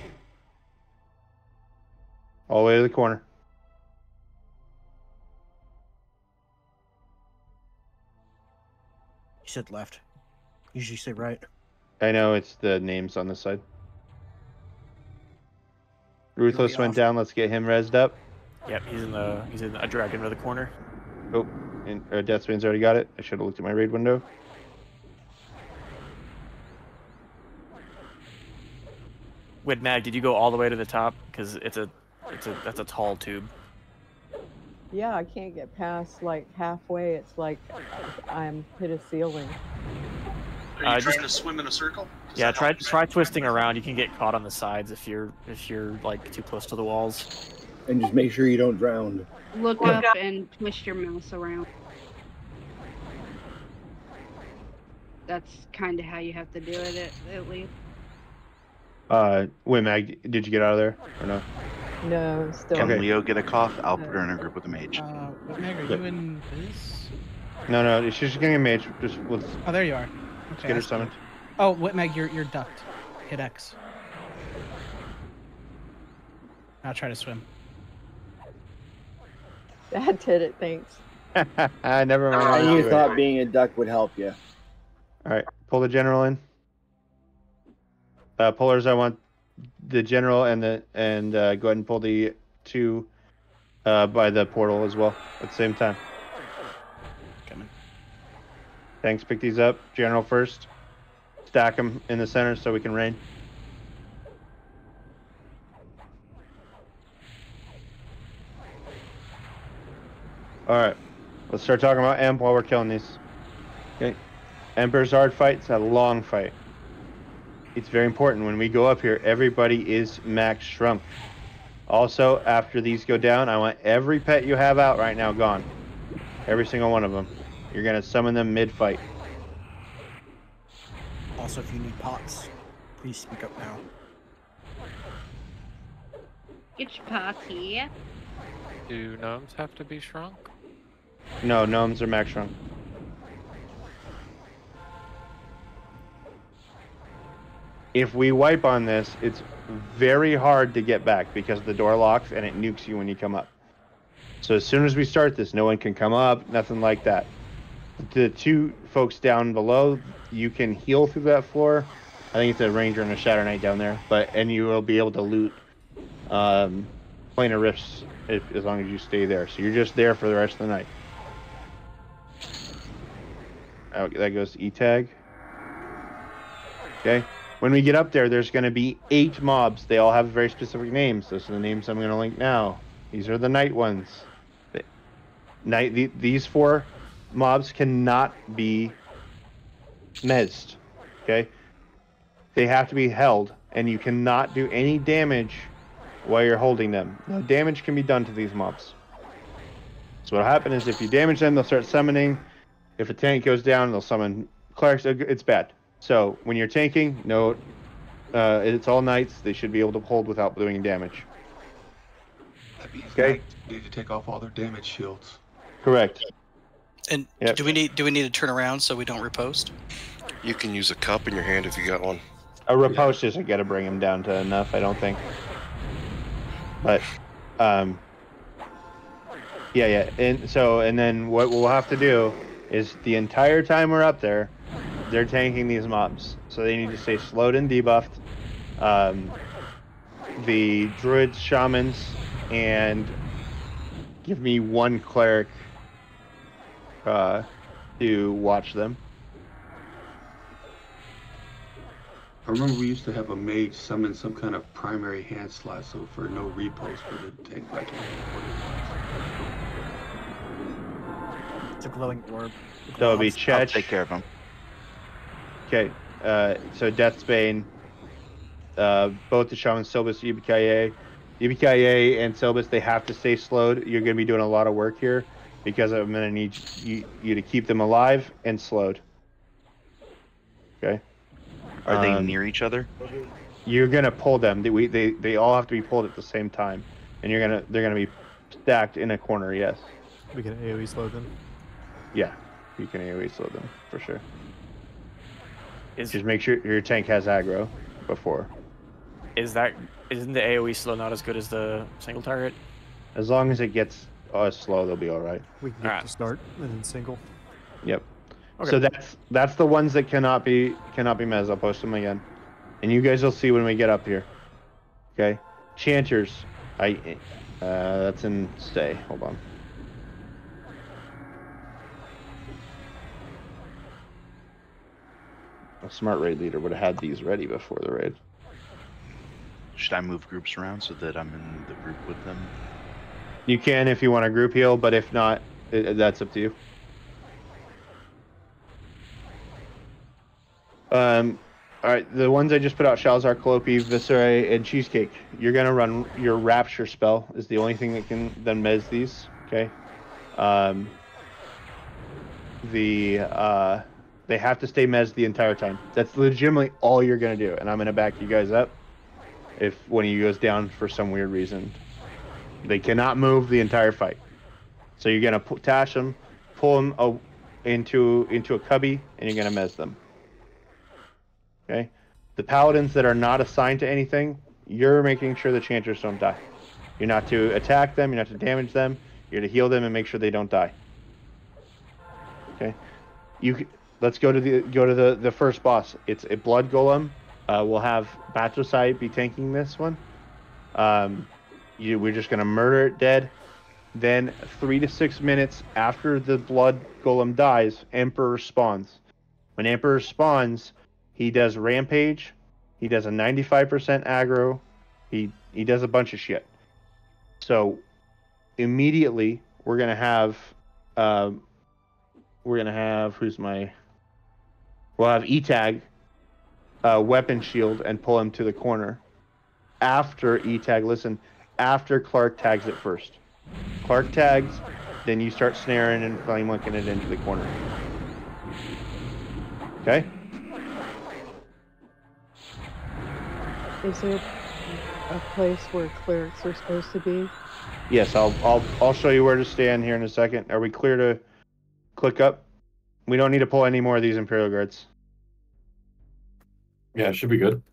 All the way to the corner. You said left. Usually say right. I know it's the names on the side. Ruthless went down. Let's get him rezzed up. Yep, he's in the he's in a dragon into the corner. Oh, and uh, Deathbane's already got it. I should have looked at my raid window. Wait, Mag, did you go all the way to the top? Because it's a it's a that's a tall tube. Yeah, I can't get past like halfway. It's like I'm hit a ceiling. Are you Uh, trying just- to swim in a circle? Does Yeah, try try twisting around. You can get caught on the sides if you're if you're like too close to the walls. And just make sure you don't drown. Look Look up up. and twist your mouse around. That's kind of how you have to do it, at, at least. Uh, wait, Mag, did you get out of there or no? No, still. Can Okay. Leo get a cough? I'll put her in a group with a mage. Uh, Meg, are Yep. you in this? No, no, she's just getting a mage. Just let's Oh, there you are. Let's Okay, get her summoned. Oh, Whitmeg, you're you're ducked. Hit X. I'll try to swim. [laughs] That did it, thanks. [laughs] Never mind. And I'll you thought being a duck would help you. All right, pull the general in. Uh, pullers, I want the general and the and uh, go ahead and pull the two uh, by the portal as well at the same time. Thanks. Pick these up. General first. Stack them in the center so we can rain. All right, let's start talking about Emp while we're killing these. Okay, Emperor's Hard fight. It's a long fight. It's very important when we go up here. Everybody is max shrunk. Also, after these go down, I want every pet you have out right now gone. Every single one of them. You're gonna summon them mid-fight. Also, if you need pots, please speak up now. Get your It's party. Do gnomes have to be shrunk? No, gnomes are max shrunk. If we wipe on this, it's very hard to get back because the door locks and it nukes you when you come up. So as soon as we start this, no one can come up, nothing like that. The two folks down below, you can heal through that floor. I think it's a ranger and a shadow knight down there, but and you will be able to loot um, planar rifts if, as long as you stay there. So you're just there for the rest of the night. Oh, that goes to E-tag. Okay. When we get up there, there's going to be eight mobs. They all have very specific names. Those are the names I'm going to link now. These are the night ones. The- Night. The, these four mobs cannot be mezzed. Okay. They have to be held, and you cannot do any damage while you're holding them. No damage can be done to these mobs. So what'll happen is if you damage them, they'll start summoning. If a tank goes down, they'll summon clerics. It's bad. So when you're tanking, no, uh, it's all knights. They should be able to hold without doing damage. Okay. Need to take off all their damage shields. Correct. And Yep. do we need do we need to turn around so we don't riposte? You can use a cup in your hand if you got one. A riposte isn't gonna bring him down to enough, I don't think. But, um, yeah, yeah, and so and then what we'll have to do is the entire time we're up there, they're tanking these mobs, so they need to stay slowed and debuffed. Um, the druids, shamans, and give me one cleric uh, to watch them. I remember we used to have a mage summon some kind of primary hand slot, so for no riposte for the tank like It's a glowing orb. So it'll be I'll Chet. take care of him. Okay, uh, so Deathbane, uh, both the Shaman Silbus, EBKA, EBKA and Silbus, they have to stay slowed. You're going to be doing a lot of work here because I'm going to need you, you to keep them alive and slowed. Okay. Are they Um, near each other? You're going to pull them. They, we, they they all have to be pulled at the same time, and you're gonna they're going to be stacked in a corner. Yes. We can AoE slow them. Yeah, you can AoE slow them for sure. Is Just make sure your tank has aggro before. is that isn't the AOE slow not as good as the single target? As long as it gets uh, slow, they'll be all right. We can get to start and then single. Yep. Okay. So that's that's the ones that cannot be cannot be mez. I'll post them again, and you guys will see when we get up here. Okay. Chanters, I uh, that's in stay. Hold on. A smart raid leader would have had these ready before the raid. Should I move groups around so that I'm in the group with them? You can if you want to group heal, but if not, it, that's up to you. Um, all right, the ones I just put out: Shalzar, Calliope, Viscera, and Cheesecake. You're gonna run your Rapture spell. Is the only thing that can then mez these. Okay. Um, the uh, they have to stay mez the entire time. That's legitimately all you're gonna do, and I'm gonna back you guys up. If one of you goes down for some weird reason, they cannot move the entire fight. So you're gonna tash them, pull them into into a cubby, and you're gonna mez them. Okay. The paladins that are not assigned to anything, you're making sure the chanters don't die. You're not to attack them. You're not to damage them. You're to heal them and make sure they don't die. Okay. You let's go to the go to the the first boss. It's a blood golem. Uh, we'll have Batrocite be tanking this one. Um, you, we're just gonna murder it dead. Then three to six minutes after the blood golem dies, Emperor spawns. When Emperor spawns, he does rampage. He does a 95% aggro. He he does a bunch of shit. So immediately we're gonna have um, we're gonna have who's my we'll have E-tag uh, weapon shield and pull him to the corner. After E-tag, listen, after Clark tags it first. Clark tags, then you start snaring and flame linking it into the corner. Okay? Is there a place where clerics are supposed to be? Yes, I'll I'll I'll show you where to stand here in a second. Are we clear to click up? We don't need to pull any more of these Imperial Guards. Yeah, it should be good.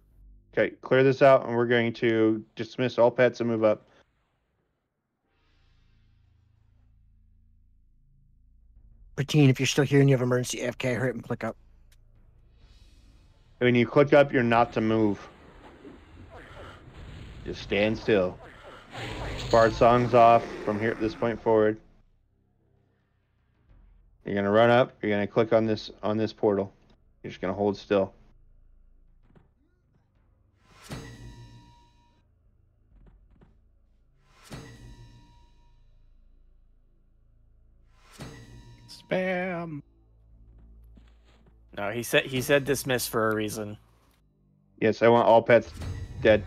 Okay, clear this out, and we're going to dismiss all pets and move up. Patine, if you're still here and you have emergency AFK, hurry up and click up. When you click up, you're not to move. Just stand still. Bard song's off from here at this point forward. You're gonna run up. You're gonna click on this on this portal. You're just gonna hold still. Spam. No, he said he said dismiss for a reason. Yes, I want all pets dead.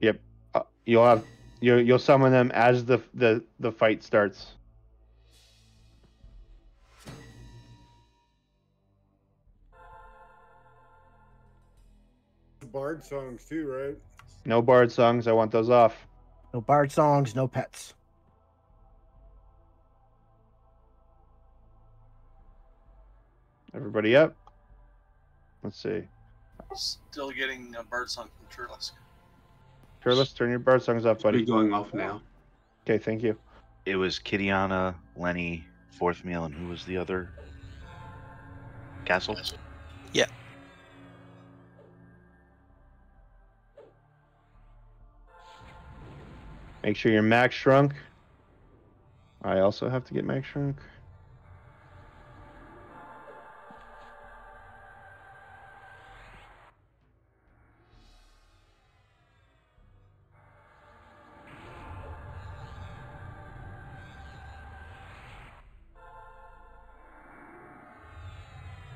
Yep. Uh, you'll have you you'll summon them as the the the fight starts. Bard songs too, right? No bard songs. I want those off. No bard songs, no pets. Everybody up. Let's see. Still getting a bird song from Turles. Turles, turn your bard songs off, buddy. Be going off now. Okay, thank you. It was Kitiana, Lenny, fourth meal, and who was the other? Castle. Yeah. Make sure you're max shrunk. I also have to get max shrunk.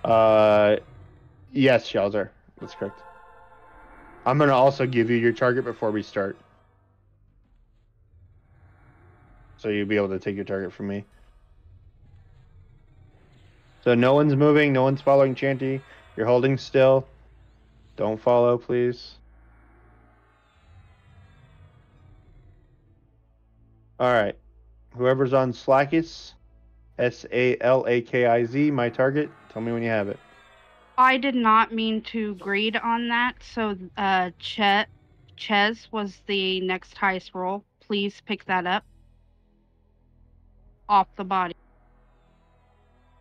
Uh, yes, Shelter. That's correct. I'm gonna also give you your target before we start. So you'll be able to take your target from me. So no one's moving, no one's following Chanty. You're holding still. Don't follow, please. Alright. Whoever's on Slackis, S A L A K I Z, my target. Tell me when you have it. I did not mean to grade on that. So, uh, Chet, Ches was the next highest roll. Please pick that up off the body.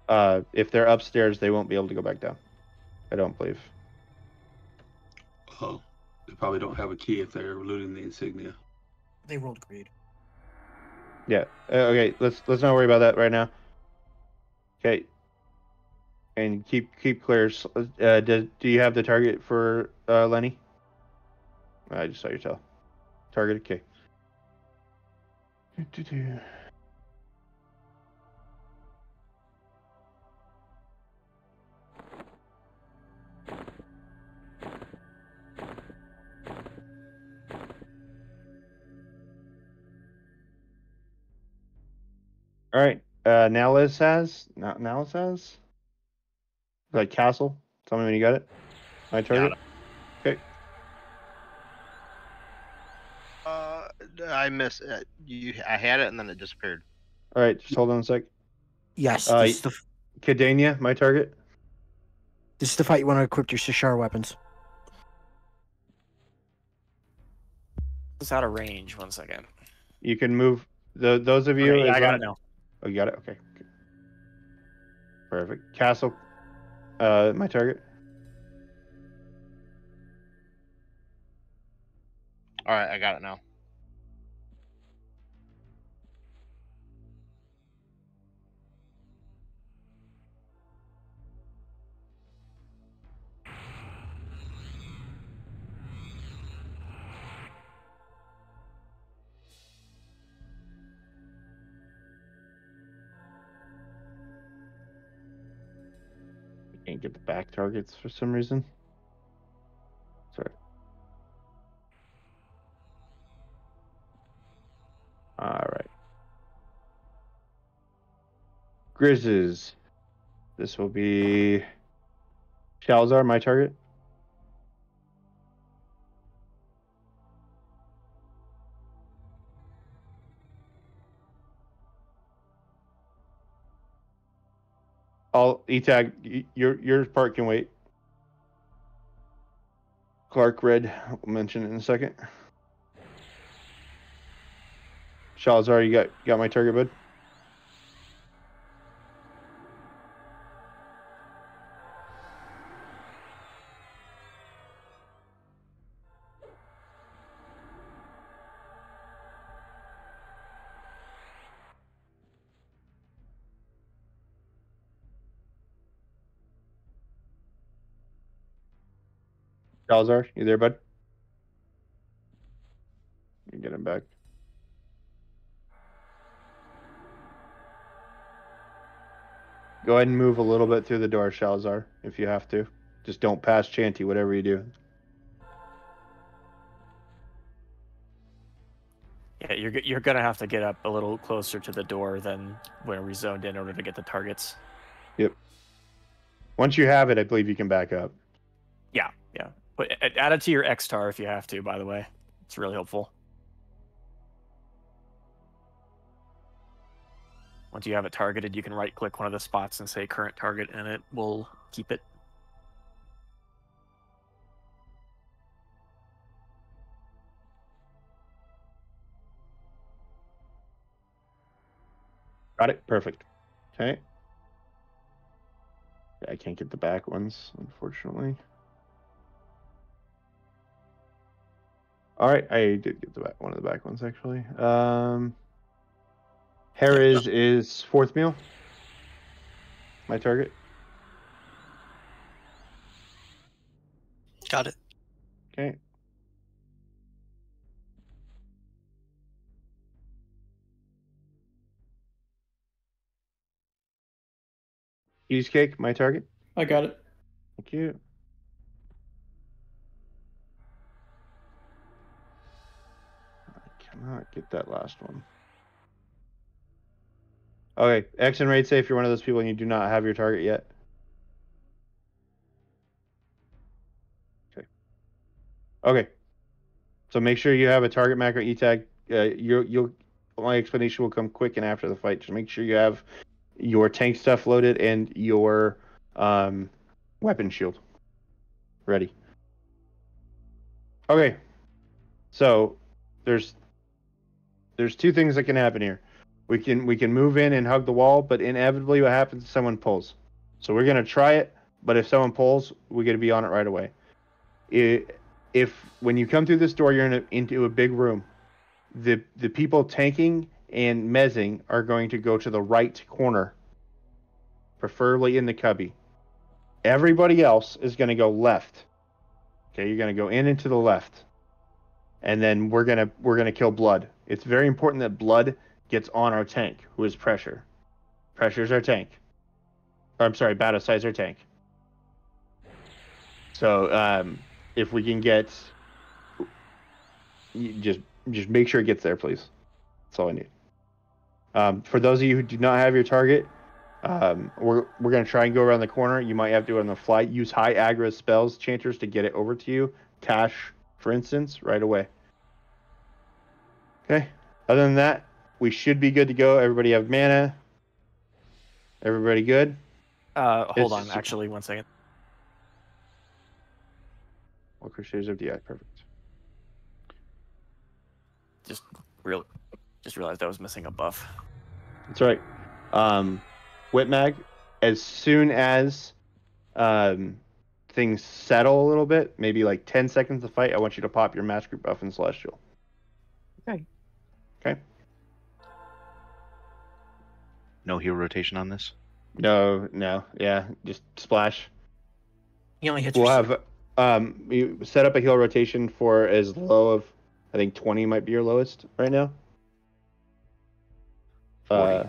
Uh, if they're upstairs, they won't be able to go back down. I don't believe. Oh, they probably don't have a key if they're looting the insignia. They rolled grade. Yeah. Uh, okay. Let's let's not worry about that right now. Okay. And keep keep clear. Uh, do, do you have the target for uh, Lenny? I just saw your tail. Target. Okay. Do-do-do. All right. Uh, has. Now has. Like castle. Tell me when you got it. My target. Okay. Uh, I missed. Uh, you, I had it and then it disappeared. All right. Just hold on a sec. Yes, Uh, this is the Cadania, my target. this is the fight you want to equip your Shissar weapons. It's out of range. One second. You can move. The those of you. Okay, I got it now. Oh, you got it. Okay. okay. Perfect. Castle. Uh, my target. All right, I got it now. Can't get the back targets for some reason. Sorry. All right. Grizzes. This will be Shalzar, my target. I'll E-tag. Your your part can wait. Clark Red. We'll mention it in a second. Shalazar, you got got my target, bud. Shalazar, you there, bud? You get him back. Go ahead and move a little bit through the door, Shalazar, if you have to. Just don't pass Chanty, whatever you do. Yeah, you're you're gonna have to get up a little closer to the door than where we zoned in order to get the targets. Yep. Once you have it, I believe you can back up. Yeah, yeah. Add it to your X-Tar if you have to. By the way, it's really helpful. Once you have it targeted, you can right-click one of the spots and say "current target," and it will keep it. Got it. Perfect. Okay. I can't get the back ones, unfortunately. All right, I did get the back one of the back ones actually. Um, Harris is fourth meal. My target. Got it. Okay. Cheesecake, my target. I got it. Thank you. Cannot get that last one. Okay, X and raid say if you're one of those people and you do not have your target yet. Okay. Okay. So make sure you have a target macro E tag. Uh, you you'll my explanation will come quick and after the fight. Just make sure you have your tank stuff loaded and your um, weapon shield ready. Okay. So there's there's two things that can happen here. We can we can move in and hug the wall, but inevitably what happens is someone pulls. So we're gonna try it, but if someone pulls, we're gonna be on it right away. I if when you come through this door, you're in a, into a big room. The the people tanking and mezzing are going to go to the right corner, preferably in the cubby. Everybody else is going to go left. Okay, you're going to go in and to the left, and then we're gonna we're gonna kill blood. It's very important that blood gets on our tank, who is pressure. Pressure is our tank. Or, I'm sorry, battle size our tank. So um, if we can get, just just make sure it gets there, please. That's all I need. Um, for those of you who do not have your target, um, we're we're gonna try and go around the corner. You might have to on the flight. use high aggro spells, chanters, to get it over to you. Tash, for instance, right away. Okay. Other than that, we should be good to go. Everybody have mana. Everybody good? Uh, hold It's- on, actually, one second. All Crusaders of DI, perfect. Just real, just realized I was missing a buff. That's right. Um, Whitmag, as soon as um, things settle a little bit, maybe like 10 seconds of fight, I want you to pop your match group buff in Celestial. Okay. Okay. No hero rotation on this. No, no, yeah, just splash. He only hits. We'll your- have um, you set up a heal rotation for as low of, I think 20 might be your lowest right now. Uh,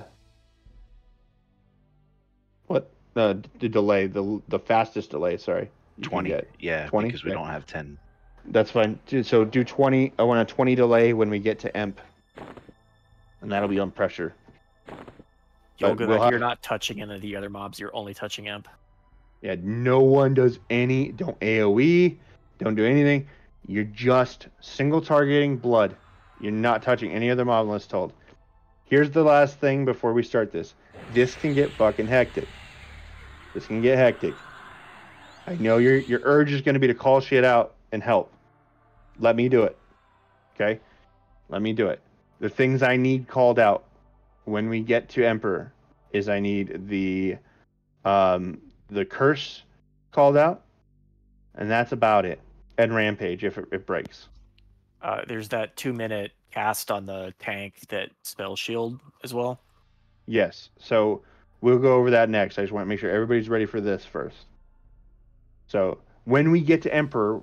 Uh, the delay, the the fastest delay. Sorry. 20. Yeah, 20? because we Yeah. don't have 10. That's fine. So do 20. I want a 20 delay when we get to Emp. And that'll be on pressure. You'll But go we'll that you're have- not touching any of the other mobs. You're only touching Emp. Yeah, no one does any. Don't AoE. Don't do anything. You're just single targeting blood. You're not touching any other mob unless told. Here's the last thing before we start this. This can get fucking hectic. This can get hectic. I know your your urge is going to be to call shit out and help. Let me do it. Okay? Let me do it. The things I need called out when we get to Emperor is I need the um the curse called out, and that's about it. And rampage if it, it breaks. Uh, there's that two minute cast on the tank that spell shield as well. Yes. So we'll go over that next. I just want to make sure everybody's ready for this first. So when we get to Emperor,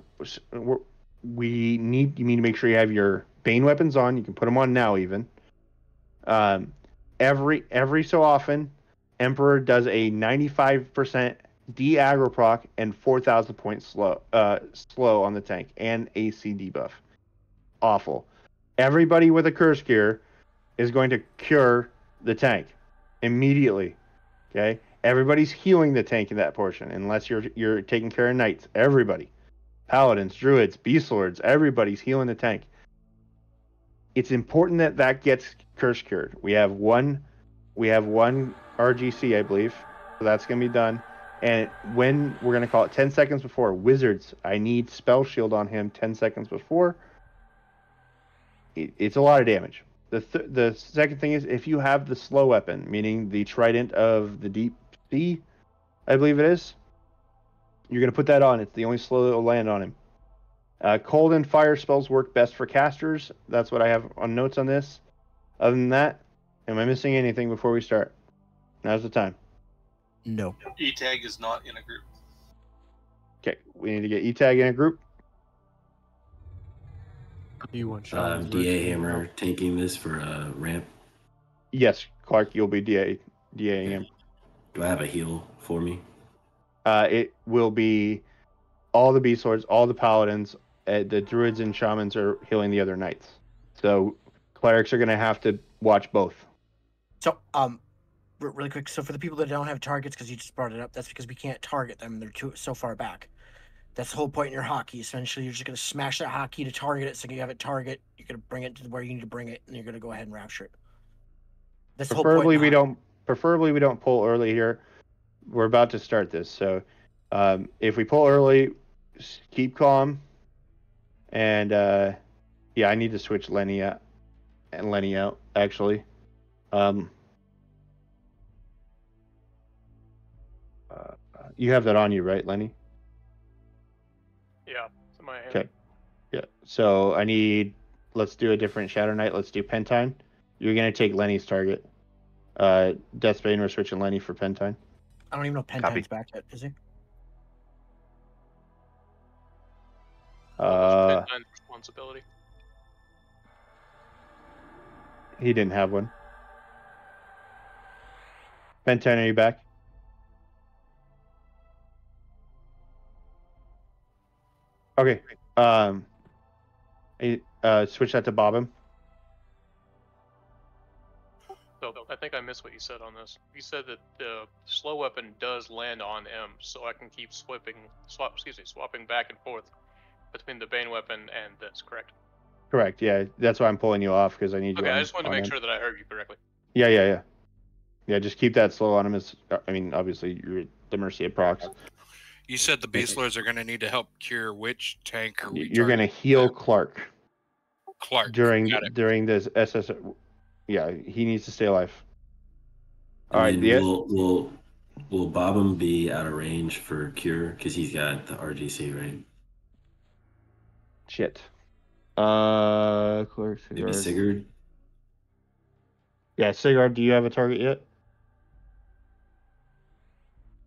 we're- need you need to make sure you have your Bane weapons on. You can put them on now, even. Um, every every so often, Emperor does a 95% D aggro proc and 4,000 points slow uh slow on the tank and AC debuff. Awful. Everybody with a curse gear is going to cure the tank immediately. Okay? Everybody's healing the tank in that portion, unless you're you're taking care of knights. Everybody. Paladins, druids, beast lords, everybody's healing the tank. It's important that that gets curse cured. We have one we have one RGC, I believe. So that's going to be done. And when we're going to call it 10 seconds before wizards, I need spell shield on him 10 seconds before. It, it's a lot of damage. The th- the second thing is if you have the slow weapon, meaning the trident of the deep sea, I believe it is. You're gonna put that on. It's the only slow that will land on him. Uh, cold and fire spells work best for casters. That's what I have on notes on this. Other than that, am I missing anything before we start? Now's the time. No. E tag is not in a group. Okay, we need to get E tag in a group. You want Uh, DA Ritual. hammer tanking this for a ramp. Yes, Clark, you'll be DA DAing him. Do I have a heal for me? Uh, it will be all the beast lords, all the paladins, uh, the druids and shamans are healing the other knights. So clerics are gonna have to watch both. So, um, re- really quick. So, for the people that don't have targets, because you just brought it up, that's because we can't target them. They're too so far back. That's the whole point in your hotkey. Essentially, you're just gonna smash that hotkey to target it. So you have it target. You're gonna bring it to where you need to bring it, and you're gonna go ahead and rapture it. That's the whole point. Preferably we don't. Preferably we don't pull early here. We're about to start this, so um, if we pull early, keep calm. And uh, yeah, I need to switch Lenny out and Lenny out actually. Um, uh, you have that on you, right, Lenny? Yeah, it's in my hand. Okay. Yeah. So I need. Let's do a different Shadow Knight. Let's do Pentine. You're gonna take Lenny's target. Uh, Deathbane. We're switching Lenny for Pentine. I don't even know if Copy. Pentine's back yet. Is he? Uh, Pentine responsibility. he didn't have one. Pentine, are you back? Okay. Um. Uh, switch that to Bobbin. So I think I missed what you said on this. You said that the slow weapon does land on M, so I can keep swapping, swap, excuse me, swapping back and forth between the Bane weapon and this. Correct? Correct. Yeah, that's why I'm pulling you off because I need you. Okay, I just wanted to make him. sure that I heard you correctly. Yeah, yeah, yeah. Yeah, just keep that slow on him. As I mean, obviously you're at the mercy of procs. You said the beast lords are going to need to help cure which tank or You're gonna heal Clark Clark during during this SS. Yeah, he needs to stay alive. All right. And The, will will will Bobbin be out of range for cure because he's got the RGC right? shit. Uh, Clark. Maybe Sigurd. Sigurd. Yeah, Sigurd. Do you have a target yet?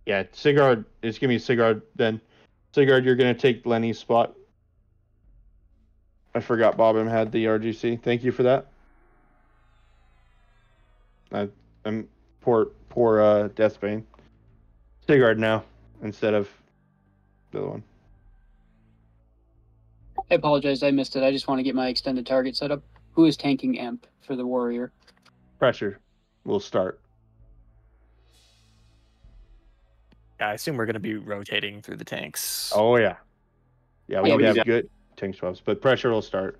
Yeah, Sigurd. It's gonna be Sigurd then. Sigurd, you're gonna take Lenny's spot. I forgot Bobbin had the RGC. Thank you for that. I, I'm poor, poor uh, Deathbane. Sigurd now instead of the other one. I apologize, I missed it. I just want to get my extended target set up. Who is tanking Emp for the warrior? Pressure We'll start. I assume we're going to be rotating through the tanks. Oh yeah, yeah. We Yeah, we have that. good tank swaps, but pressure will start.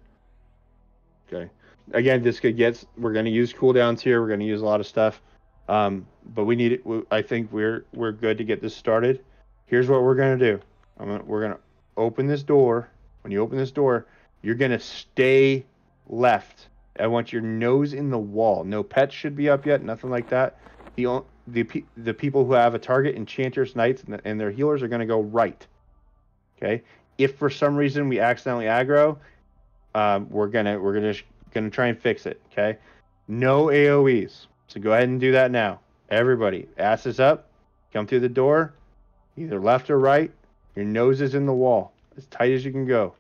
Okay. Again, this could get. We're going to use cooldowns here. We're going to use a lot of stuff. Um, but we need it. I think we're we're good to get this started. Here's what we're gonna do. I'm gonna, we're gonna open this door. When you open this door, you're gonna stay left. I want your nose in the wall. No pets should be up yet. Nothing like that. The on- the the people who have a target, enchanters, knights, and, and their healers are gonna go right. Okay. If for some reason we accidentally aggro, um, we're gonna we're gonna gonna try and fix it. Okay. No AOE's. So go ahead and do that now. Everybody, asses up, come through the door, either left or right. Your nose is in the wall, as tight as you can go.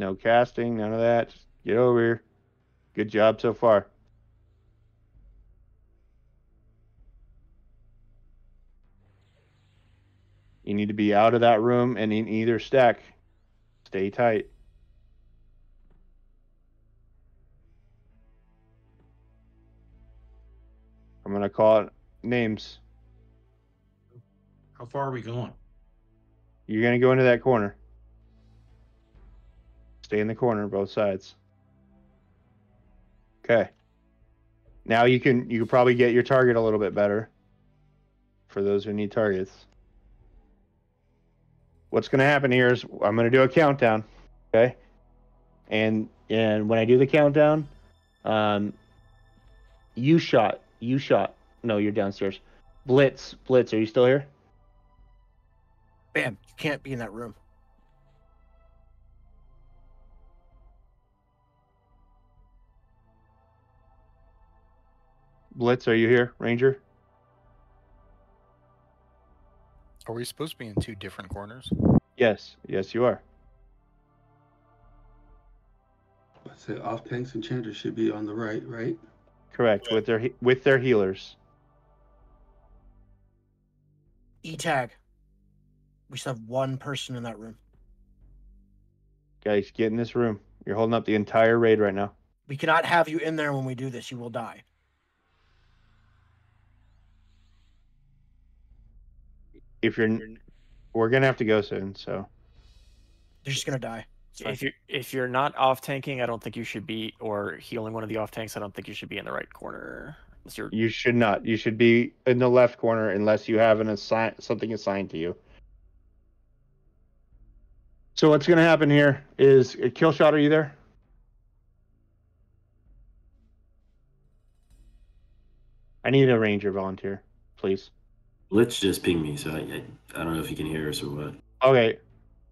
No casting, none of that. Just get over here. Good job so far. You need to be out of that room and in either stack. Stay tight. I'm gonna call it names. How far are we going? You're gonna go into that corner. Stay in the corner, both sides. Okay. Now you can you can probably get your target a little bit better. For those who need targets. What's gonna happen here is I'm gonna do a countdown. Okay. And and when I do the countdown, um you shot. You shot. No, you're downstairs. Blitz, Blitz, are you still here? Bam! You can't be in that room. Blitz, are you here, Ranger? Are we supposed to be in two different corners? Yes, yes, you are. I'd say off tanks enchanters should be on the right, right? Correct. With their with their healers. E tag. We still have one person in that room. Guys, get in this room. You're holding up the entire raid right now. We cannot have you in there when we do this. You will die. If you're, we're gonna have to go soon. So They're just gonna die. If you're if you're not off tanking, I don't think you should be, or healing one of the off tanks. I don't think you should be in the right corner. You're you should not. You should be in the left corner unless you have an assign something assigned to you. So what's gonna happen here is a kill shot. Are you there? I need a ranger volunteer, please. Blitz just pinged me, so I, I I don't know if you can hear us or what. Okay.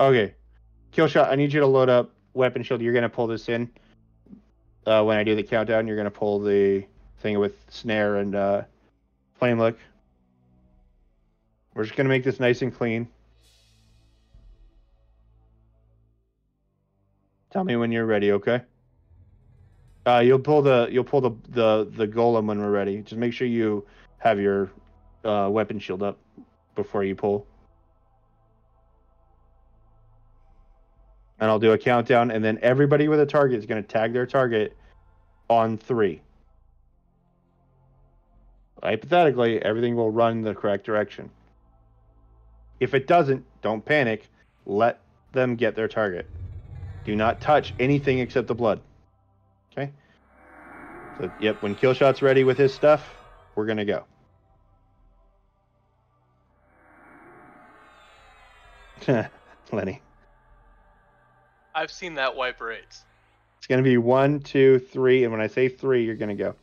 Okay. Kill shot, I need you to load up weapon shield. You're gonna pull this in. Uh, when I do the countdown, you're gonna pull the thing with snare and uh, flame look. We're just gonna make this nice and clean. Tell me when you're ready, okay? Uh, you'll pull the you'll pull the the the golem when we're ready. Just make sure you have your uh, weapon shield up before you pull. and I'll do a countdown, and then everybody with a target is going to tag their target on three. Hypothetically, everything will run the correct direction. If it doesn't, don't panic. Let them get their target. Do not touch anything except the blood. Okay? So, yep, when Killshot's ready with his stuff, we're going to go. [laughs] Lenny. I've seen that wipe rates. It's going to be one, two, three, and when I say three, you're going to go.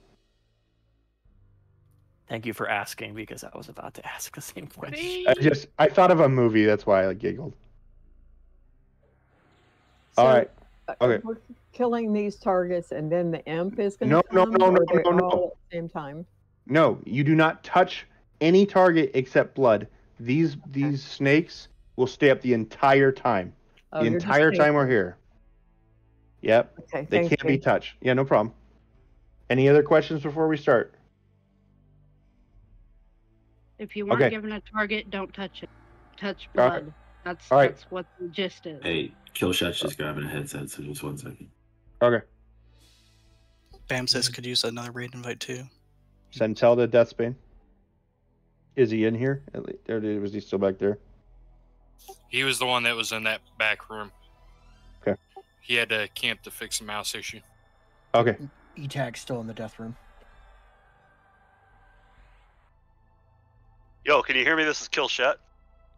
Thank you for asking because I was about to [laughs] ask the same question. I just I thought of a movie. That's why I giggled. All So, right. uh, Okay. We're killing these targets, and then the imp is going to no, come. no, no, or no, no. all At the same time. No, you do not touch any target except blood. These these snakes will stay up the entire time. Oh, the entire time we're here. Yep. Okay, They can't be touched. Yeah, no problem. Any other questions before we start? If you weren't Okay. given a target, don't touch it. Touch All right. blood. That's All right. that's what the gist is. Hey, Killshot's just grabbing a headset, so just one second. Okay. Bam says could use another raid invite too. Sentel to Deathsbane. Is he in here? At le- Or was he still back there? He was the one that was in that back room. Okay. He had to camp to fix a mouse issue. Okay. E tag's still in the death room. Yo, can you hear me? This is Kill Killshot.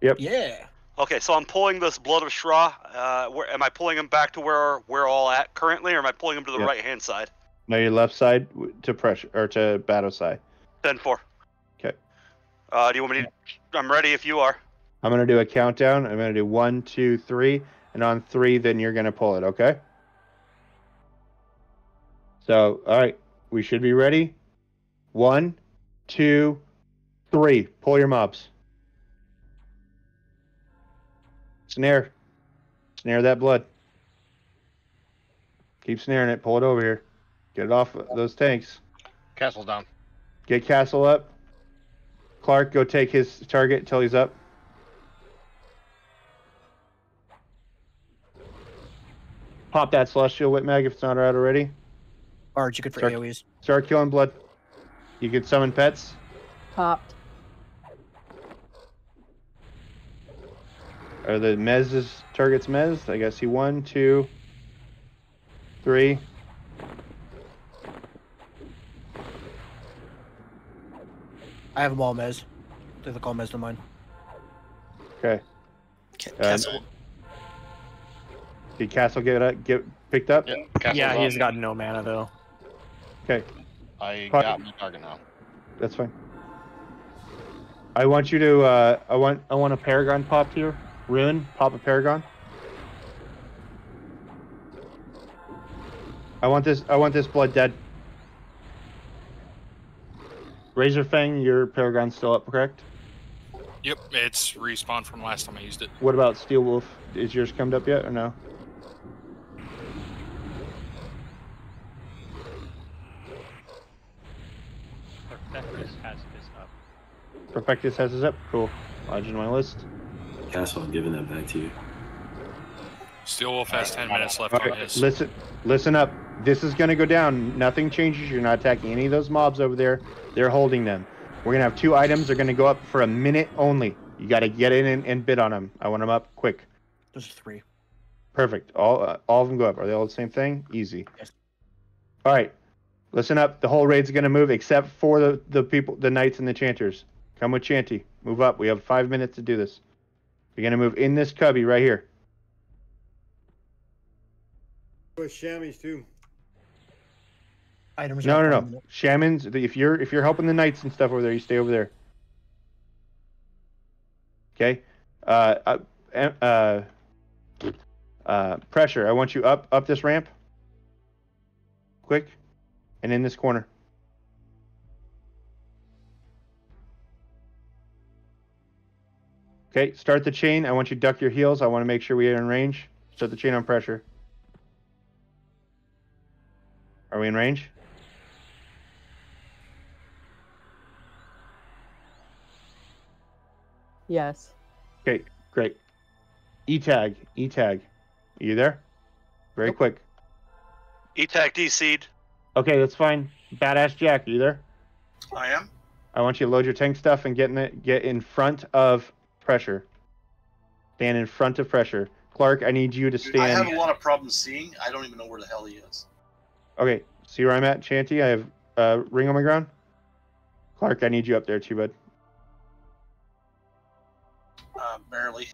Yep. Yeah. Okay, so I'm pulling this Blood of Shra. Uh, where am I pulling him back to where we're all at currently, or am I pulling him to the Yep. right hand side? No, your left side to pressure or to battle side. Ten four. Okay. Uh, do you want me to? I'm ready if you are. I'm gonna do a countdown. I'm gonna do one, two, three, and on three, then you're gonna pull it. Okay. So, all right, we should be ready. One, two, three. Pull your mobs. Snare. Snare that blood. Keep snaring it. Pull it over here. Get it off those tanks. Castle's down. Get Castle up. Clark, go take his target until he's up. Pop that Celestial Whip Mag if it's not out already. Arch, you good for Start- AoEs. Start killing blood. You can summon pets. Popped. Are the Mez's targets Mez? I guess he one, two, three. I have them all mez. They look all mez to mine. Okay. Uh, Castle. Did Castle get uh, get picked up? yeah, he's got no mana though. Okay. I Fuck. got my target now. That's fine. I want you to. Uh, I want. I want a Paragon popped here. Ruin. Pop a Paragon. I want this. I want this blood dead. Razor Fang, your Paragon's still up, correct? Yep, it's respawned from last time I used it. What about Steel Wolf? Is yours come up yet or no? Perfectus has this up. Perfectus has his up. Cool. Lodge in my list. Castle, I'm giving that back to you. Steel Wolf has 10 minutes left All on his. listen, listen up. This is gonna go down. Nothing changes. You're not attacking any of those mobs over there. They're holding them. We're gonna have two items. They're gonna go up for a minute only. You got to get in and, and bid on them. I want them up quick. Those are three. Perfect. All uh, all of them go up. Are they all the same thing? Easy. Yes. All right. Listen up. The whole raid's gonna move except for the the people, the knights and the chanters. Come with Chanty. Move up. We have five minutes to do this. You're gonna move in this cubby right here. With chamois too. Items. No, no, no. on Shamans. If you're if you're helping the knights and stuff over there, you stay over there. Okay. Uh, uh, uh, uh, pressure. I want you up up this ramp. Quick, and in this corner. Okay. Start the chain. I want you to duck your heals. I want to make sure we are in range. Start the chain on pressure. Are we in range? Yes. Okay, great. E tag, E tag. Are you there? Very quick. E-Tag D-Seed. Okay, that's fine. Badass Jack, are you there? I am. I want you to load your tank stuff and get in it, get in front of pressure. Stand in front of pressure. Clark, I need you to Dude, I have a lot of problems seeing. I don't even know where the hell he is. Okay, see where I'm at, Chanty? I have uh, ring on my ground. Clark, I need you up there too, bud. Uh, barely.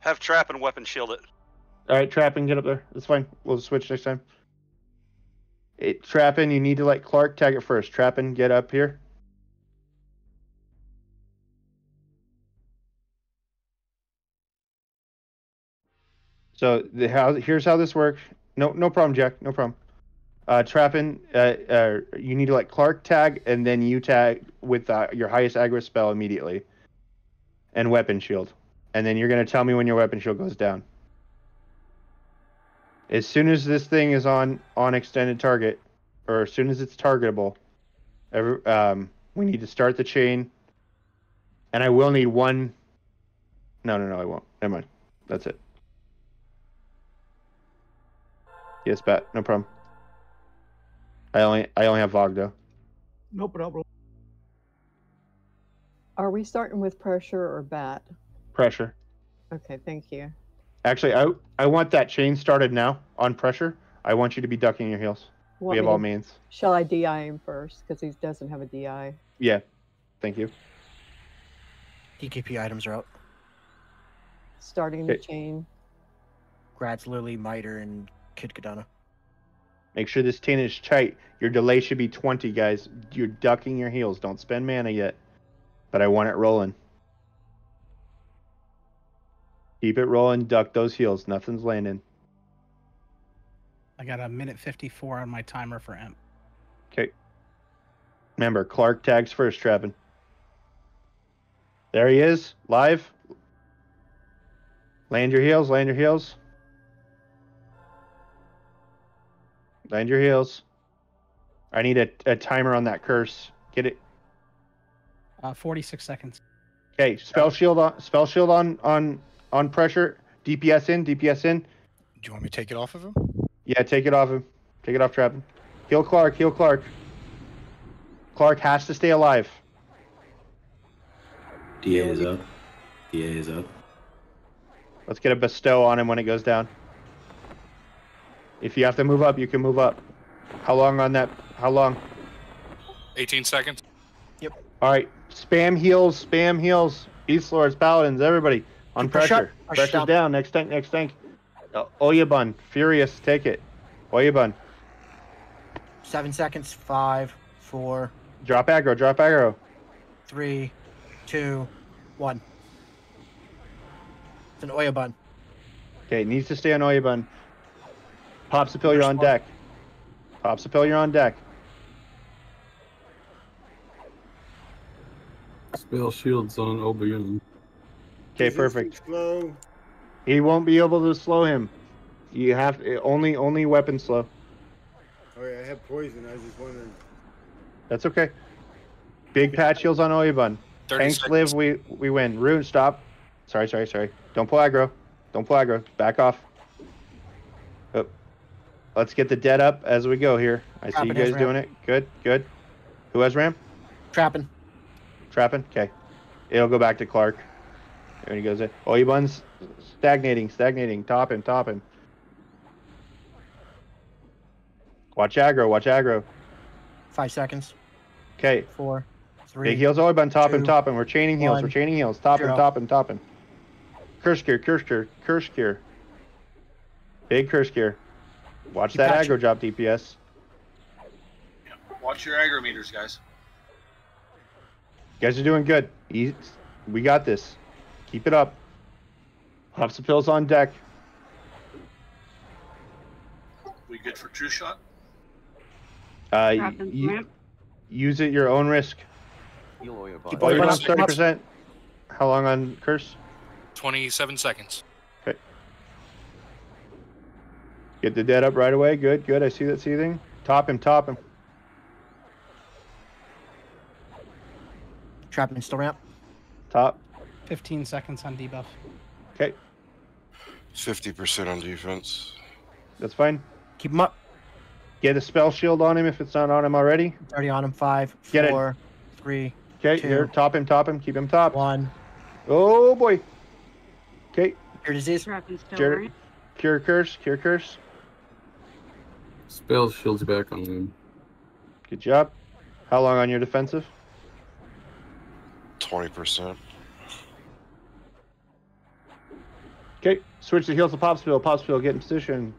Have trap and weapon shield it. All right, Trappin, get up there. That's fine. We'll switch next time. It, Trappin, you need to let Clark tag it first. Trappin, get up here. So the how here's how this works. No, no problem, Jack. No problem. Uh, uh, uh, you need to let Clark tag, and then you tag with uh, your highest aggro spell immediately, and weapon shield, and then you're gonna tell me when your weapon shield goes down. As soon as this thing is on on extended target, or as soon as it's targetable, every, um, we need to start the chain. And I will need one. No, no, no, I won't. Never mind. That's it. Yes, bat. No problem. I only I only have Vogdo. No problem. Are we starting with pressure or bat? Pressure. Okay, thank you. Actually, I I want that chain started now on pressure. I want you to be ducking your heals. Want we have me all means. Shall I DI him first? Because he doesn't have a DI. Yeah. Thank you. DKP items are out. Starting the chain. Grads, Lily, Miter, and Kid Kadana. Make sure this tin is tight. Your delay should be 20, guys. You're ducking your heals. Don't spend mana yet. But I want it rolling. Keep it rolling. Duck those heals. Nothing's landing. I got a minute 54 on my timer for Emp. Okay. Remember, Clark tags first, Trevin. There he is, live. Land your heals, land your heals. Land your heals. I need a, a timer on that curse. Get it. Uh, 46 seconds. Okay, spell shield on spell shield on on on pressure. DPS in, DPS in. Do you want me to take it off of him? Yeah, take it off him. Take it off Trevin. Heal Clark, heal Clark. Clark has to stay alive. DA is up. DA is up. Let's get a bestow on him when it goes down. If you have to move up, you can move up. How long on that? How long? 18 seconds. Yep. All right. Spam heals. Spam heals. Beast lords, paladins, everybody on Push pressure. push Pressure's down. down. Next tank. Next tank. Uh, Oyabun, furious, take it. Oyabun, Seven seconds. Five, four, drop aggro. Drop aggro. three, two, one. It's an Oyabun. Okay, needs to stay on Oyabun. Popsicle, you're on deck. Popsicle, you're on deck. Spell shields on Oberon. Okay, perfect. Slow. He won't be able to slow him. You have only only weapon slow. Oh yeah, I have poison. I was just wondering. That's okay. Big patch heals on Oyabun. 30 Tanks seconds. live, we we win. Rune, stop. Sorry, sorry, sorry. Don't pull aggro. Don't pull aggro. Back off. Oh. Let's get the dead up as we go here. I see you guys doing it. Good, good. Who has ramp? Trapping. Trapping? Okay. It'll go back to Clark. There he goes in. Oh, Oyabun's stagnating, stagnating. Top him, top him. Watch aggro, watch aggro. Five seconds. Okay. Four, three. Big heals Oyabun, top him, two, top him. We're chaining heals, we're chaining heals, Top him, zero. top him, top him. Curse gear, curse gear, curse gear. Big curse gear. Watch Keep that patching. aggro drop DPS. Watch your aggro meters, guys. You guys are doing good. Eas- We got this. Keep it up. Popsipil's on deck. We good for true shot? Uh, Trapping you, use it your own risk. Keep Oyabun's Oyabun on thirty percent. How long on curse? 27 seconds. Okay. Get the dead up right away. Good, good. I see that seething. Top him, top him. Trap Trapping still ramp. Top. 15 seconds on debuff. Okay, Fifty percent on defense. that's fine. Keep him up. Get a spell shield on him if it's not on him already. It's already on him. Five, Get it. four, three, Okay, Two. here, top him, top him, keep him top. one. Oh boy. Okay, Cure disease. Trapping still Jared- cure curse, cure curse. Spell shields back on him. Good job. How long on your defensive? Twenty percent. Okay, switch the heals to Popsicle. Popsicle, get in position.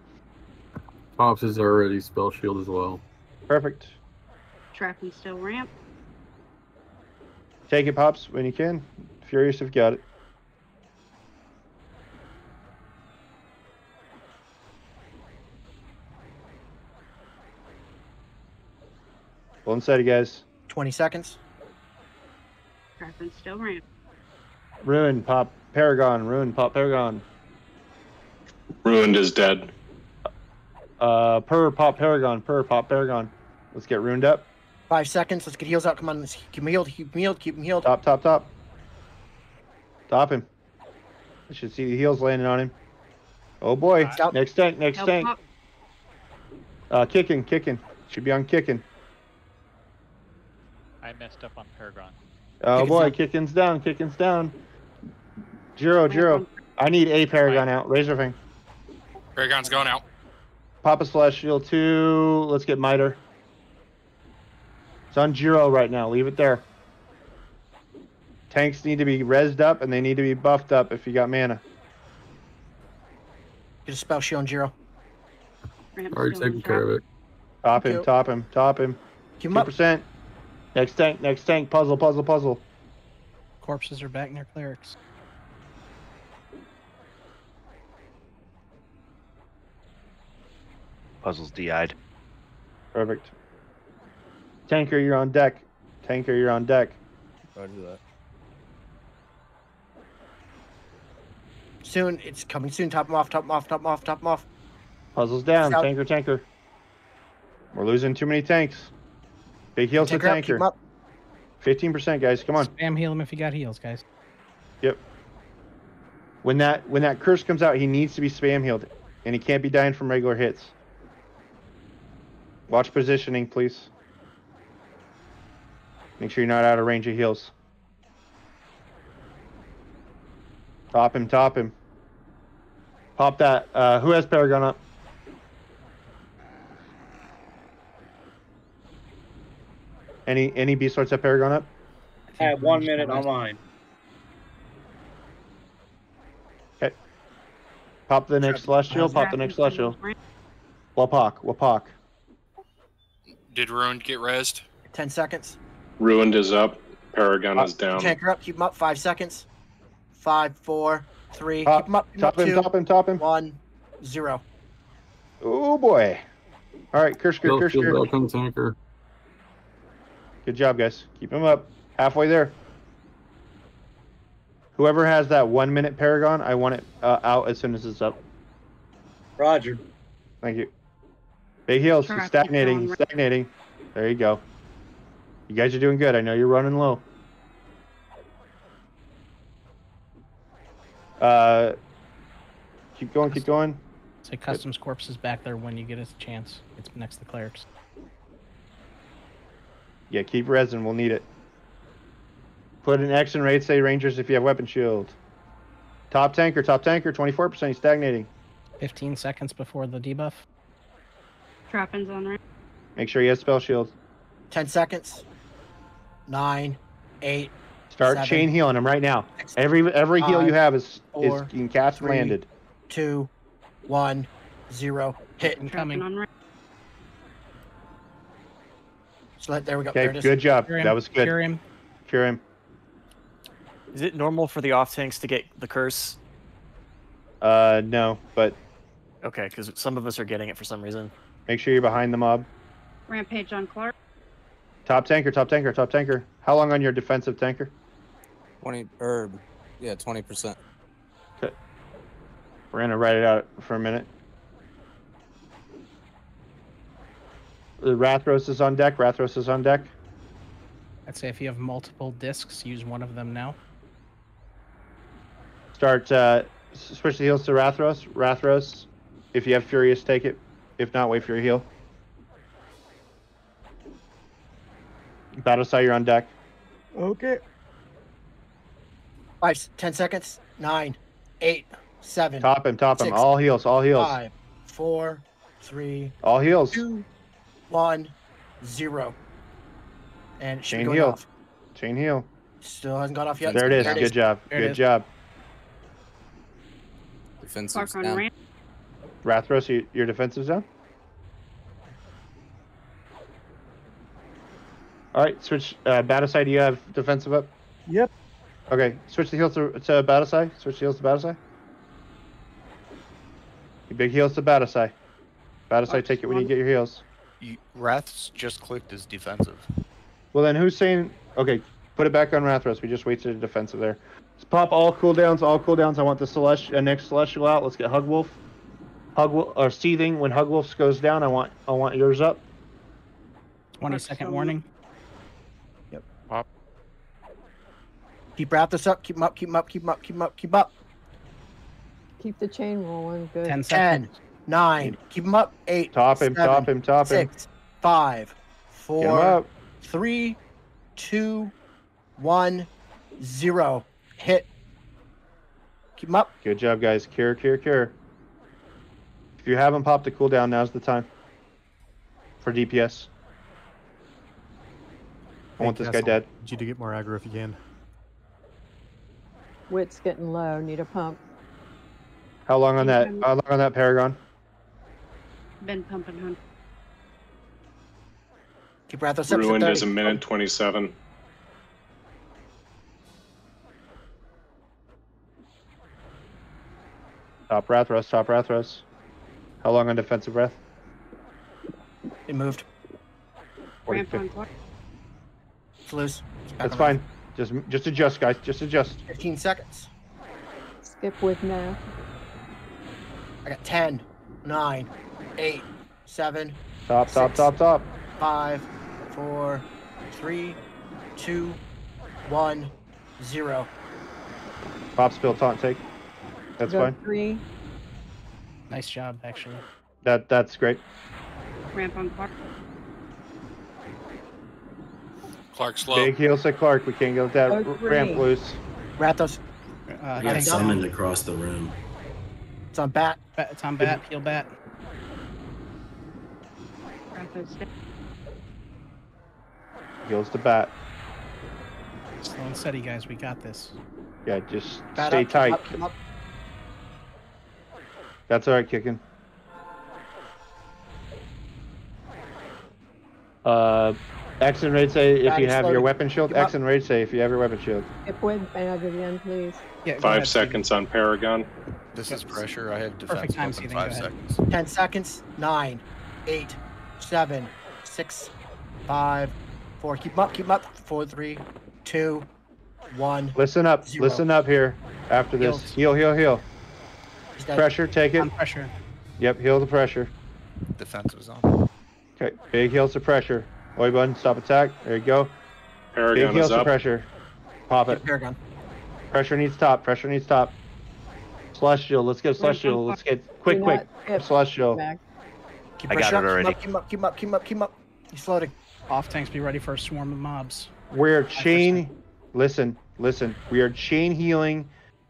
Pops is already spell shield as well. Perfect. Trapping still ramp. Take it, Pops, when you can. Furious if you got it. Pull inside, you guys. Twenty seconds. Trapping still ramp. Ruin, pop, Paragon, ruin, pop, Paragon. Ruined is dead. Uh, per, pop, Paragon, per, pop, Paragon. Let's get ruined up. Five seconds. Let's get heals out. Come on. Let's keep him healed. Keep him healed. Keep him healed. Top, top, top. Top him. I should see the heals landing on him. Oh boy. Stop. Next tank, next Help tank. up. Uh, kicking, kicking. Should be on kicking. I messed up on Paragon. Oh Kicking's boy, down. kicking's down, kicking's down. Jiro, Jiro. I need a Paragon out. Razor Fang. Paragon's going out. Papa Celestial 2. Let's get Miter. It's on Jiro right now. Leave it there. Tanks need to be rezzed up and they need to be buffed up if you got mana. Get a spell shield on Jiro. Already taking care of it. Top him, top him, top him. Keep him up. 2%. Next tank, next tank. Puzzle, puzzle, puzzle. Corpses are back near clerics. Puzzle's DI'd. Perfect. Tanker, you're on deck. Tanker, you're on deck. Roger that. Soon, it's coming soon. Top him off, top him off, top him off, top him off. Puzzle's down. Tanker, tanker. We're losing too many tanks. Big heals to Tanker tanker. up. 15%, guys. Come on. Spam heal him if you got heals, guys. Yep. When that when that curse comes out, he needs to be spam healed, and he can't be dying from regular hits. Watch positioning, please. Make sure you're not out of range of heals. Top him, top him. Pop that. Uh, who has Paragon up? Any any beast lords have Paragon up? I have one minute online. Okay. Pop the next celestial. Pop the next celestial. Wapak, Wapak. Did Ruined get rezzed? 10 seconds. Ruined is up. Paragon is down. Tanker up, keep him up. Five seconds. Five, four, three. Top- keep him up. Keep top up. him, two, top him, top him. One, zero. Oh boy. All right, Kirsch, Still Kirsch, feel Kirsch. tanker. Good job, guys. Keep him up. Halfway there. Whoever has that one minute Paragon, I want it uh, out as soon as it's up. Roger. Thank you. Big heals. He's stagnating. He's stagnating. There you go. You guys are doing good. I know you're running low. Uh, keep going. Keep going. Say customs corpses back there when you get a chance. It's next to clerics. Yeah, keep resin. We'll need it. Put an X in raid say Rangers if you have weapon shield. Top tanker, top tanker, 24%. He's stagnating. 15 seconds before the debuff. Trappings on right. Make sure he has spell shield. 10 seconds. Nine, eight. Start seven, chain healing him right now. Every every heal you have is is four, being cast three, landed. Two, one, zero. Hit. Incoming. On right. So let, there we go. Okay, there it is. good job. Him, That was good. cure him. Cure him. Is it normal for the off tanks to get the curse? Uh, no, but Okay, because some of us are getting it for some reason. make sure you're behind the mob. Rampage on Clark. Top tanker, top tanker, top tanker. How long on your defensive tanker? Twenty or yeah, twenty percent. Okay. We're gonna write it out for a minute. The Rathros is on deck. Rathros is on deck. I'd say if you have multiple discs, use one of them now. Start uh, switch the heals to Rathros. Rathros, if you have Furious, take it. If not, wait for your heal. Battlestar, you're on deck. Okay. Five, ten seconds. Nine, eight, seven. Top him, top him. All heals, all heals. Five, four, three, All heals. two, one, zero. And should Chain going heal. off. Chain heal. Still hasn't gone off yet. There it is. Good job. There it Good is. job. Defensive Clark on down. ramp. Rathros, your defensive zone. All right, switch. Uh, Battleside, do you have defensive up? Yep. Okay, switch the heals to, to Battleside. Switch the heals to Battleside. Your big heals to Battleside. Battleside, take it when you get your heals. You, Wrath's just clicked as defensive. Well, then who's saying? Okay, put it back on Rathros. We just wasted a defensive there. Let's pop all cooldowns. All cooldowns. I want the celestial uh, next celestial out. Let's get Hugwolf. Hugwolf or seething. When Hugwolf goes down, I want I want yours up. 20 second warning. Yep. Pop. Keep wrap this up. Keep him up. Keep him up. Keep him up. Keep him up. Keep 'em up. Keep the chain rolling. Good. 10 Ten, seconds. Nine. Keep him up. Eight. Top him. seven, top him. Top him. Six, five, Get him four, up. three, two, one, zero. Hit. Keep 'em up. Good job, guys. Cure, cure, cure. If you haven't popped the cooldown, now's the time. For DPS. I want Hey, this guy dead. Need you to get more aggro if you can. Wit's getting low. Need a pump. How long on that? How long on that Paragon? Been pumping, hun. Keep Rathos up. Ruined to is a minute 27. Top Rathros, top Rathros. How long on defensive breath? It moved. 40, Ramp on 50. clock. It's loose. It's That's on fine. Just just adjust, guys. Just adjust. 15 seconds. Skip with now. I got 10, 9, 8, 7, Top, top, Six. top, top. 5, 4, 3, 2, 1, 0. Pop spill taunt take. That's fine. three. Nice job, actually. That that's great. Ramp on clock. Clark's low. Big heals to Clark. We can't get that Go r- ramp loose. Rathos. Uh, I got summoned across the room. It's on bat. bat, it's on bat. Heal bat. Rathos dead. Heals to bat. Slow and steady, guys. We got this. Yeah, just Bat stay up, keep tight. up, keep up. That's all right, kicking. Uh, X and raid say if you is have your weapon shield. Keep X and raid say if you have your weapon shield. Skip with mag again, please. Yeah, Five ahead, Steven. seconds on Paragon. This is pressure. I have Perfect defense time, up in Steven, five seconds. 10 seconds. 9, 8, 7, 6, 5, 4. Keep 'em up, keep 'em up. 4, 3, 2, 1. Listen up. Zero. Listen up here. After this, Heals. heal, heal, heal. Pressure, take it. On pressure. Yep, heal the pressure. Defense was on. Okay, big heals to pressure. Oi button, stop attack. There you go. Paragon Big Paragon heals is to pressure. Pop it. Get Paragon. Pressure needs top. Pressure needs top. Celestial. Let's get Celestial. Let's get quick, quick. not skip, Celestial. Mag. Keep I got pressure it up, already. Keep 'em up, keep 'em up, keep 'em up, keep 'em up, keep 'em up. He's floating. Off tanks, be ready for a swarm of mobs. We're chain. Listen, listen. We are chain healing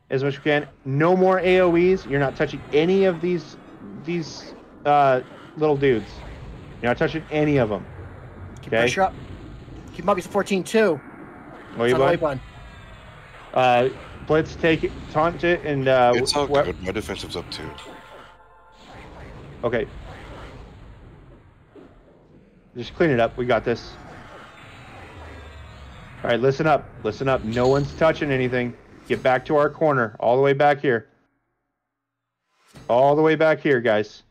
as much as we can. No more AOE's. You're not touching any of these these uh, little dudes. You're not touching any of them. Keep Okay. pressure up. Keep 'em up. He's 14 2. Oi It's on button. button. Uh, Blitz, take it, taunt it, and uh, It's all good. My defensive's up too. Okay. Just clean it up. We got this. All right, listen up. Listen up. No one's touching anything. Get back to our corner. All the way back here. All the way back here, guys.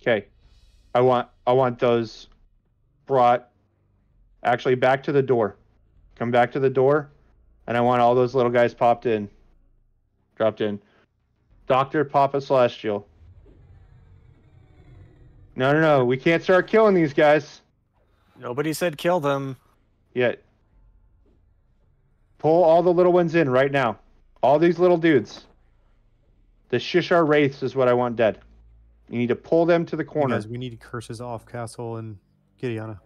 Okay. I want I want those brought actually back to the door. Come back to the door. And I want all those little guys popped in. Dropped in. Doctor Papa Celestial. No, no, no. We can't start killing these guys Nobody said kill them. yet. Pull all the little ones in right now. All these little dudes. The Shissar Wraiths is what I want dead. You need to pull them to the Hey, corner. guys, we need curses off Castle and Gideona.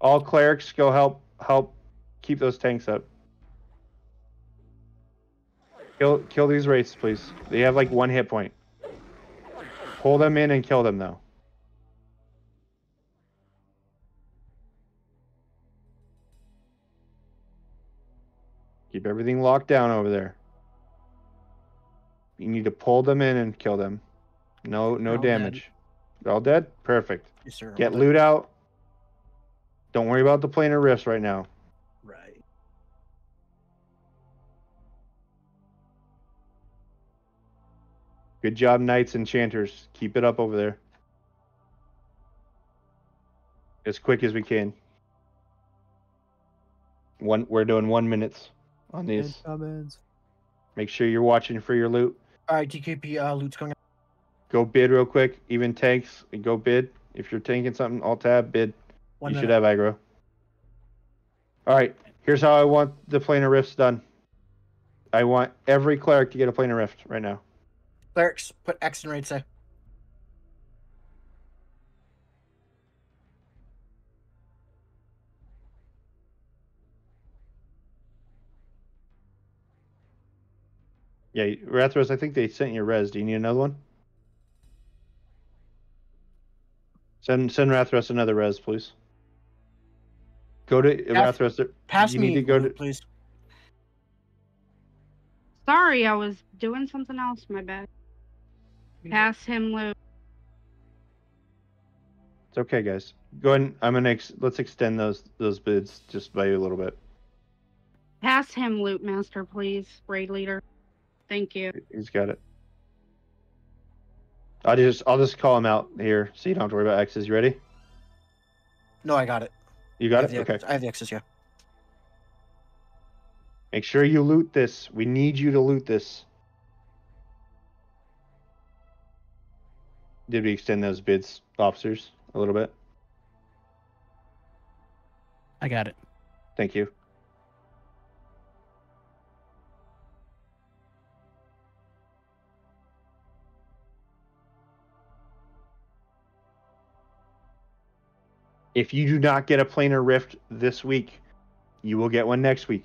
All clerics go help help keep those tanks up. Kill kill these wraiths, please. They have like one hit point. Pull them in and kill them though. Keep everything locked down over there. You need to pull them in and kill them. No no They're dead. damage. They're all dead? Perfect. Yes, sir. Get loot out. Don't worry about the planar rifts right now. Good job, knights and enchanters. Keep it up over there. As quick as we can. One, we're doing one minutes on these. Comments. Make sure you're watching for your loot. All right, DKP uh, loot's going. Go bid real quick. Even tanks, go bid. If you're tanking something, alt tab bid. One you should have aggro. All right, here's how I want the planar rifts done. I want every cleric to get a planar rift right now. Clerics, put X in raid say. Yeah, Rathros, I think they sent you a res. Do you need another one? Send send Rathros another res, please. Go to Pass, Rathros. Pass you me, need to go to please. Sorry, I was doing something else. My bad. Pass him loot. It's okay, guys. Go ahead. and- I'm gonna ex- let's extend those those bids just by a little bit. Pass him loot master, please. Raid leader. Thank you. He's got it. I'll just I'll just call him out here, so you don't have to worry about X's. You ready? No, I got it. You got it. the Okay. I have the X's, yeah. Make sure you loot this. We need you to loot this. Did we extend those bids, officers, a little bit? I got it. Thank you. If you do not get a planar rift this week, you will get one next week.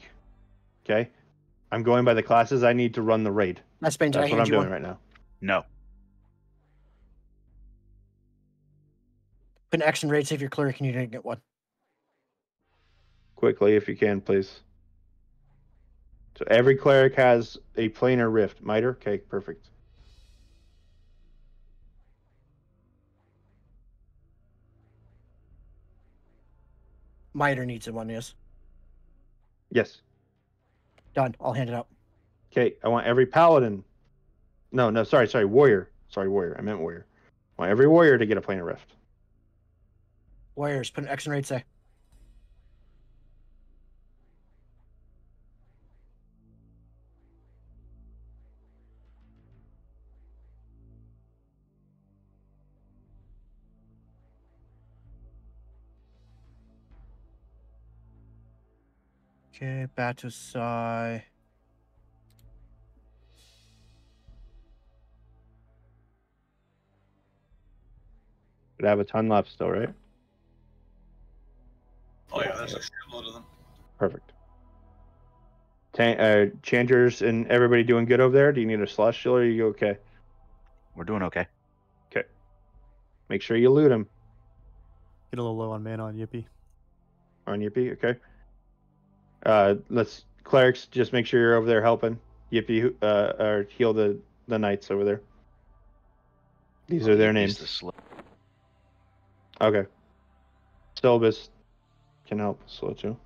Okay? I'm going by the classes I need to run the raid. That's Bane, did That's what I'm doing one? right now. No. Put an X in raid, see if you're cleric and you didn't get one. Quickly, if you can, please. So every cleric has a planar rift. Miter? Okay, perfect. Miter needs one, yes. Yes. Done. I'll hand it out. Okay, I want every paladin. No, no, sorry, sorry, warrior. Sorry, warrior. I meant warrior. I want every warrior to get a planar rift. Warriors, put an X in raid, say. Okay, Batusai. But I have a ton left still, right? Oh yeah, there's a shitload of them. Perfect. Tan- uh, Changers and everybody doing good over there? Do you need a celestial or are you okay? We're doing okay. Okay. Make sure you loot them Get a little low on mana on Yippee. on Yippee, okay? Uh, let's clerics just make sure you're over there helping Yippee uh, or heal the the knights over there. These are their names. the Okay. Stelbus can help slow too.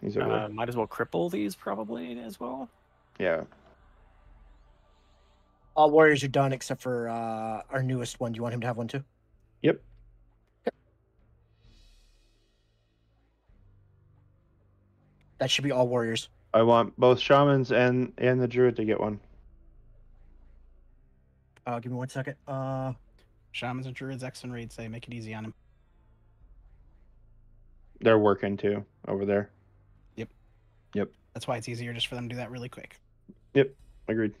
He's over Uh, there. might as well cripple these probably as well. Yeah. All warriors are done except for uh, our newest one. Do you want him to have one too? Yep. That should be all warriors. I want both shamans and and the druid to get one. Uh, give me one second. Uh, Shamans and druids, X and raid say make it easy on him. They're working too over there. Yep. Yep. That's why it's easier just for them to do that really quick. Yep. Agreed.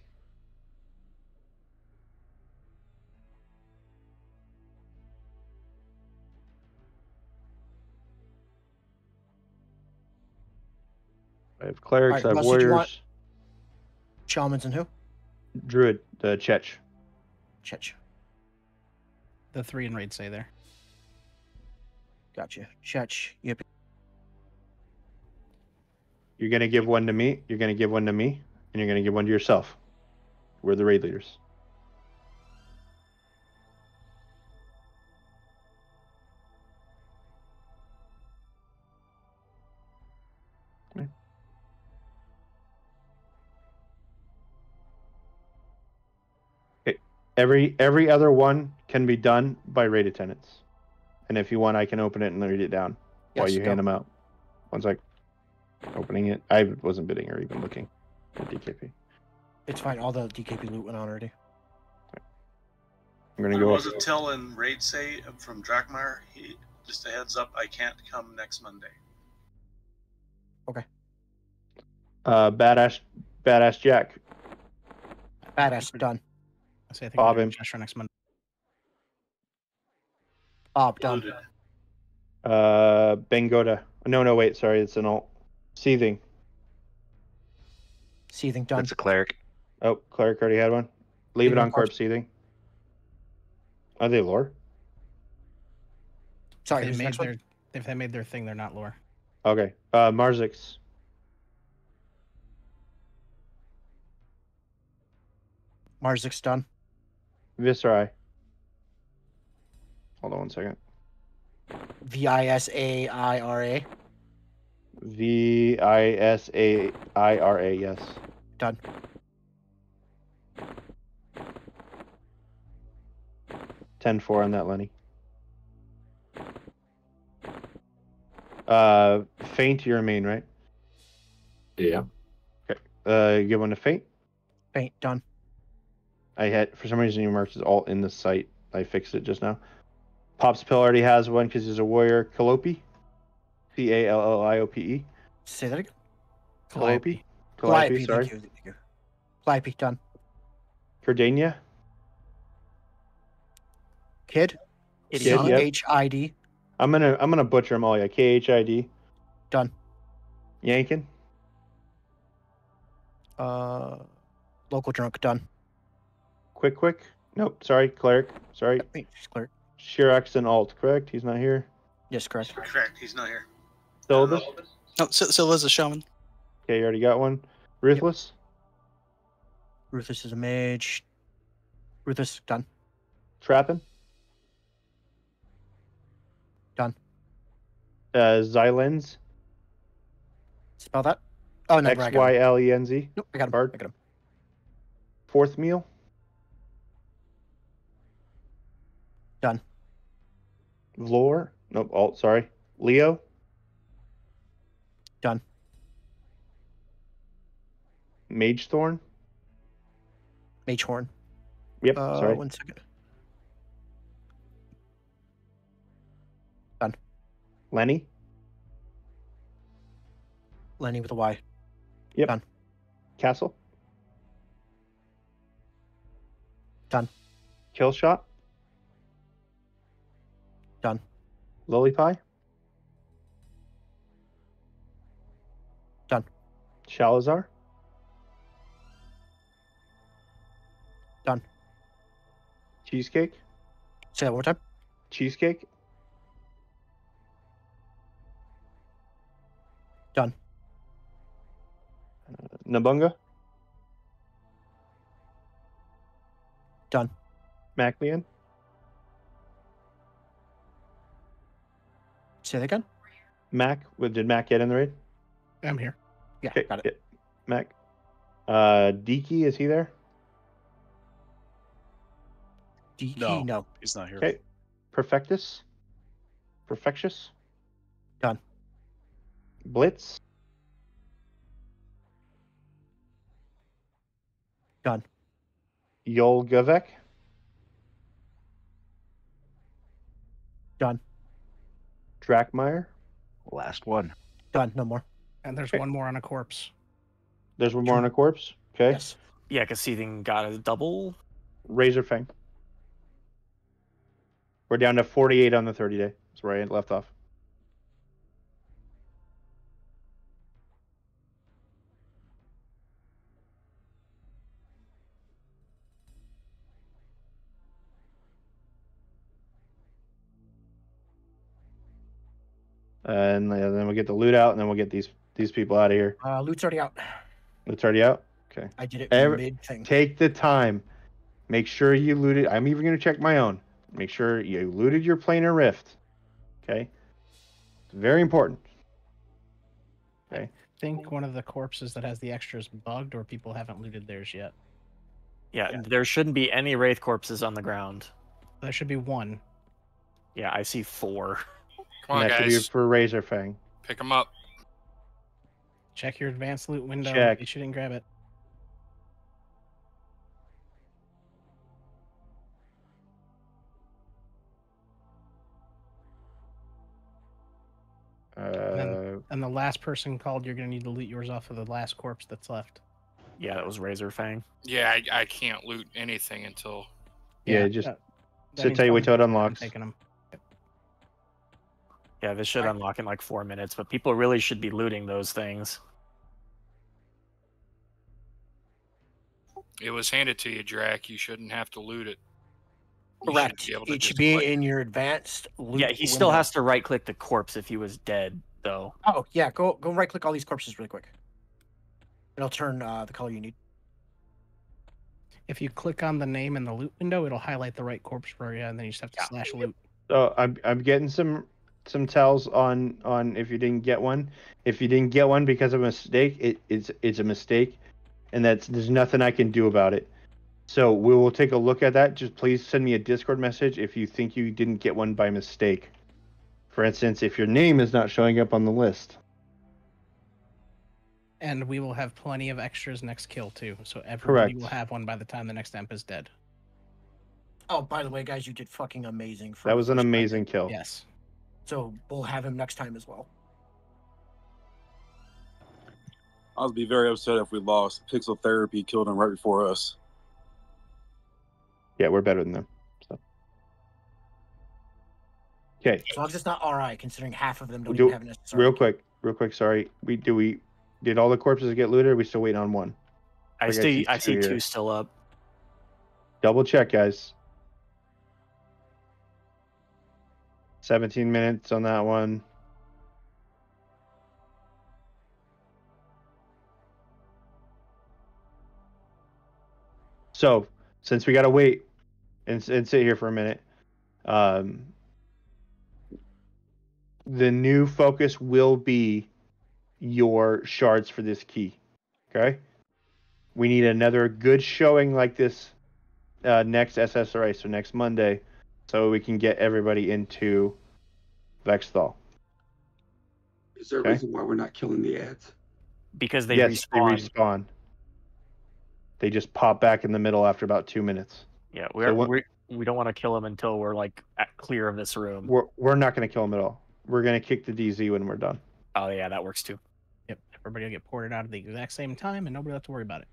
I have clerics, Alright, I have Russ, did you warriors, shamans and who? druid, the Chech. Chech. The three in raid say there. Gotcha. Yep. You're gonna give one to me, you're gonna give one to me, and you're gonna give one to yourself. We're the raid leaders. Every every other one can be done by raid attendants. And if you want, I can open it and read it down while you go. hand them out. One sec. Opening it. I wasn't bidding or even looking at DKP. It's fine. All the DKP loot went on already. I'm gonna There go. was a tell in raid say from Drakmar. He just a heads up. I can't come next Monday. Okay. Uh, badass, badass Jack. Badass. Done. I say I think Bob we're him. doing just for next month. Bob. Done. Uh, Bengoda. No, no, wait. Sorry, it's an alt. Seething. Seething. Done. That's a cleric. Oh, cleric already had one. Leave Leave it it on on corpse seething. Are they lore? Sorry, If they made their if they made their thing, they're not lore. Okay. Uh, Marzix. Marzix's done. Viscerai. Hold on one second. V I S A I R A. V I S A I R A. Yes. Done. Ten four on that, Lenny. Uh, faint. You're main, right? Yeah. Okay. Uh, you get one to faint. Faint. Done. I had for some reason you marked it all in the site. I fixed it just now. Pops Pill already has one because he's a warrior. Calliope. C A L L I O P E. Say that again. Calliope. Calliope. Calliope. Sorry. Thank you. Thank you. Calliope. Done. Cardania. Kid. Kid, C yep. H I D. I'm gonna I'm gonna butcher them all. Yeah. K H I D. Done. Yankin. Uh, local drunk. Done. Quick quick. Nope. Sorry. Cleric. Sorry. Cleric. Shirax and alt. Correct. He's not here. Yes, correct. Correct. He's not here. Syllabus. No, Sil- Silva's a shaman. Okay. You already got one. Ruthless. Ruthless is a mage. Ruthless. Done. Trappin. Done. Uh, Xylens. Spell that. Oh no, I X got him. Y L E N Z. Nope, I got him. Bard. I got him. Fourth meal. Done. Vlor. Nope. Alt. Sorry. Leo. Done. Mage Thorn. Mage horn. Yep. Uh, sorry. One second. Done. Lenny. Lenny with a Y. Yep. Done. Castle. Done. Kill shot. Done. Lily pie. Done. Shalazar. Done. Cheesecake. Say that one more time. Cheesecake. Done. Uh, Nabunga. Done. Maclean. Say that again. Mac. What did Mac get in the raid? I'm here. Yeah, Okay, got it. yeah, Mac. Uh, Deke, is he there? DK. No, No. he's not here. Okay. Perfectus. Perfectious. Done. Blitz. Done. Yol Govek. Done. Drakmeyer. Last one. Done. No more. And there's Okay. one more on a corpse. There's one more on a corpse. Okay. Yes. Yeah, because Seething got a double. Razor Fang. We're down to 48 on the 30 day. That's where I left off. And then we'll get the loot out, and then we'll get these these people out of here. Uh, loot's already out. It's already out. Okay. I did it Every- mid thing. Take the time. Make sure you looted. I'm even going to check my own. Make sure you looted your planar rift. Okay. It's very important. Okay. I think one of the corpses that has the extras bugged, or people haven't looted theirs yet. Yeah, there shouldn't be any wraith corpses on the ground. There should be one. Yeah, I see four. [laughs] Come on, and that should be for Razor Fang. Pick them up. Check your advanced loot window. Check. You shouldn't grab it. Uh, And the last person called, you're gonna need to loot yours off of the last corpse that's left. Yeah, that was Razor Fang. Yeah, I, I can't loot anything until. yeah, just that- that sit means tight, I'm- wait till it I'm unlocks. taking 'em. Yeah, this should unlock in like four minutes, but people really should be looting those things. It was handed to you, Drac, you shouldn't have to loot it. You should Correct. be able to It should be click. in your advanced. Loot Yeah, he still has to right click the corpse if he was dead, though. Oh yeah, go go right click all these corpses really quick. It'll turn uh, the color you need. If you click on the name in the loot window, it'll highlight the right corpse for you, and then you just have to slash loot. So I'm I'm getting some some tells on on if you didn't get one. If you didn't get one because of a mistake, it, it's it's a mistake, and that's there's nothing I can do about it. So we will take a look at that. Just please send me a Discord message if you think you didn't get one by mistake. For instance, if your name is not showing up on the list. And we will have plenty of extras next kill too, so everybody Correct. will have one by the time the next emp is dead. Oh, by the way, guys, you did fucking amazing. For That was an first time. amazing kill. Yes. So we'll have him next time as well. I would be very upset if we lost. Pixel Therapy killed him right before us. Yeah, we're better than them. So. Okay. As long as it's not RI, considering half of them don't Do, even have an SSR. real quick, real quick. Sorry. We do we did all the corpses get looted? Or are we still waiting on one? I Like, see. I see two still up. Double check, guys. 17 minutes on that one. So, since we got to wait and, and sit here for a minute, um, the new focus will be your shards for this key. Okay? We need another good showing like this uh, next SSRA, so next Monday, so we can get everybody into Vex Thal. Is there a Okay. reason why we're not killing the ads? Because they yes, respawn. they respawn. They just pop back in the middle after about two minutes. Yeah, we're, So what- we we don't want to kill them until we're like at clear of this room. We're, we're not going to kill them at all. We're going to kick the DZ when we're done. Oh yeah, that works too. Yep. Everybody will get ported out at the exact same time, and nobody will have to worry about it.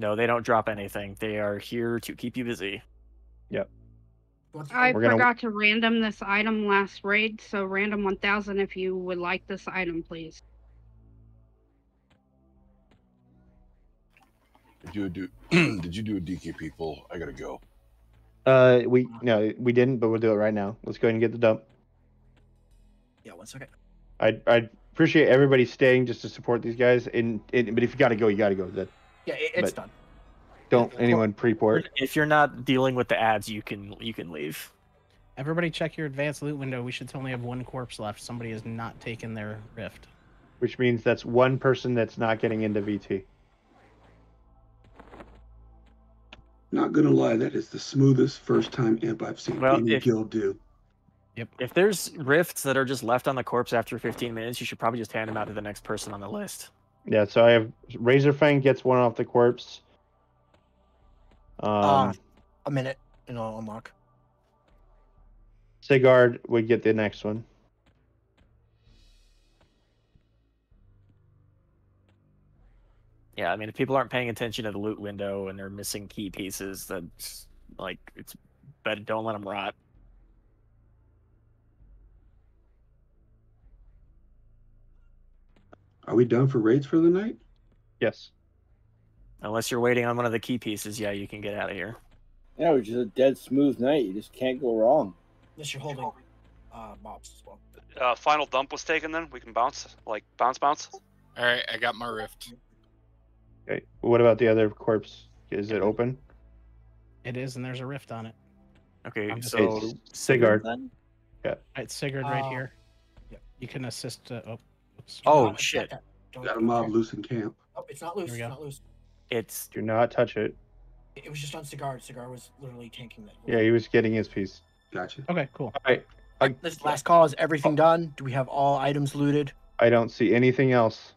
No, they don't drop anything. They are here to keep you busy. Yep. I We're gonna- forgot to random this item last raid, so random 1000 if you would like this item, please. Did you do? [clears throat] did you do a DK people? I gotta go. Uh, we no, we didn't, but we'll do it right now. Let's go ahead and get the dump. Yeah, one second. I I appreciate everybody staying just to support these guys. And, and but if you got to go, you got to go. That Yeah, it, it's But- done. don't anyone pre-port. If you're not dealing with the ads, you can you can leave. Everybody check your advanced loot window. We should only have one corpse left. Somebody has not taken their rift. which means that's one person that's not getting into VT. Not gonna lie, that is the smoothest first time Emp I've seen Well, any if- guild do. Yep. If there's rifts that are just left on the corpse after 15 minutes, you should probably just hand them out to the next person on the list. Yeah, so I have Razorfang gets one off the corpse. Um, Uh, a minute, and I'll unlock. Sigurd would get the next one. Yeah, I mean, if people aren't paying attention to the loot window and they're missing key pieces, that's like it's better. Don't let them rot. Are we done for raids for the night? Yes. Unless you're waiting on one of the key pieces, yeah, you can get out of here. Yeah, it was just a dead smooth night. You just can't go wrong. Unless you're holding uh, mobs as well. Uh, final dump was taken. Then we can bounce, like bounce, bounce. All right, I got my rift. Okay. What about the other corpse? Is it open? It is, and there's a rift on it. Okay, I'm just- so It's Sigurd. Yeah. It's Sigurd right Uh, here. You can assist. Uh, oh, oops. Oh shit! Don't, Got a mob loose in camp. Oh, it's not loose. Here we It's go. not loose. It's Do not touch it. It was just on Cigar. Cigar was literally tanking that. Yeah, he was getting his piece. Gotcha. Okay, cool. All right. I, This last call is everything done. Do we have all items looted? I don't see anything else.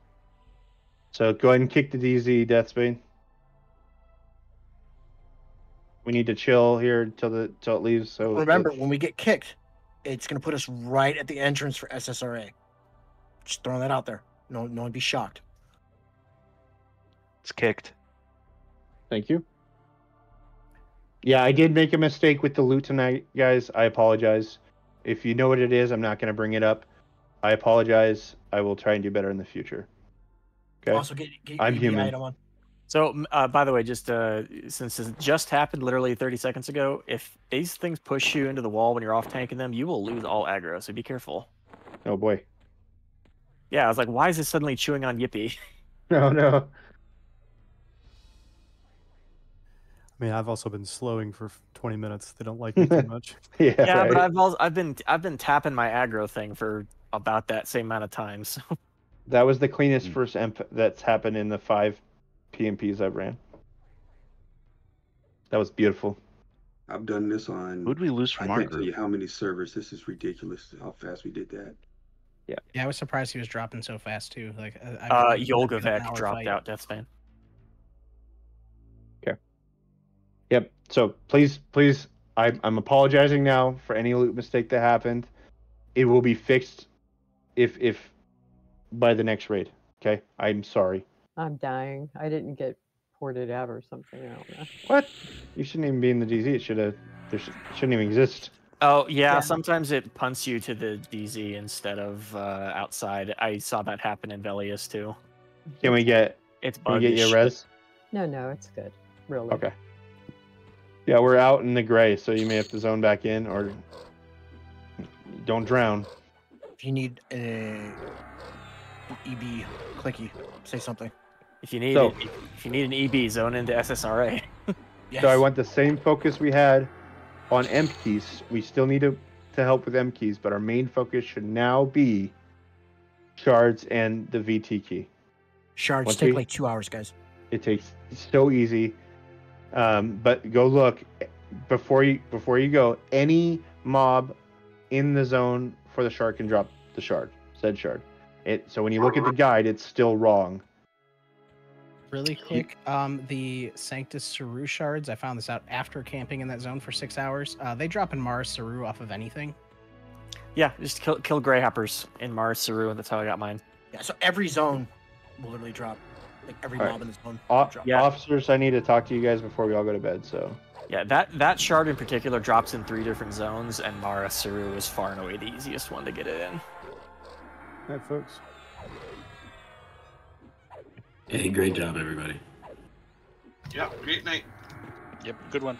So go ahead and kick the DZ, Deathbane. We need to chill here until the till it leaves. So Remember, when we get kicked, it's gonna put us right at the entrance for SSRA. Just throwing that out there. No, no one be shocked. It's kicked. Thank you. Yeah, I did make a mistake with the loot tonight, guys. I apologize. If you know what it is, I'm not going to bring it up. I apologize. I will try and do better in the future. Okay. Also, get, get I'm EB human. item on. So, uh, by the way, just uh, since this just happened literally 30 seconds ago, if these things push you into the wall when you're off tanking them, you will lose all aggro. So be careful. Oh boy. Yeah, I was like, why is it suddenly chewing on Yippee? [laughs] No, no. I mean, I've also been slowing for 20 minutes. They don't like me too [laughs] much. Yeah, yeah, but. I've also, I've been I've been tapping my aggro thing for about that same amount of time. [laughs] So That was the cleanest hmm. first emp that's happened in the five PMPs I've ran. That was beautiful. I've done this on. Who'd we lose from I our can't tell group? you how many servers. This is ridiculous. How fast we did that. Yeah. Yeah, I was surprised he was dropping so fast too. Like, I- I uh, really thought it was an Yolgavec hour dropped fight. out Deathspan. Okay. Yep. So please, please, I, I'm apologizing now for any loot mistake that happened. It will be fixed if if by the next raid. Okay. I'm sorry. I'm dying. I didn't get ported out or something. I don't know. What? You shouldn't even be in the DZ. It should have. There should, shouldn't even exist. Oh yeah, Yeah. sometimes it punts you to the DZ instead of uh, outside. I saw that happen in Velious too. Can we get? It's Can we get bugged you res? No, no, it's good. Really. Okay. Yeah, we're out in the gray, so you may have to zone back in or don't drown. If you need a EB clicky, say something. If you need So- it, if you need an EB, zone into SSRA. [laughs] Yes. So I want the same focus we had on Emp keys. We still need to, to help with Emp keys, but our main focus should now be shards and the VT key. Shards Once take we- like two hours, guys. It takes so easy. Um, but go look before you before you go. Any mob in the zone for the shard can drop the shard, said shard. It so when you look at the guide, it's still wrong. Really quick, um, the Sanctus Seru shards. I found this out after camping in that zone for six hours. Uh, they drop in Marus Seru off of anything. yeah, just kill kill Greyhoppers in Marus Seru, and that's how I got mine. Yeah, so every zone will literally drop. Like every All right. mob in the zone. O- drop. Yeah. Officers, I need to talk to you guys before we all go to bed. So Yeah, that that shard in particular drops in three different zones, and Marus Seru is far and away the easiest one to get it in. All right, folks. Hey, great job, everybody. Yeah, great night. Yep, good one.